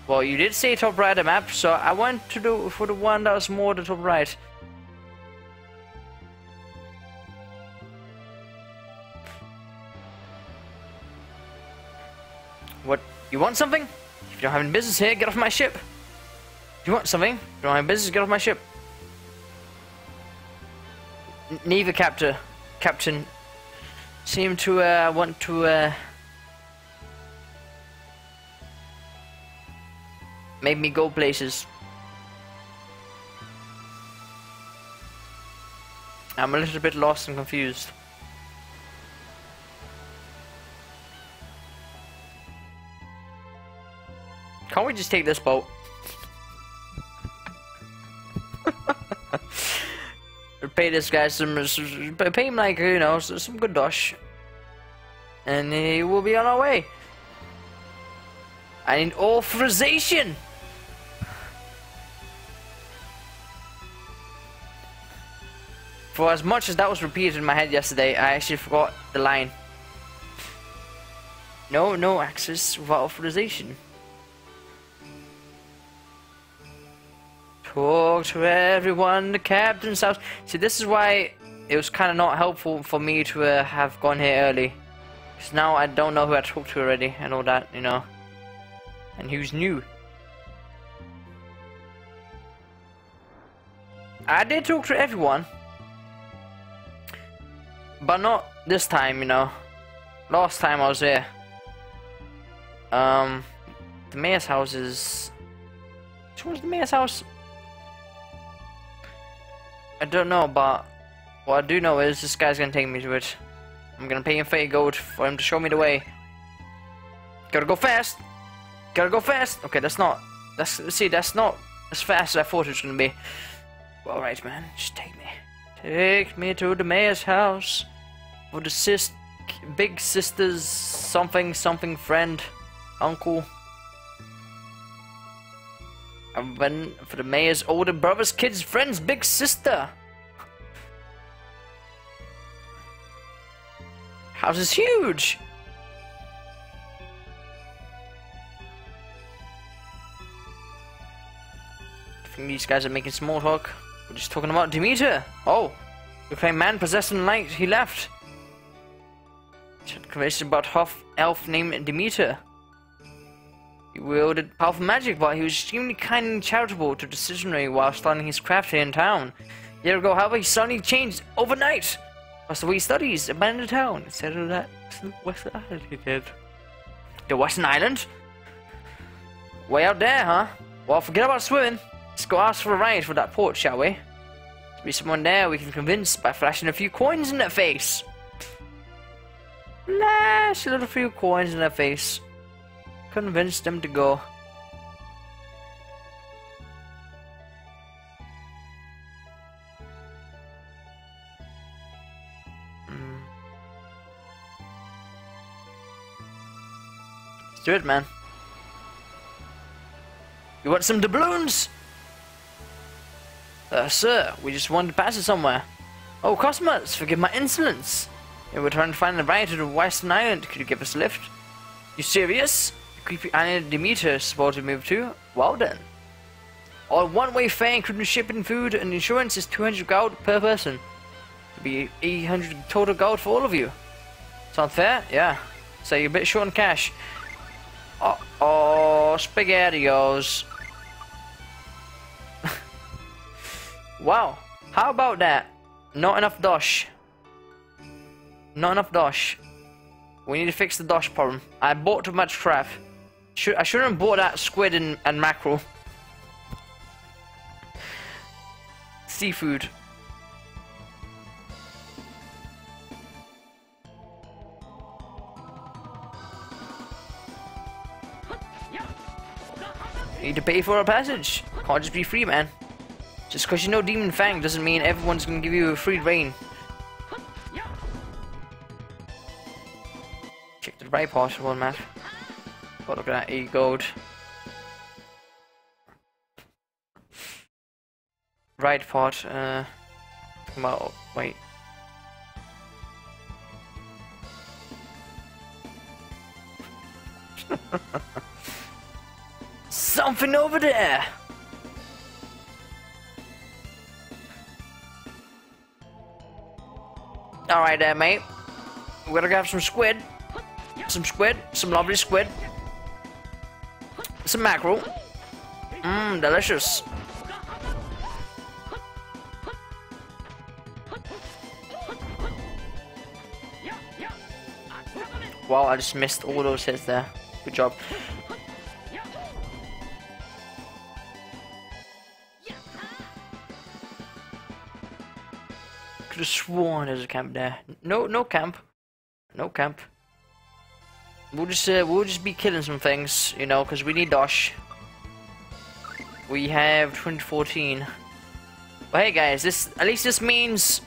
Well, you did say top right of map, so I went to do for the one that was more the top right. What? You want something? If you don't have any business here, get off my ship. Do you want something, if you don't have any business, get off my ship. N neither captain, captain seem to uh, want to uh, make me go places. I'm a little bit lost and confused. Can't we just take this boat? (laughs) pay this guy some, some, pay him like, you know, some good dosh. And he will be on our way. I need authorization! For as much as that was repeated in my head yesterday, I actually forgot the line. No, no access without authorization. Talk to everyone, the captain's house. See, this is why it was kind of not helpful for me to uh, have gone here early. Because now I don't know who I talked to already and all that, you know. And who's new. I did talk to everyone. But not this time, you know. Last time I was there. Um, the mayor's house is... Which one's the mayor's house? I don't know, but what I do know is this guy's gonna take me to it. I'm gonna pay him 30 gold for him to show me the way. Gotta go fast! Gotta go fast! Okay, that's not... That's, see, that's not as fast as I thought it was gonna be. Alright, man, just take me. Take me to the mayor's house. For the sis... Big sister's something something friend. Uncle. I've been for the mayor's older brother's kid's friend's big sister. House is huge. I think these guys are making small talk. We're just talking about Demitel. Oh, we claim man possessed in the. He left. Conversation about half elf named Demitel. He wielded powerful magic, but he was extremely kind and charitable to the citizenry while studying his craft here in town. A year ago, however, he suddenly changed overnight. Way he studies, abandoned town, instead of that Western Island he did. The Western Island? Way out there, huh? Well, forget about swimming. Let's go ask for a ride for that port, shall we? There'll be someone there we can convince by flashing a few coins in their face. Flash a little few coins in their face convince them to go. Mm. Let's do it, man. You want some doubloons? Uh, sir, we just wanted to pass it somewhere. Oh, customers, forgive my insolence. we're trying to find the ride to the Western Island. Could you give us a lift? You serious? Creepy Island Demitel is supposed to move to? Well then. All one-way fare including shipping, food and insurance is 200 gold per person. It'll be 800 total gold for all of you. Sound fair? Yeah. So you're a bit short on cash. Uh oh, spaghettios. (laughs) wow. How about that? Not enough dosh. Not enough dosh. We need to fix the dosh problem. I bought too much crap. Should I shouldn't have bought that squid and, and mackerel. Seafood. Need to pay for a passage. Can't just be free, man. Just because you know Demon Fang doesn't mean everyone's gonna give you a free reign. Check the right part of one map. Oh, look at 8 gold. Right part, uh... Well, wait. (laughs) Something over there! Alright there, mate. We're gonna grab some squid. Some squid. Some lovely squid. Some mackerel. Mmm, delicious. Wow, I just missed all those hits there. Good job. Could have sworn there's a camp there. No, no camp. No camp. We'll just uh, we'll just be killing some things, you know, because we need Dosh. We have 2014. But hey guys, this at least this means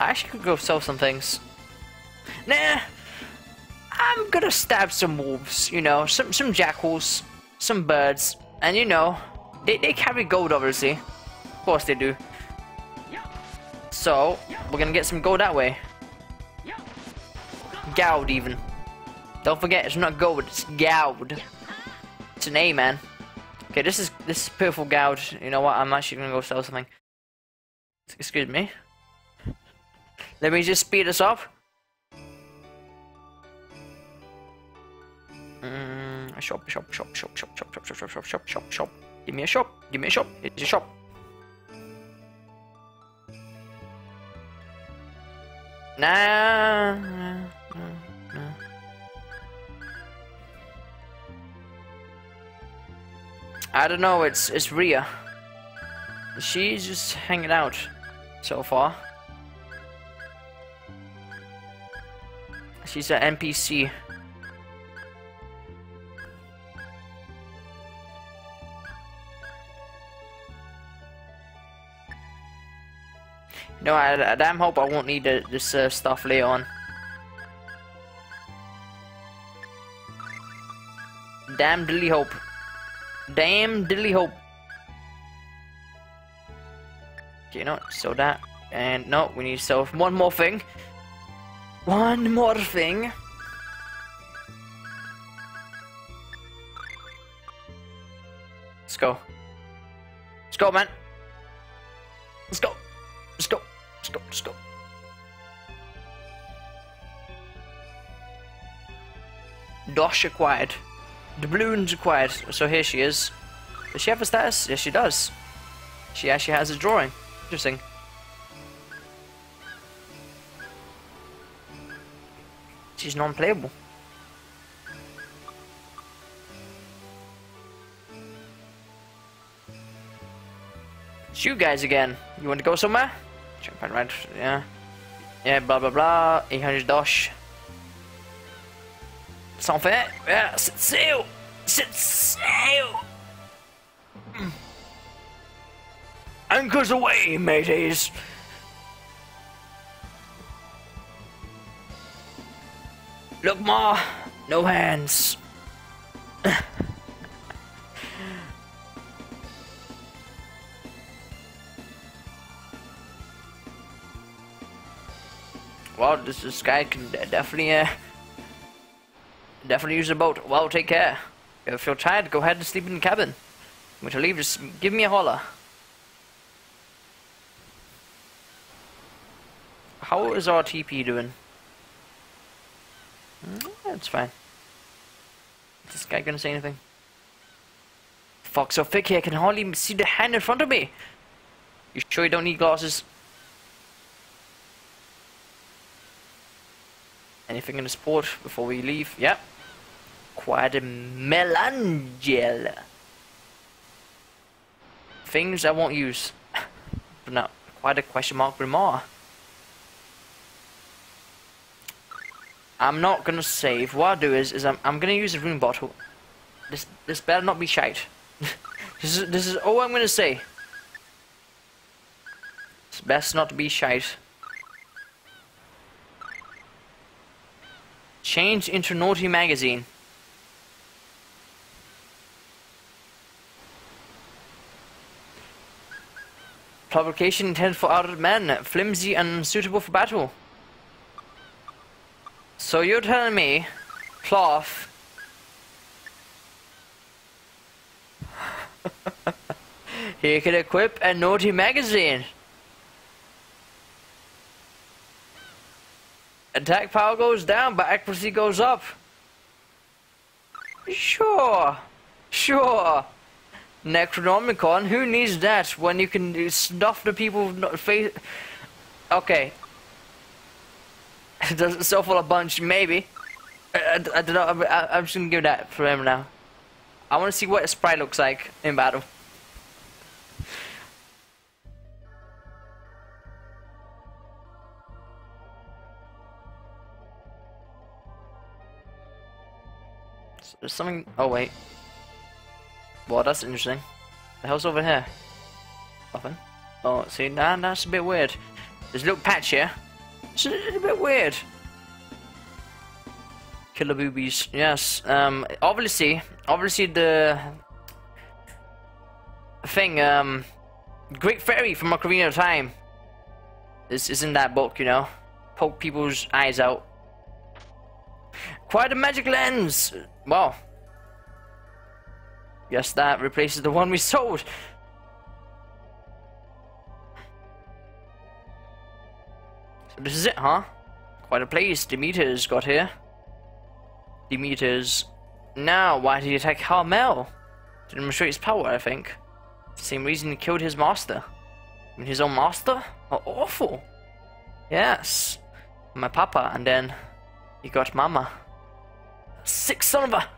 I actually could go sell some things. Nah, I'm gonna stab some wolves, you know, some some jackals, some birds, and you know, they they carry gold obviously. Of course they do. So we're gonna get some gold that way. Goud even. Don't forget, it's not gold, it's goud. It's an A, man. Okay, this is this is purple goud. You know what? I'm actually gonna go sell something. Excuse me. Let me just speed this up. Mm, shop, shop, shop, shop, shop, shop, shop, shop, shop, shop, shop, shop, shop. Give me a shop. Give me a shop. It's a shop. Nah. I don't know, it's it's Rhea. She's just hanging out so far. She's an NPC. No, I, I damn hope I won't need this uh, stuff later on. Damn dilly hope. Damn dilly hope. Okay, you know, so that and no, we need to sell one more thing. One more thing. Let's go. Let's go, man. Let's go. Let's go. Let's go. Let's go. Dosh acquired. Doubloons acquired. So here she is. Does she have a status? Yes, she does. She actually has a drawing. Interesting. She's non-playable. It's you guys again. You want to go somewhere? Jump right, yeah. Yeah, blah blah blah. 800 dosh. Sans fait. Yeah, sit sail. Sit sail. Anchors away, mateys. Look, Ma. No hands. well, this, this guy can definitely, uh, definitely use the boat. Well, take care. If you're tired, go ahead and sleep in the cabin. When to leave, just give me a holler. How is our TP doing? Hmm, That's fine. Is this guy gonna say anything? Fuck, so thick here, I can hardly see the hand in front of me. You sure you don't need glasses? Anything in this port before we leave? Yep. Quite a melangel. Things I won't use. but (laughs) not quite a question mark grimoire. I'm not gonna save. What I'll do is, is I'm, I'm gonna use a rune bottle. This, this better not be shite. (laughs) this is, this is all I'm gonna say. It's best not to be shite. Change into Naughty Magazine. Publication intended for adult men, flimsy and unsuitable for battle. So you're telling me, cloth. (laughs) he can equip a naughty magazine. Attack power goes down, but accuracy goes up. Sure. Sure. Necronomicon, who needs that when you can stuff the people face... Okay. Does it sell a bunch? Maybe. I, I, I don't know. I, am just gonna give that for him now. I want to see what a sprite looks like in battle. There's something. Oh wait. Well, that's interesting. The hell's over here? Nothing. Oh, see, nah, that's a bit weird. There's a little patch here. It's a, a bit weird. Killer boobies. Yes. Um. Obviously, obviously the thing. Um. Great Fairy from Ocarina of Time. This is in that book, you know. Poke people's eyes out. Quite a magic lens. Wow. Guess that replaces the one we sold. So this is it, huh? Quite a place Demitel's got here. Demitel's... Now, why did he attack Hamel? To demonstrate his power, I think. Same reason he killed his master. I mean, his own master? How awful. Yes. My papa, and then he got mama. Sick son of a...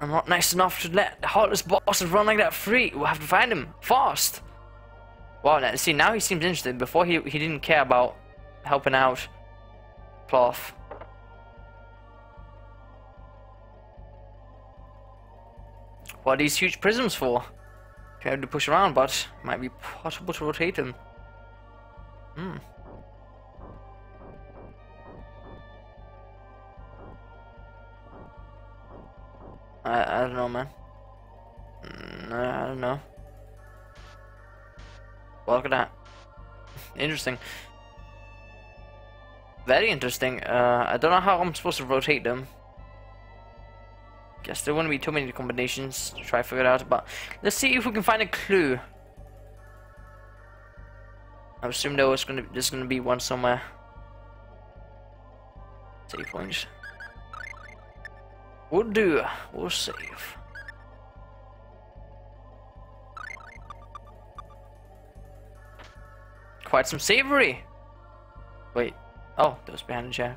I'm not nice enough to let the heartless boss run like that free. We'll have to find him. Fast. Wow, see, now he seems interested. Before, he, he didn't care about helping out Ploth. What are these huge prisms for? You have to push around, but might be possible to rotate them. Hmm. I, I don't know, man. Mm, I don't know. Well, look at that. (laughs) Interesting. Very interesting. Uh, I don't know how I'm supposed to rotate them. Guess there wouldn't be too many combinations to try to figure it out, but let's see if we can find a clue. I assume there was gonna there's gonna be one somewhere. Save points. We'll do. We'll save. Quite some savory. Wait. Oh, was behind the chair.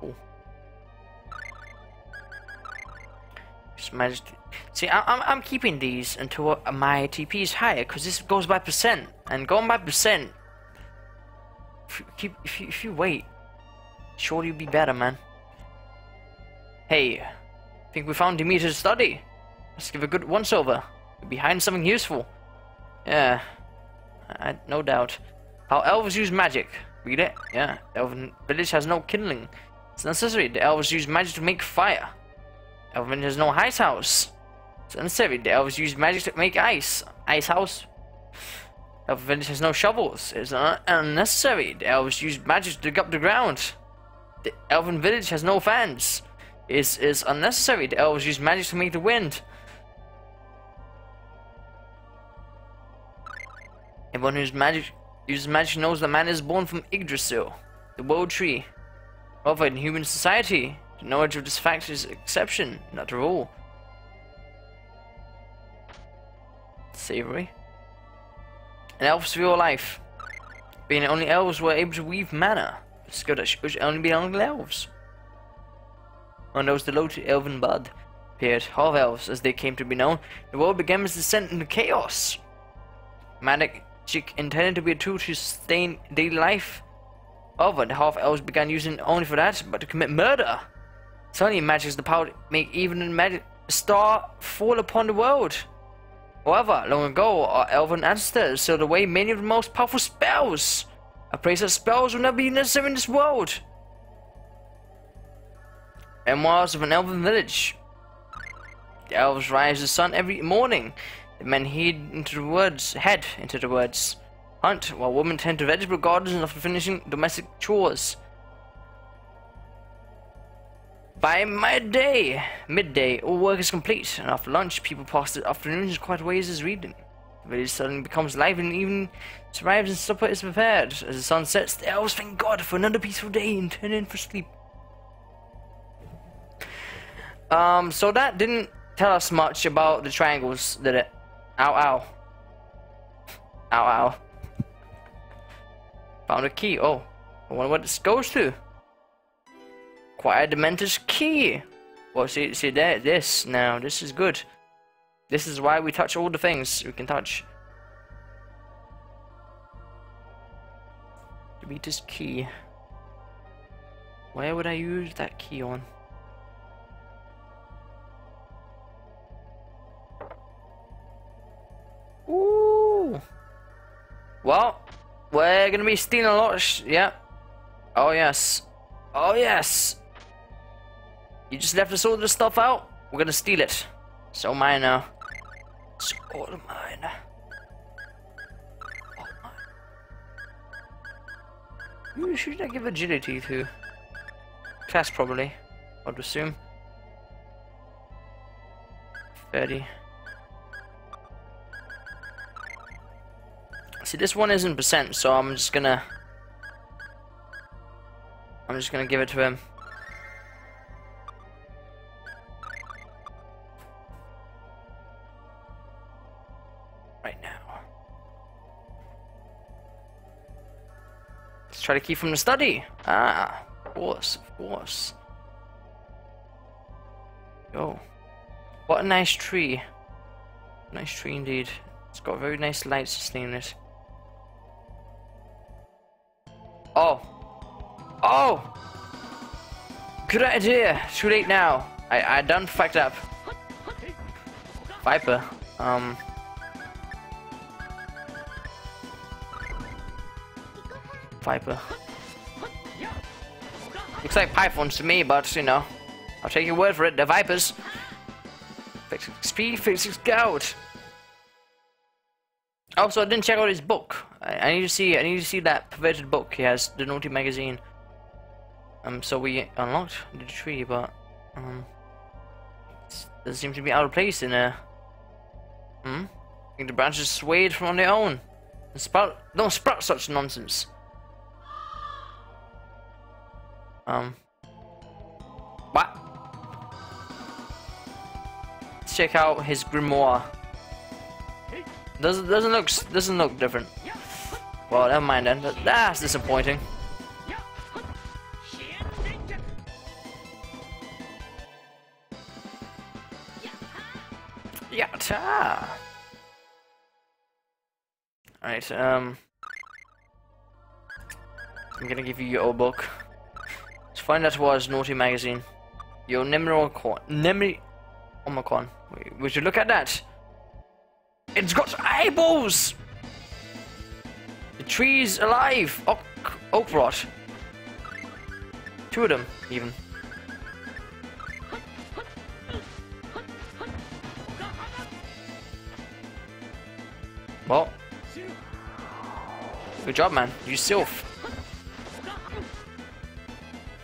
Cool. Majesty. See, I, I'm I'm keeping these until my TP is higher, because this goes by percent, and going by percent. If you keep, if you, if you wait, surely you'll be better, man. Hey, think we found Demitel's study. Let's give a good once-over. Behind something useful. Yeah, I, no doubt. How elves use magic. Read it? Yeah. Elven village has no kindling. It's necessary. The elves use magic to make fire. Elven has no ice house. It's unnecessary. The elves use magic to make ice. Ice house. Elven village has no shovels. It's un unnecessary. The elves use magic to dig up the ground. The elven village has no fans is is unnecessary. The elves use magic to make the wind. Everyone who's magic uses magic knows that man is born from Yggdrasil, the world tree. However, in human society, the knowledge of this fact is exception, not a rule. Savory. An elf's real life. Being only elves were able to weave mana. It's good that should only belong to elves. And those the low elven bud appeared, half elves as they came to be known, the world began its descent into chaos. Magic intended to be a tool to sustain daily life. However, the half elves began using it only for that, but to commit murder. Suddenly, magic has the power to make even a magic star fall upon the world. However, long ago, our elven ancestors sealed away many of the most powerful spells. A place that spells will never be necessary in this world. Memoirs of an elven village. The elves rise the sun every morning. The men head into the woods, head into the woods, hunt, while women tend to vegetable gardens after finishing domestic chores. By midday, midday, all work is complete, and after lunch, people pass the afternoons quite ways as reading. The village suddenly becomes live and even arrives and supper is prepared. As the sun sets, the elves thank God for another peaceful day and turn in for sleep. Um, so that didn't tell us much about the triangles, did it? Ow, ow. Ow, ow. Found a key. Oh, I wonder what this goes to. Quite a Demitel's key. Well, see, see there, this now, this is good. This is why we touch all the things we can touch. Demitel's key. Where would I use that key on? Ooh. Well, we're gonna be stealing a lot yeah. Oh yes. Oh yes. You just left us all the stuff out? We're gonna steal it. So mine now. It's all mine. All mine. Who should I give agility to? Claus probably, I'd assume. 30. See, this one isn't percent, so I'm just gonna... I'm just gonna give it to him. Right now. Let's try to keep from the study. Ah, of course, of course. Yo. What a nice tree. Nice tree indeed. It's got very nice light sustain it. Oh. Oh! Good idea. Too late now. I, I done fucked up. Viper. Um... Viper. Looks like pythons to me, but, you know, I'll take your word for it. They're vipers. Fix speed, fix gout. Also, I didn't check out his book. I, need to see. I need to see that perverted book he has, the Naughty Magazine. Um, so we unlocked the tree, but um, doesn't seem to be out of place in there. Hmm. I think the branches swayed from on their own. And sprout, don't sprout such nonsense. Um. What? Let's check out his grimoire. Doesn't doesn't look doesn't look different. Well, never mind then. That's disappointing. Yatta! Alright, um... I'm gonna give you your old book. It's find out was Naughty Magazine. Your Nemrocon. Nemri. Omicron. Would you look at that? It's got eyeballs! Tree's alive! Oak, oak rot. Two of them, even. Well. Good job, man. You self.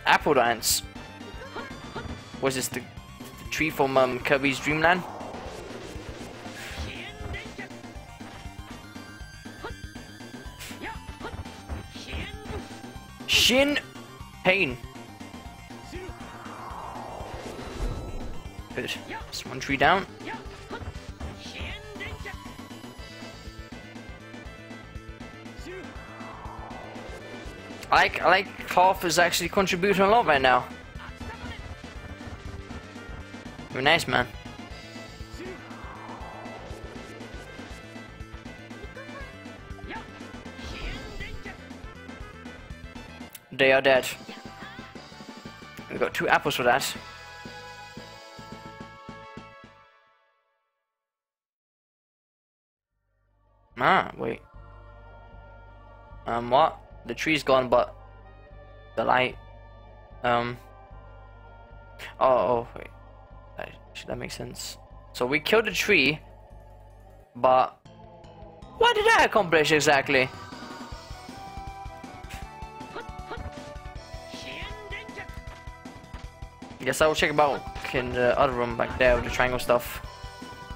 Apple Dance. Was this the, the tree from um, Kirby's Dreamland? Shin Pain. Good. Just one tree down. I like I like Claus is actually contributing a lot right now. Very nice, man. They are dead. We got two apples for that. Ah, wait. Um, what? The tree's gone, but the light. Um. Oh, oh wait. Actually, that makes sense. So we killed the tree, but what did I accomplish exactly? Guess I will check about in the other room back there with the triangle stuff.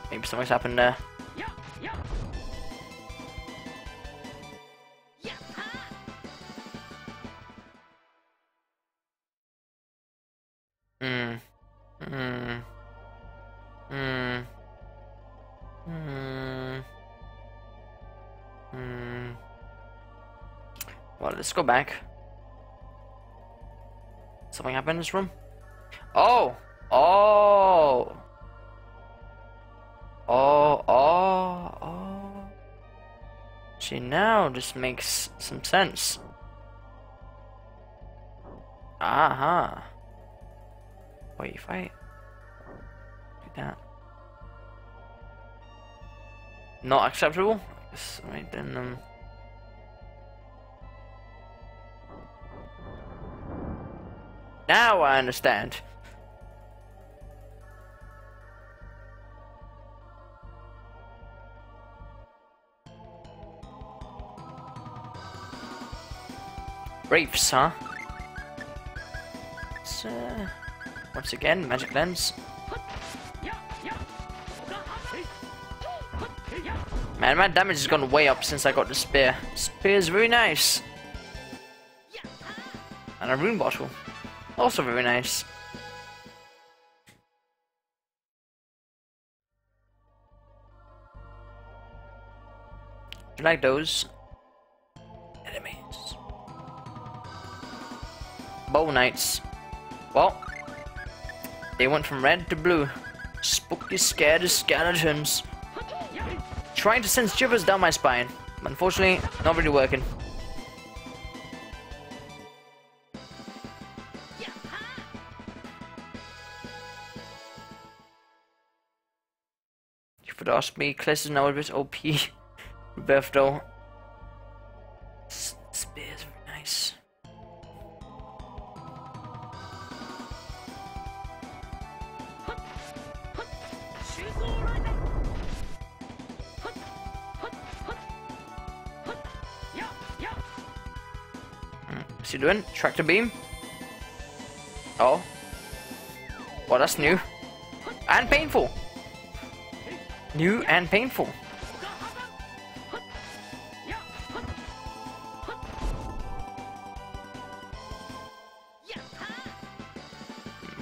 Maybe something's happened there. Hmm. Hmm. Hmm. Hmm. Hmm. Well, let's go back. Something happened in this room? Oh! Oh! Oh, oh, oh. See, now this makes some sense. Aha. Wait, if I do that. Not acceptable? Yes, right then, um. Now I understand. Wraiths, huh? So, uh, once again, magic lens. Man, my damage has gone way up since I got the spear. Spear is very nice. And a rune bottle. Also very nice. You like those? Bow Knights. Well, they went from red to blue. Spooky, scared skeletons. Trying to send shivers down my spine. Unfortunately, not really working. If you'd ask me, Cress is now a bit OP. Roberto. (laughs) What's he doing? Tractor beam? Oh. Well, that's new. And painful. New and painful.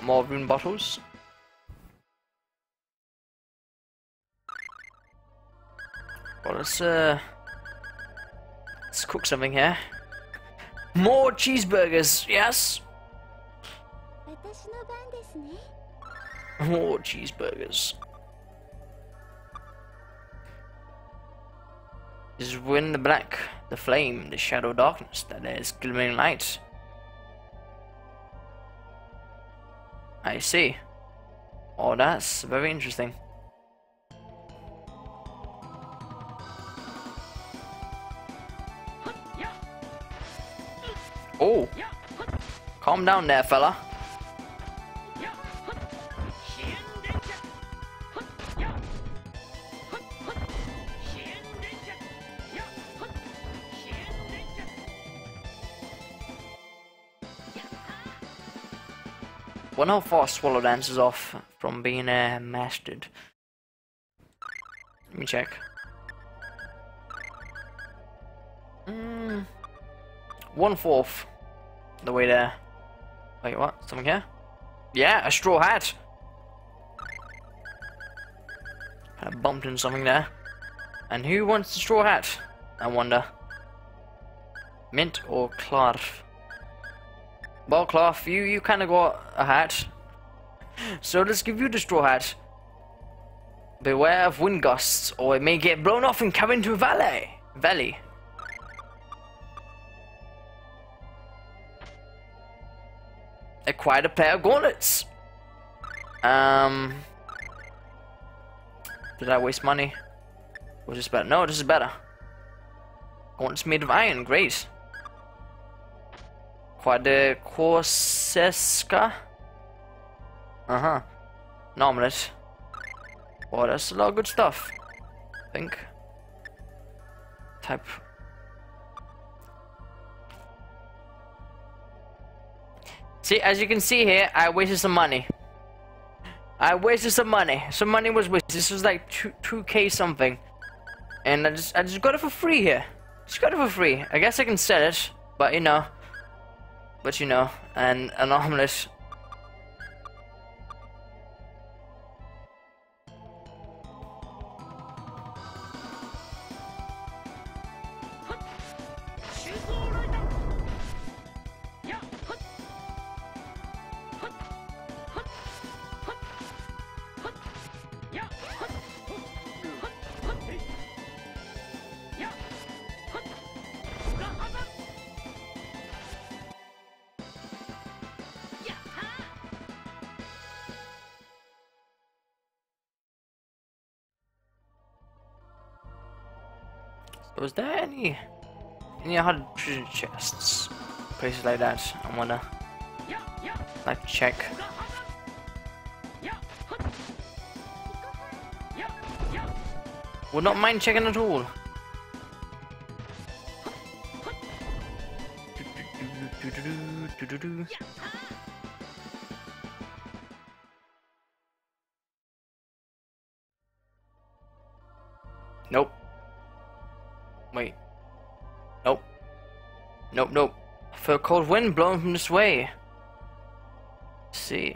More rune bottles. Let's, uh... Let's cook something here. More cheeseburgers, yes? More cheeseburgers. Is when the black, the flame, the shadow darkness, that is glimmering light. I see. Oh, that's very interesting. Calm down there, fella. Wonder how far Swallow Dance is off from being uh, mastered. Let me check. Mm, one fourth the way there. Wait, what? Something here? Yeah, a straw hat. I bumped into something there. And who wants the straw hat? I wonder. Mint or Claus? Well, Claus, you, you kind of got a hat. (laughs) So let's give you the straw hat. Beware of wind gusts, or it may get blown off and come into a valley. Valley. Acquired a pair of gauntlets. Um. Did I waste money? Was this better? No, this is better. Gauntlets made of iron, great. Acquired Corsesca. Uh huh. Nominate. Oh, that's a lot of good stuff. I think. Type. See, as you can see here, I wasted some money. I wasted some money. Some money was wasted. This was like two two k something, and I just I just got it for free here. Just got it for free. I guess I can sell it, but you know. But you know, and an omelet Was there any any treasure chests? Places like that. I wanna like check. Would not mind checking at all. Nope. Nope. I feel a cold wind blowing from this way. Let's see.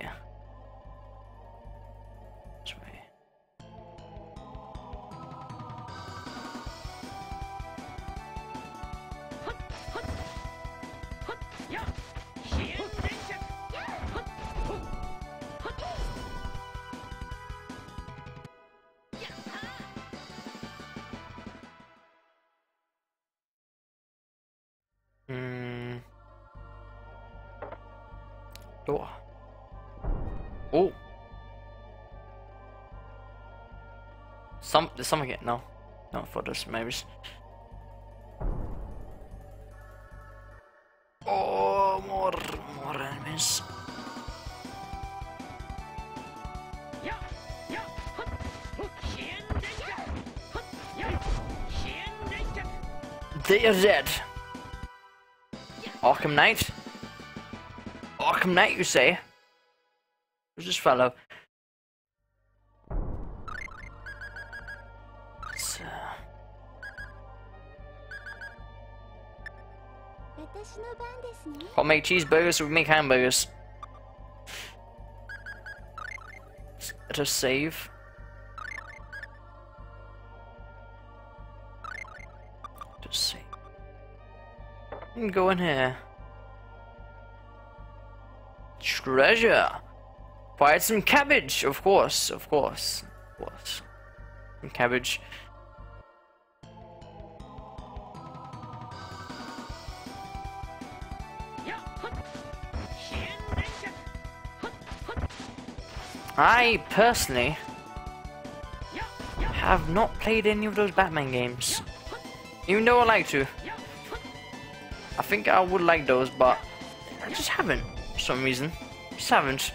Something here. No. No photos, maybe. Oh more more enemies. They are dead. Arkham Knight? Arkham Knight, you say? Who's this fellow? Make cheeseburgers, we make hamburgers. Let us save. Just save. You can go in here. Treasure! Buy some cabbage! Of course, of course, of course. Some cabbage. I personally have not played any of those Batman games. Even though I like to. I think I would like those, but I just haven't for some reason. Just haven't.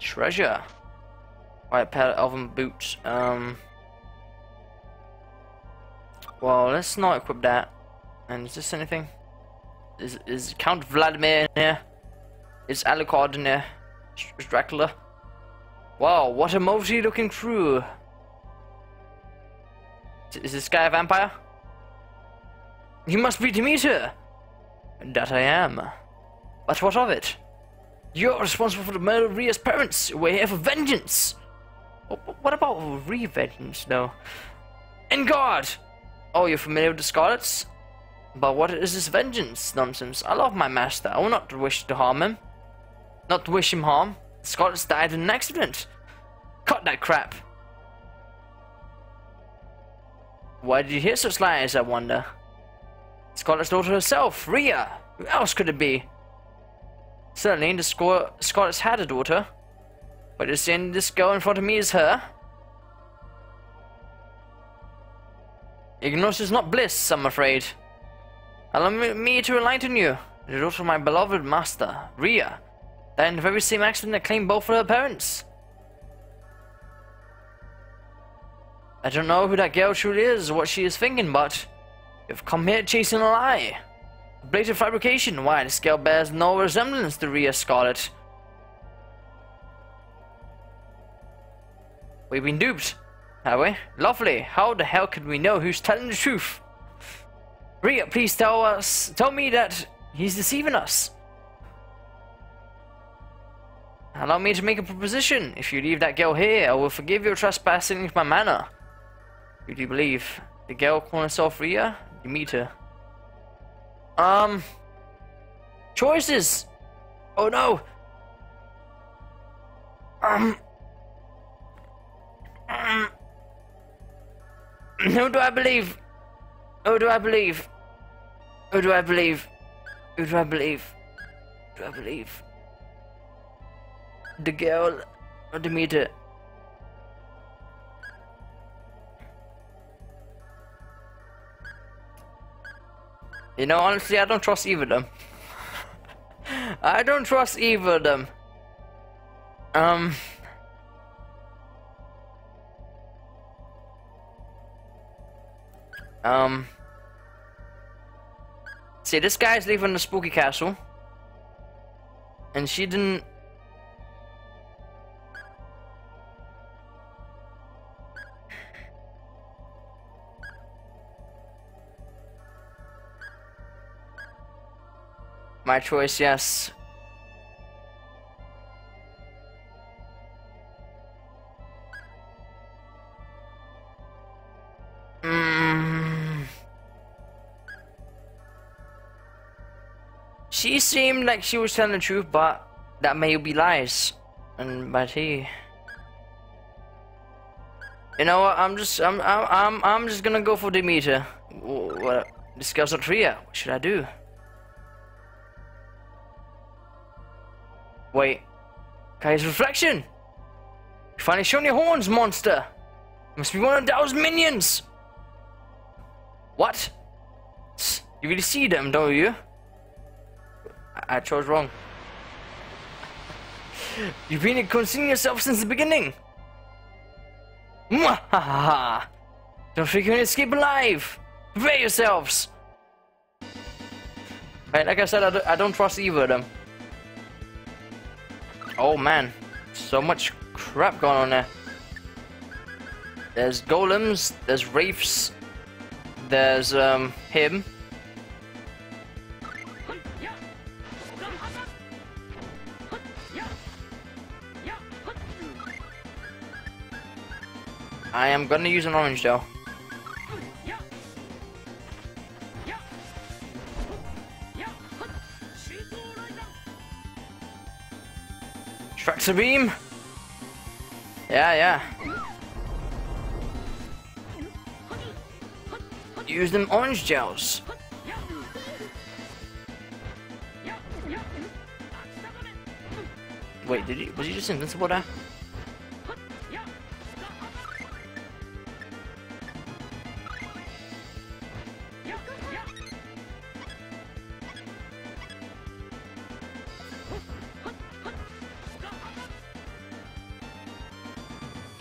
Treasure. White pair of elven boots. Um. Well, let's not equip that. And is this anything? Is is Count Vladimir in here? Is Alucard in there? Is Dracula? Wow, what a multi looking crew. Is this guy a vampire? You must be Demitel! That I am. But what of it? You're responsible for the murder of Rhea's parents. We're here for vengeance. What about revenge, though? And God! Oh, you're familiar with the Scarlets? But what is this vengeance nonsense? I love my master. I will not wish to harm him. Not wish him harm. The Scarlets died in an accident. Cut that crap. Why did you hear such lies, I wonder? The Scarlet's daughter herself, Rhea. Who else could it be? Certainly, the Scar- Scarlet's had a daughter. But you're saying this girl in front of me is her? Ignorance is not bliss, I'm afraid. Allow me- to enlighten you. The daughter of my beloved master, Rhea, that in the very same accident that claimed both of her parents. I don't know who that girl truly is what she is thinking, but you've come here chasing a lie. A blatant fabrication. Why, this girl bears no resemblance to Rhea Scarlet. We've been duped, have we? Lovely. How the hell could we know who's telling the truth? Rhea, please tell us, tell me that he's deceiving us. Allow me to make a proposition. If you leave that girl here, I will forgive your trespassing into my manor. Who do you believe? The girl calling herself Rhea? You meet her. Um. Choices! Oh no! Um. um, Who do I believe? Who do I believe? Who do I believe? Who do I believe? Who do I believe? The girl or Demitel? You know, honestly, I don't trust either of them. (laughs) I don't trust either of them. Um. Um. See, this guy's leaving the spooky castle. And she didn't. My choice, yes. Seemed like she was telling the truth, but that may be lies. And but he, you know what? I'm just I'm I'm I'm, I'm just gonna go for Demitel. What? Girl's not Rhea. What should I do? Wait. Kai's reflection! You finally shown your horns, monster! Must be one of Dhaos' minions! What? You really see them, don't you? I, chose wrong. You've been concealing yourself since the beginning! Mwahaha! Don't think you can escape alive! Prepare yourselves! Right, like I said, I don't, I don't trust either of them. Oh man, so much crap going on there. There's golems, there's wraiths, there's um him. I am gonna use an orange though. Tractor beam. Yeah, yeah. Use them orange gels. Wait, did he? Was he just invincible there?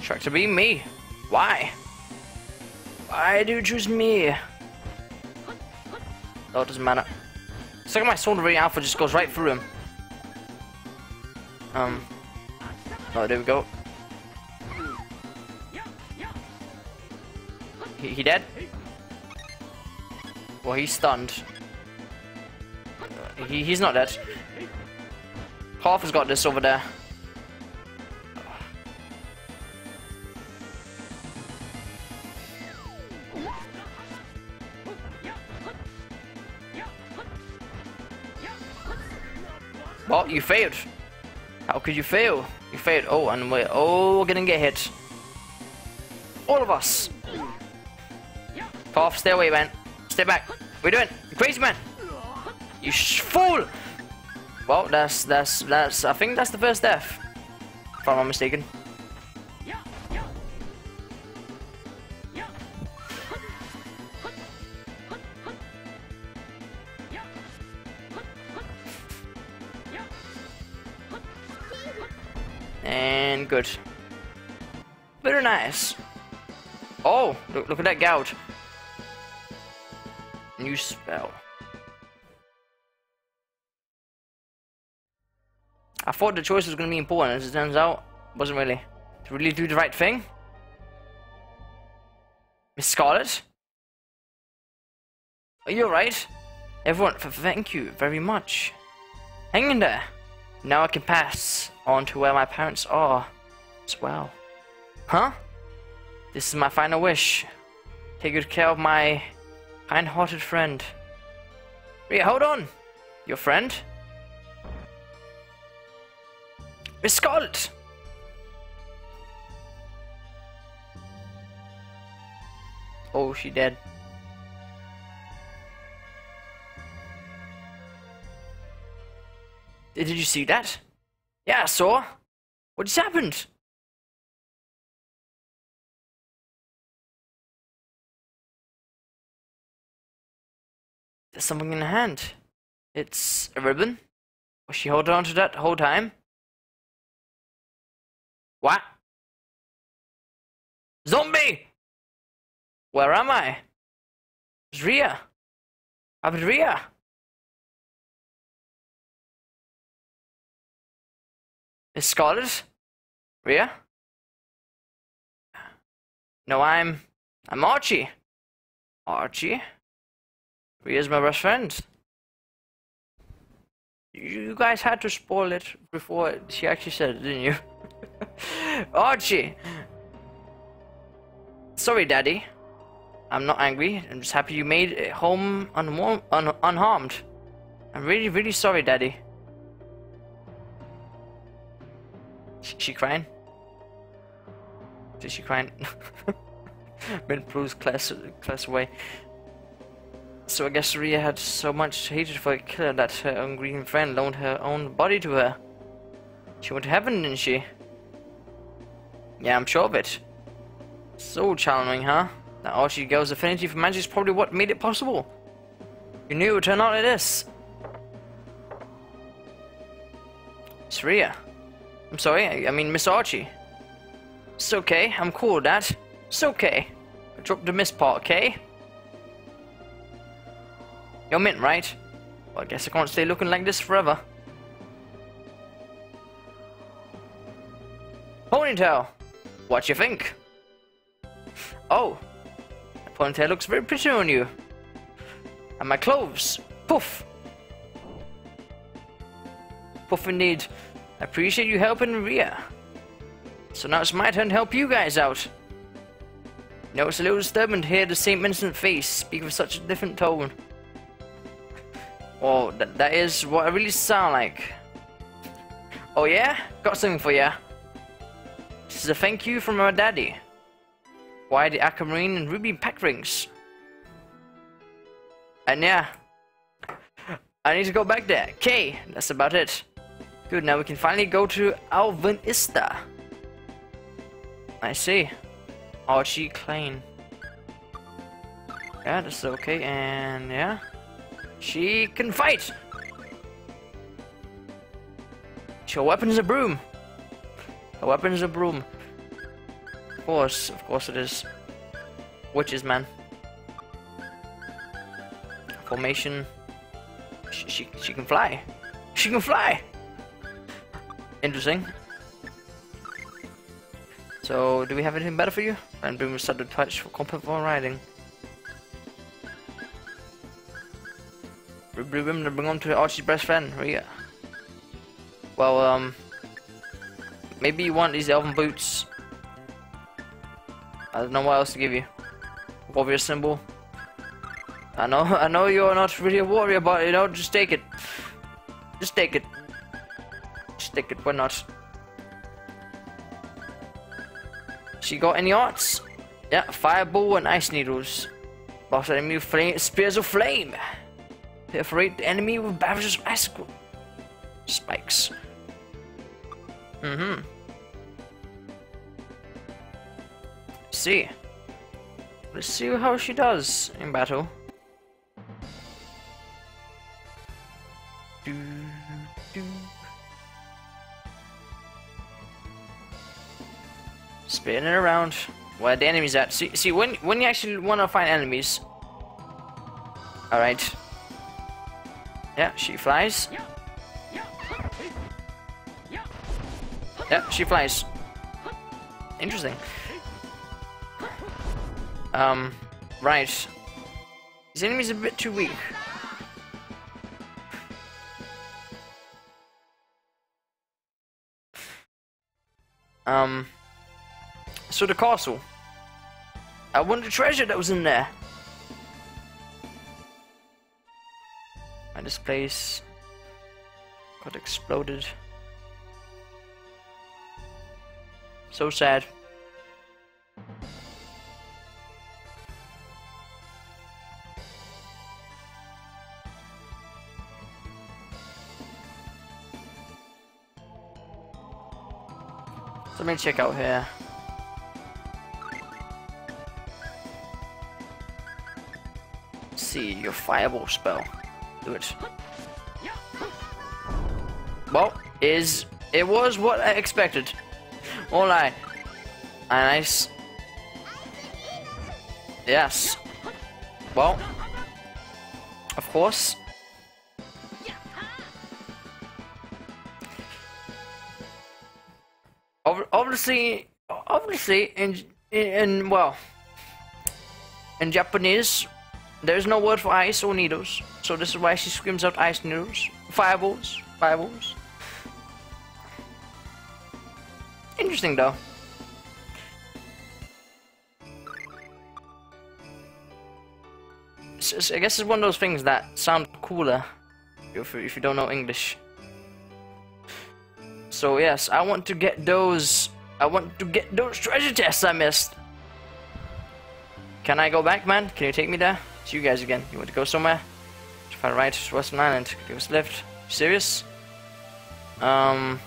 Tractor be me. Why? Why do you choose me? Oh, it doesn't matter. It's like my Sword Rain Alpha just goes right through him. Um. Oh, there we go. He, he dead? Well, he's stunned. Uh, he, he's not dead. Half has got this over there. Well, you failed. How could you fail? You failed. Oh, and we're all gonna get hit. All of us. Off, stay away, man. Stay back. What are you doing? You crazy man. You fool. Well, that's, that's, that's, I think that's the first death. If I'm not mistaken. Nice. Oh, look, look at that gout. New spell. I thought the choice was going to be important, as it turns out, wasn't really. To really do the right thing? Miss Scarlet? Are you alright? Everyone, thank you very much. Hang in there. Now I can pass on to where my parents are as well. Huh? This is my final wish. Take good care of my kind-hearted friend. Rhea, hold on. Your friend? Scarlet! Oh, she dead. Did you see that? Yeah, I saw. What just happened? There's something in her hand. It's a ribbon. Was she holding on to that the whole time? What? Zombie! Where am I? It's Rhea. I'm Rhea. Miss Scarlet? Rhea? No, I'm... I'm Arche. Arche? Rhea's my best friend. You guys had to spoil it before she actually said it, didn't you? (laughs) Arche! Sorry, Daddy. I'm not angry. I'm just happy you made it home un un unharmed. I'm really, really sorry, Daddy. She, she crying? Is she crying? (laughs) Ben pulls Claus, Claus away. So I guess Rhea had so much hatred for a killer that her own green friend loaned her own body to her. She went to heaven, didn't she? Yeah, I'm sure of it. So charming, huh? That Arche girl's affinity for magic is probably what made it possible. You knew it would turn out like this. It's Rhea. I'm sorry, I, I mean Miss Arche. It's okay, I'm cool with that. It's okay. I dropped the miss part, okay? You're mint, right? Well, I guess I can't stay looking like this forever. Ponytail! What you think? Oh, the ponytail looks very pretty on you. And my clothes. Poof. Poof indeed. I appreciate you helping Rhea. So now it's my turn to help you guys out. You know, it's a little disturbing to hear the same innocent face speak with such a different tone. Oh, Th that is what I really sound like. Oh yeah? Got something for ya. This is a thank you from my daddy. Why the aquamarine and ruby pact rings? And yeah, I need to go back there. Okay, that's about it. Good, now we can finally go to Alvanista. I see. Arche Klein. Yeah, that's okay, and yeah. She can fight! Her weapon is a broom. Her weapon is a broom. Of course, of course it is. Witches, man. Formation. She, she, she can fly. She can fly! Interesting. So, do we have anything better for you? And bring start to touch for comfort while riding. Remember to bring on to Arche's best friend. Well, um, maybe you want these elven boots. I don't know what else to give you. Warrior symbol. I know, (laughs) I know you're not really a warrior, but you know, just take it. Just take it. Just take it, why not? She got any arts? Yeah, fireball and ice needles. Boss enemy flame, spears of flame. Perforate the enemy with barrages of icicle. Spikes. Mm-hmm. See. Let's see how she does in battle. Do, do. Spinning around. Where the enemy's at? See, see when when you actually want to find enemies. All right. Yeah, she flies. Yeah, she flies. Interesting. Um, right. His enemies are a bit too weak. Um, so the castle. I want the treasure that was in there. And this place got exploded. So sad. So let me check out here. See your fireball spell. It. Well, is it was what I expected. All right. Nice. Yes. Well, of course. Obviously, obviously, in, in in well, in Japanese, there's no word for ice or needles, so this is why she screams out ice needles, fireballs, fireballs. Interesting though. I guess it's one of those things that sound cooler if, if you don't know English. So yes, I want to get those. I want to get those treasure chests I missed. Can I go back, man? Can you take me there? It's you guys again. You want to go somewhere? To find right, Western Island. Give us left. lift. Serious? Um.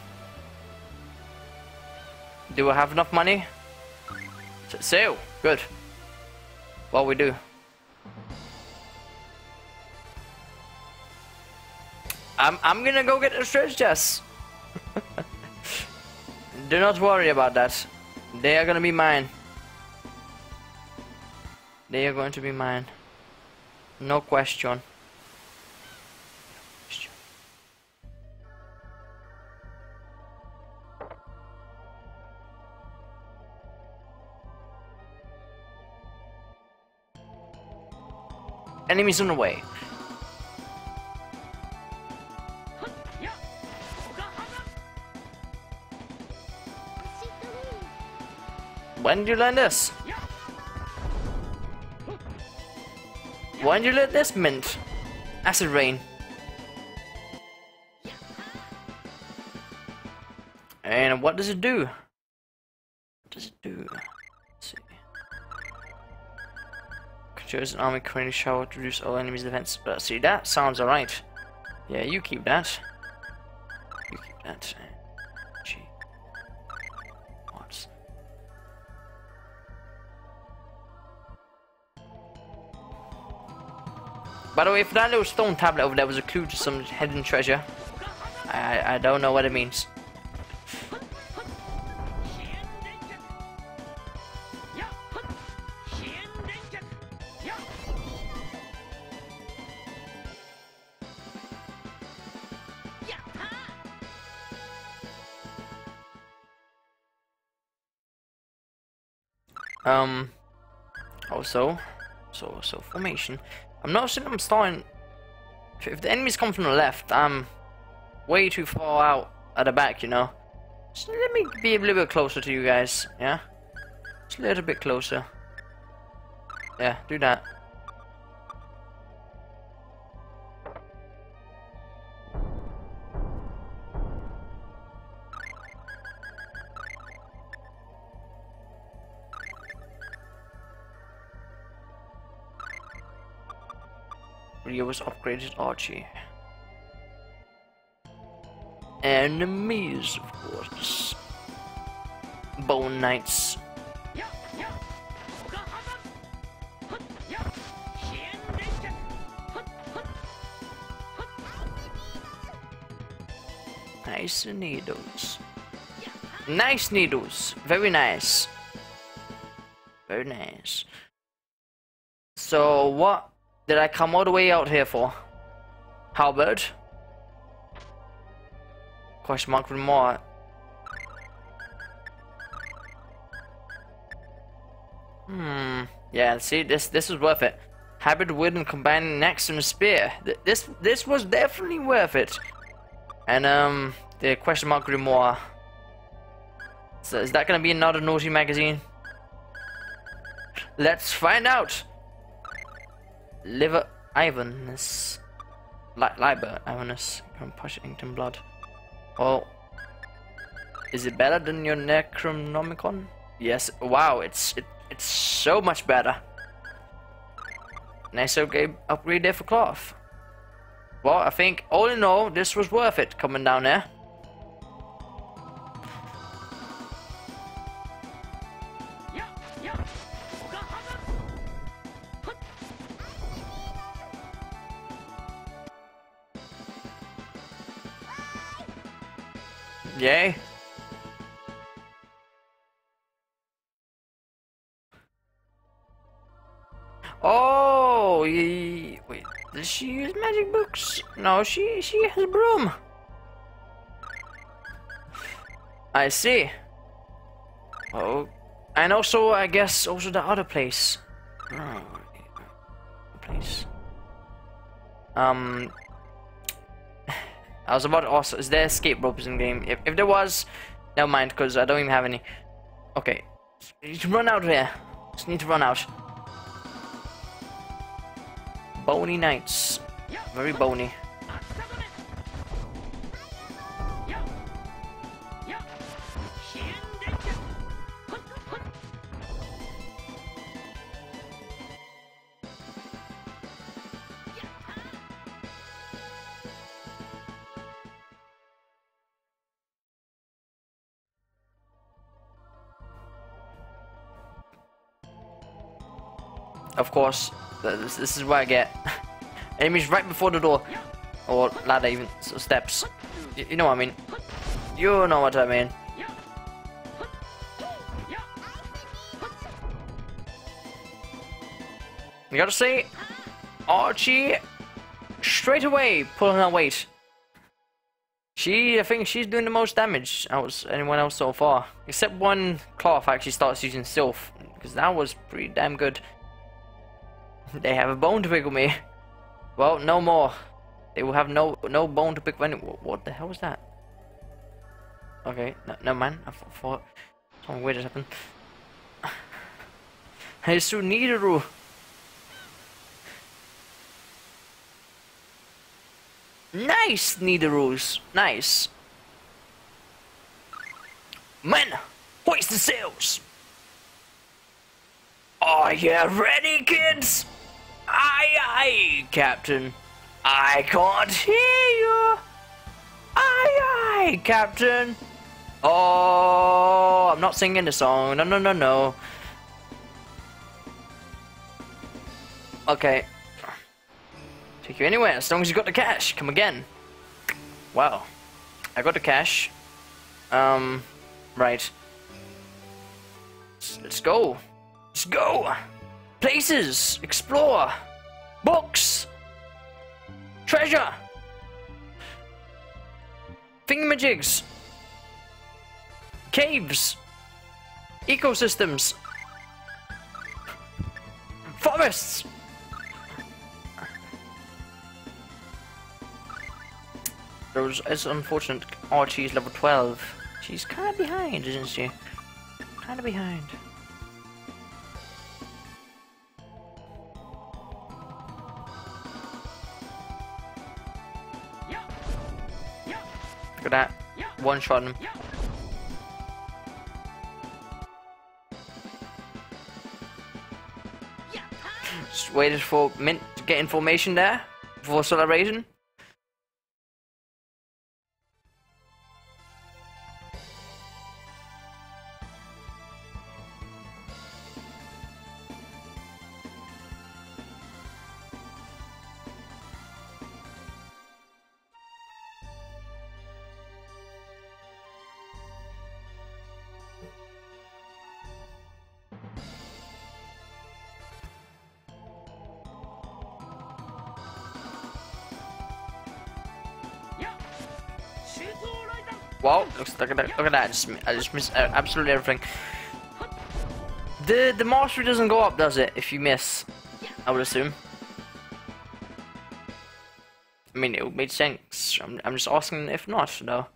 Do I have enough money? Sail. Good. Well, we do. I'm I'm gonna go get the stretch chests. (laughs) Do not worry about that. They are gonna be mine. They are going to be mine. No question. Enemies on the way. When did you learn this? When did you let this mint? Acid rain. And what does it do? What does it do? Let's see. Controls an army currently shower to reduce all enemies' defense. But see, that sounds alright. Yeah, you keep that. You keep that. By the way, if that little stone tablet over there was a clue to some hidden treasure, I I don't know what it means. Um. Also, so so formation. I'm noticing I'm starting. If, the enemies come from the left, I'm way too far out at the back. You know. So let me be a little bit closer to you guys. Yeah. Just a little bit closer. Yeah, do that. Rio's upgraded Arche. Enemies, of course. Bone Knights. Nice needles. Nice needles. Very nice. Very nice. So what did I come all the way out here for? Halberd? Question mark with more. Hmm. Yeah, see, this this was worth it. Hybrid wood and combining axe and spear. Th this this was definitely worth it. And um, the question mark grimoire. So is that gonna be another naughty magazine? Let's find out. Liver Ivanus. Li Liber Ivanus from Pushington Blood. Well, is it better than your Necronomicon? Yes. Wow, it's it, it's so much better. Nice upgrade, upgrade there for Claus. Well, I think all in all, this was worth it coming down there. Yay. Oh, ye- wait, does she use magic books? No, she she has a broom. I see. Oh, and also I guess also the other place. Oh, place. Um, I was about to ask, is there escape ropes in game? If, if there was, never mind, because I don't even have any. Okay, to run out here. Just need to run out. Bony Knights. Very bony. Course, this, this is where I get. (laughs) Enemies right before the door. Or ladder even, so steps. Y you know what I mean. You know what I mean. You gotta say, Arche, straight away pulling her weight. She, I think she's doing the most damage out of anyone else so far. Except one Claus actually starts using Sylph, because that was pretty damn good. They have a bone to pick with me. Well, no more. They will have no no bone to pick with any. What the hell was that? Okay, no, no man. I thought something weird has (sighs) happened. Hey, Nidoru. Nice, Nidorus. Nice. Men, hoist the sails. Are you ready, kids? Aye, aye, Captain. I can't hear you. Aye, aye, Captain. Oh, I'm not singing the song. No, no, no, no. Okay. Take you anywhere, as long as you got the cash. Come again. Wow. I got the cash. Um, right. Let's, let's go. Let's go. Places. Explore. Books. Treasure. Thingamajigs. Caves. Ecosystems. Forests. Those, it's unfortunate Arche's level 12. She's kind of behind, isn't she? Kind of behind. Look at that. One shot him. Just waited for Mint to get information there. before celebration. Look at that! Look at that! I just, I just missed uh, absolutely everything. The the mastery doesn't go up, does it? If you miss, I would assume. I mean, it would make sense. I'm, I'm just asking if not, though.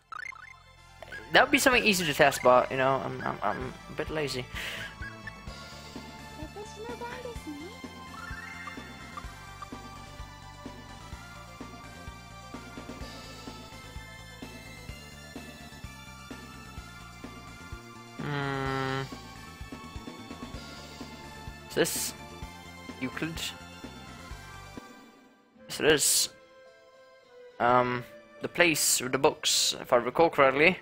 That would be something easy to test, but you know, I'm I'm, I'm a bit lazy. This Euclid? Yes, it is. Um, the place with the books, if I recall correctly,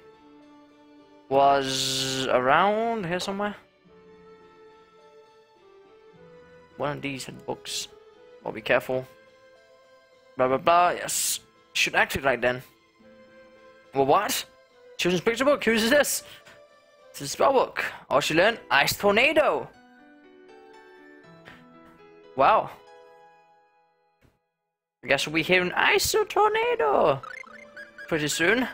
was around here somewhere. One of these had books. I'll be careful. Blah blah blah. Yes, should act it right then. Well, what? Children's picture book. Whose is this? It's a spell book. All she learned, Ice Tornado. Wow. I guess we'll be hearing Ice Tornado pretty soon.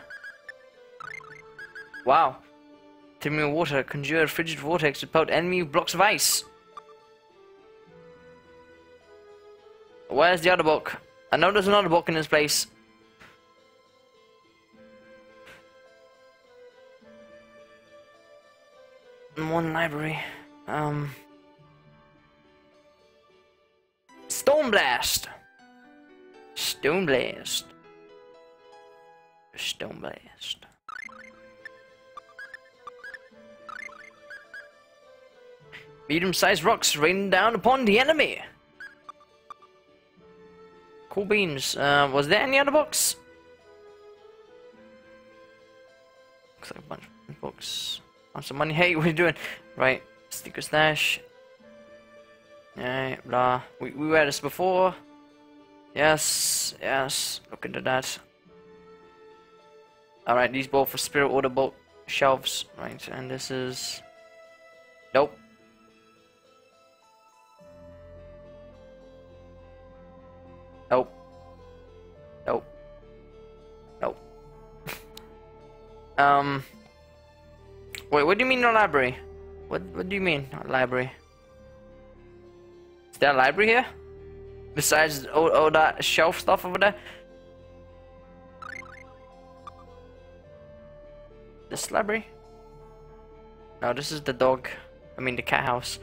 Wow. Teeming water, conjure a frigid vortex to pelt enemy blocks of ice. Where's the other book? I know there's another book in this place. One library. Um. Stone Blast! Stone Blast. Stone Blast. Medium-sized rocks rain down upon the enemy. Cool beans. Uh, was there any other books? Looks like a bunch of books. On some money. Hey, what are you doing? Right, sticker stash. Alright, blah. We, we read this before. Yes, yes. Look into that. Alright, these both for Spirit Order book shelves. Right, and this is. Nope. Nope. Nope. Nope. (laughs) um. Wait, what do you mean no library? What What do you mean no library? Is there a library here? Besides all, all that shelf stuff over there? This library? No, this is the dog. I mean the cat house.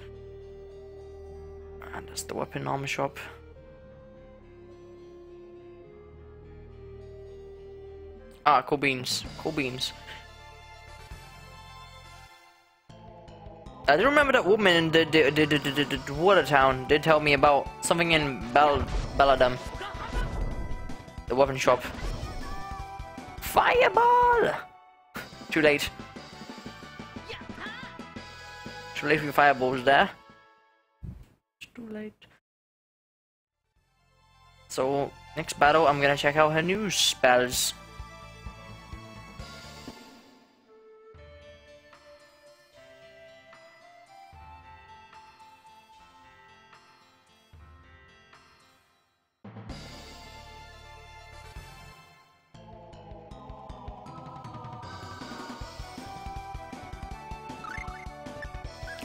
And that's the weapon armor shop. Ah, cool beans. Cool beans. I do remember that woman in the, the, the, the, the, the, water town did tell me about something in Bel Belladum. The weapon shop. Fireball! Too late. Too late for fireballs there. It's too late. So, next battle, I'm gonna check out her new spells.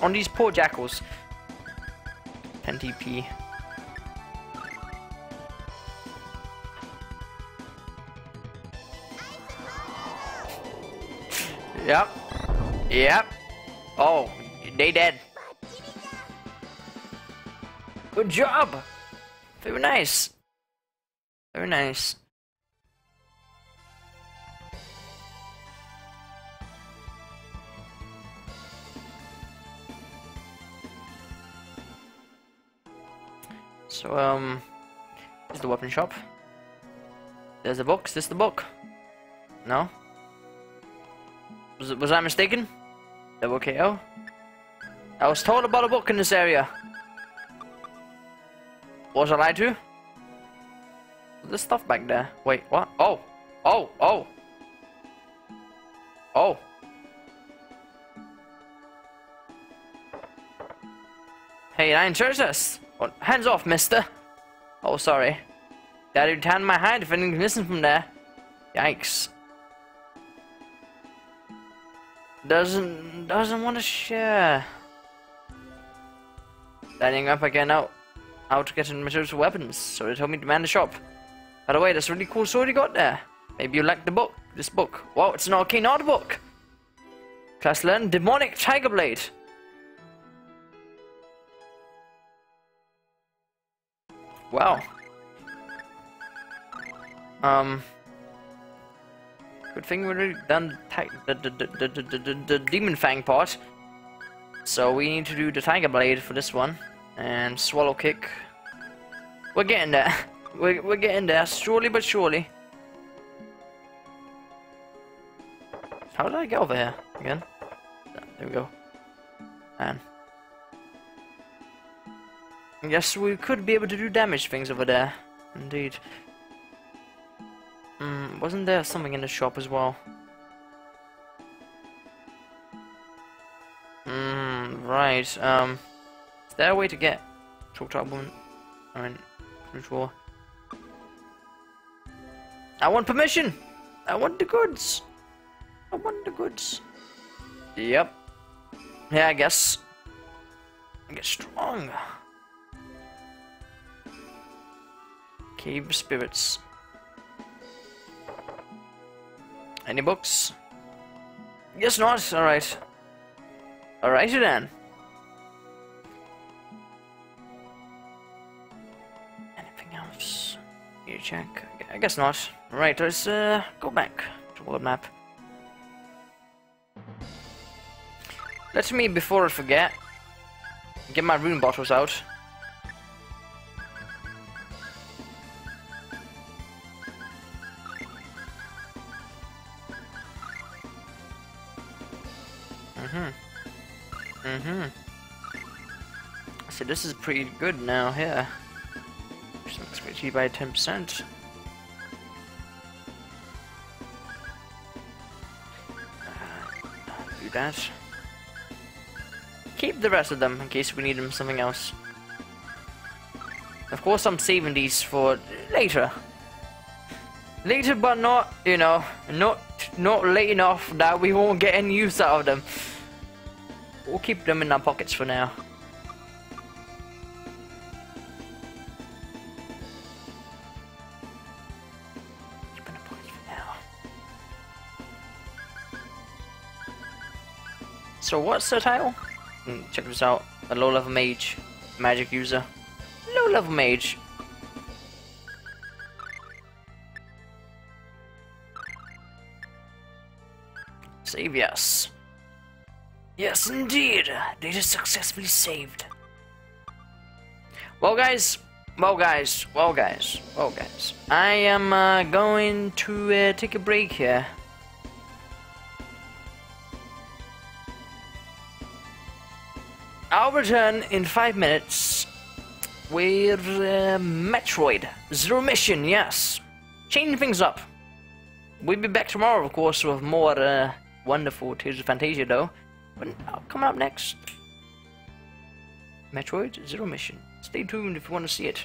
On these poor jackals. 10 TP. Yep. Yep. Oh, they dead. Good job. Very nice. Very nice. So, um, Is the weapon shop? There's the book. Is this the book? No. Was was I mistaken? Double KO. I was told about a book in this area. Was I lied to? There's stuff back there. Wait, what? Oh, oh, oh, oh. Hey, I insurance Well, hands off, mister. Oh, sorry. Daddy tanned my hand if anything missing from there. Yikes. Doesn't doesn't want to share. Standing up again out out to get materials for weapons, so they told me to man the shop. By the way, that's a really cool sword you got there. Maybe you like the book. This book. Wow, it's an arcane art book. Class learn demonic tiger blade. Wow. Um. Good thing we already done the, the, the, the, demon fang part. So we need to do the tiger blade for this one. And swallow kick. We're getting there. (laughs) We're, we're getting there, surely but surely. How did I get over here again? There we go. Man. Yes, we could be able to do damage things over there. Indeed. Hmm, wasn't there something in the shop as well? Hmm, right. Um, is there a way to get talk a woman? I mean, sure. I want permission! I want the goods! I want the goods. Yep. Yeah, I guess. I get strong. Cave spirits. Any books? Guess not. Alright. Alrighty then. Anything else? You check. I guess not. Right, let's uh, go back to world map. Let me, before I forget, get my rune bottles out. Mm-hmm. So this is pretty good now here. Some XP by 10%. Uh, do that. Keep the rest of them in case we need them something else. Of course I'm saving these for later. Later but not, you know, not not late enough that we won't get any use out of them. We'll keep them in our pockets for now. So what's the title? Mm, check this out. A low level mage. Magic user. Low level mage. Save yes. Yes, indeed. Data successfully saved. Well, guys. Well, guys. Well, guys. Well, guys. I am uh, going to uh, take a break here. I'll return in five minutes with uh, Metroid Zero Mission. Yes, changing things up. We'll be back tomorrow, of course, with more uh, wonderful Tales of Phantasia, though. But uh, coming up next, Metroid Zero Mission. Stay tuned if you want to see it.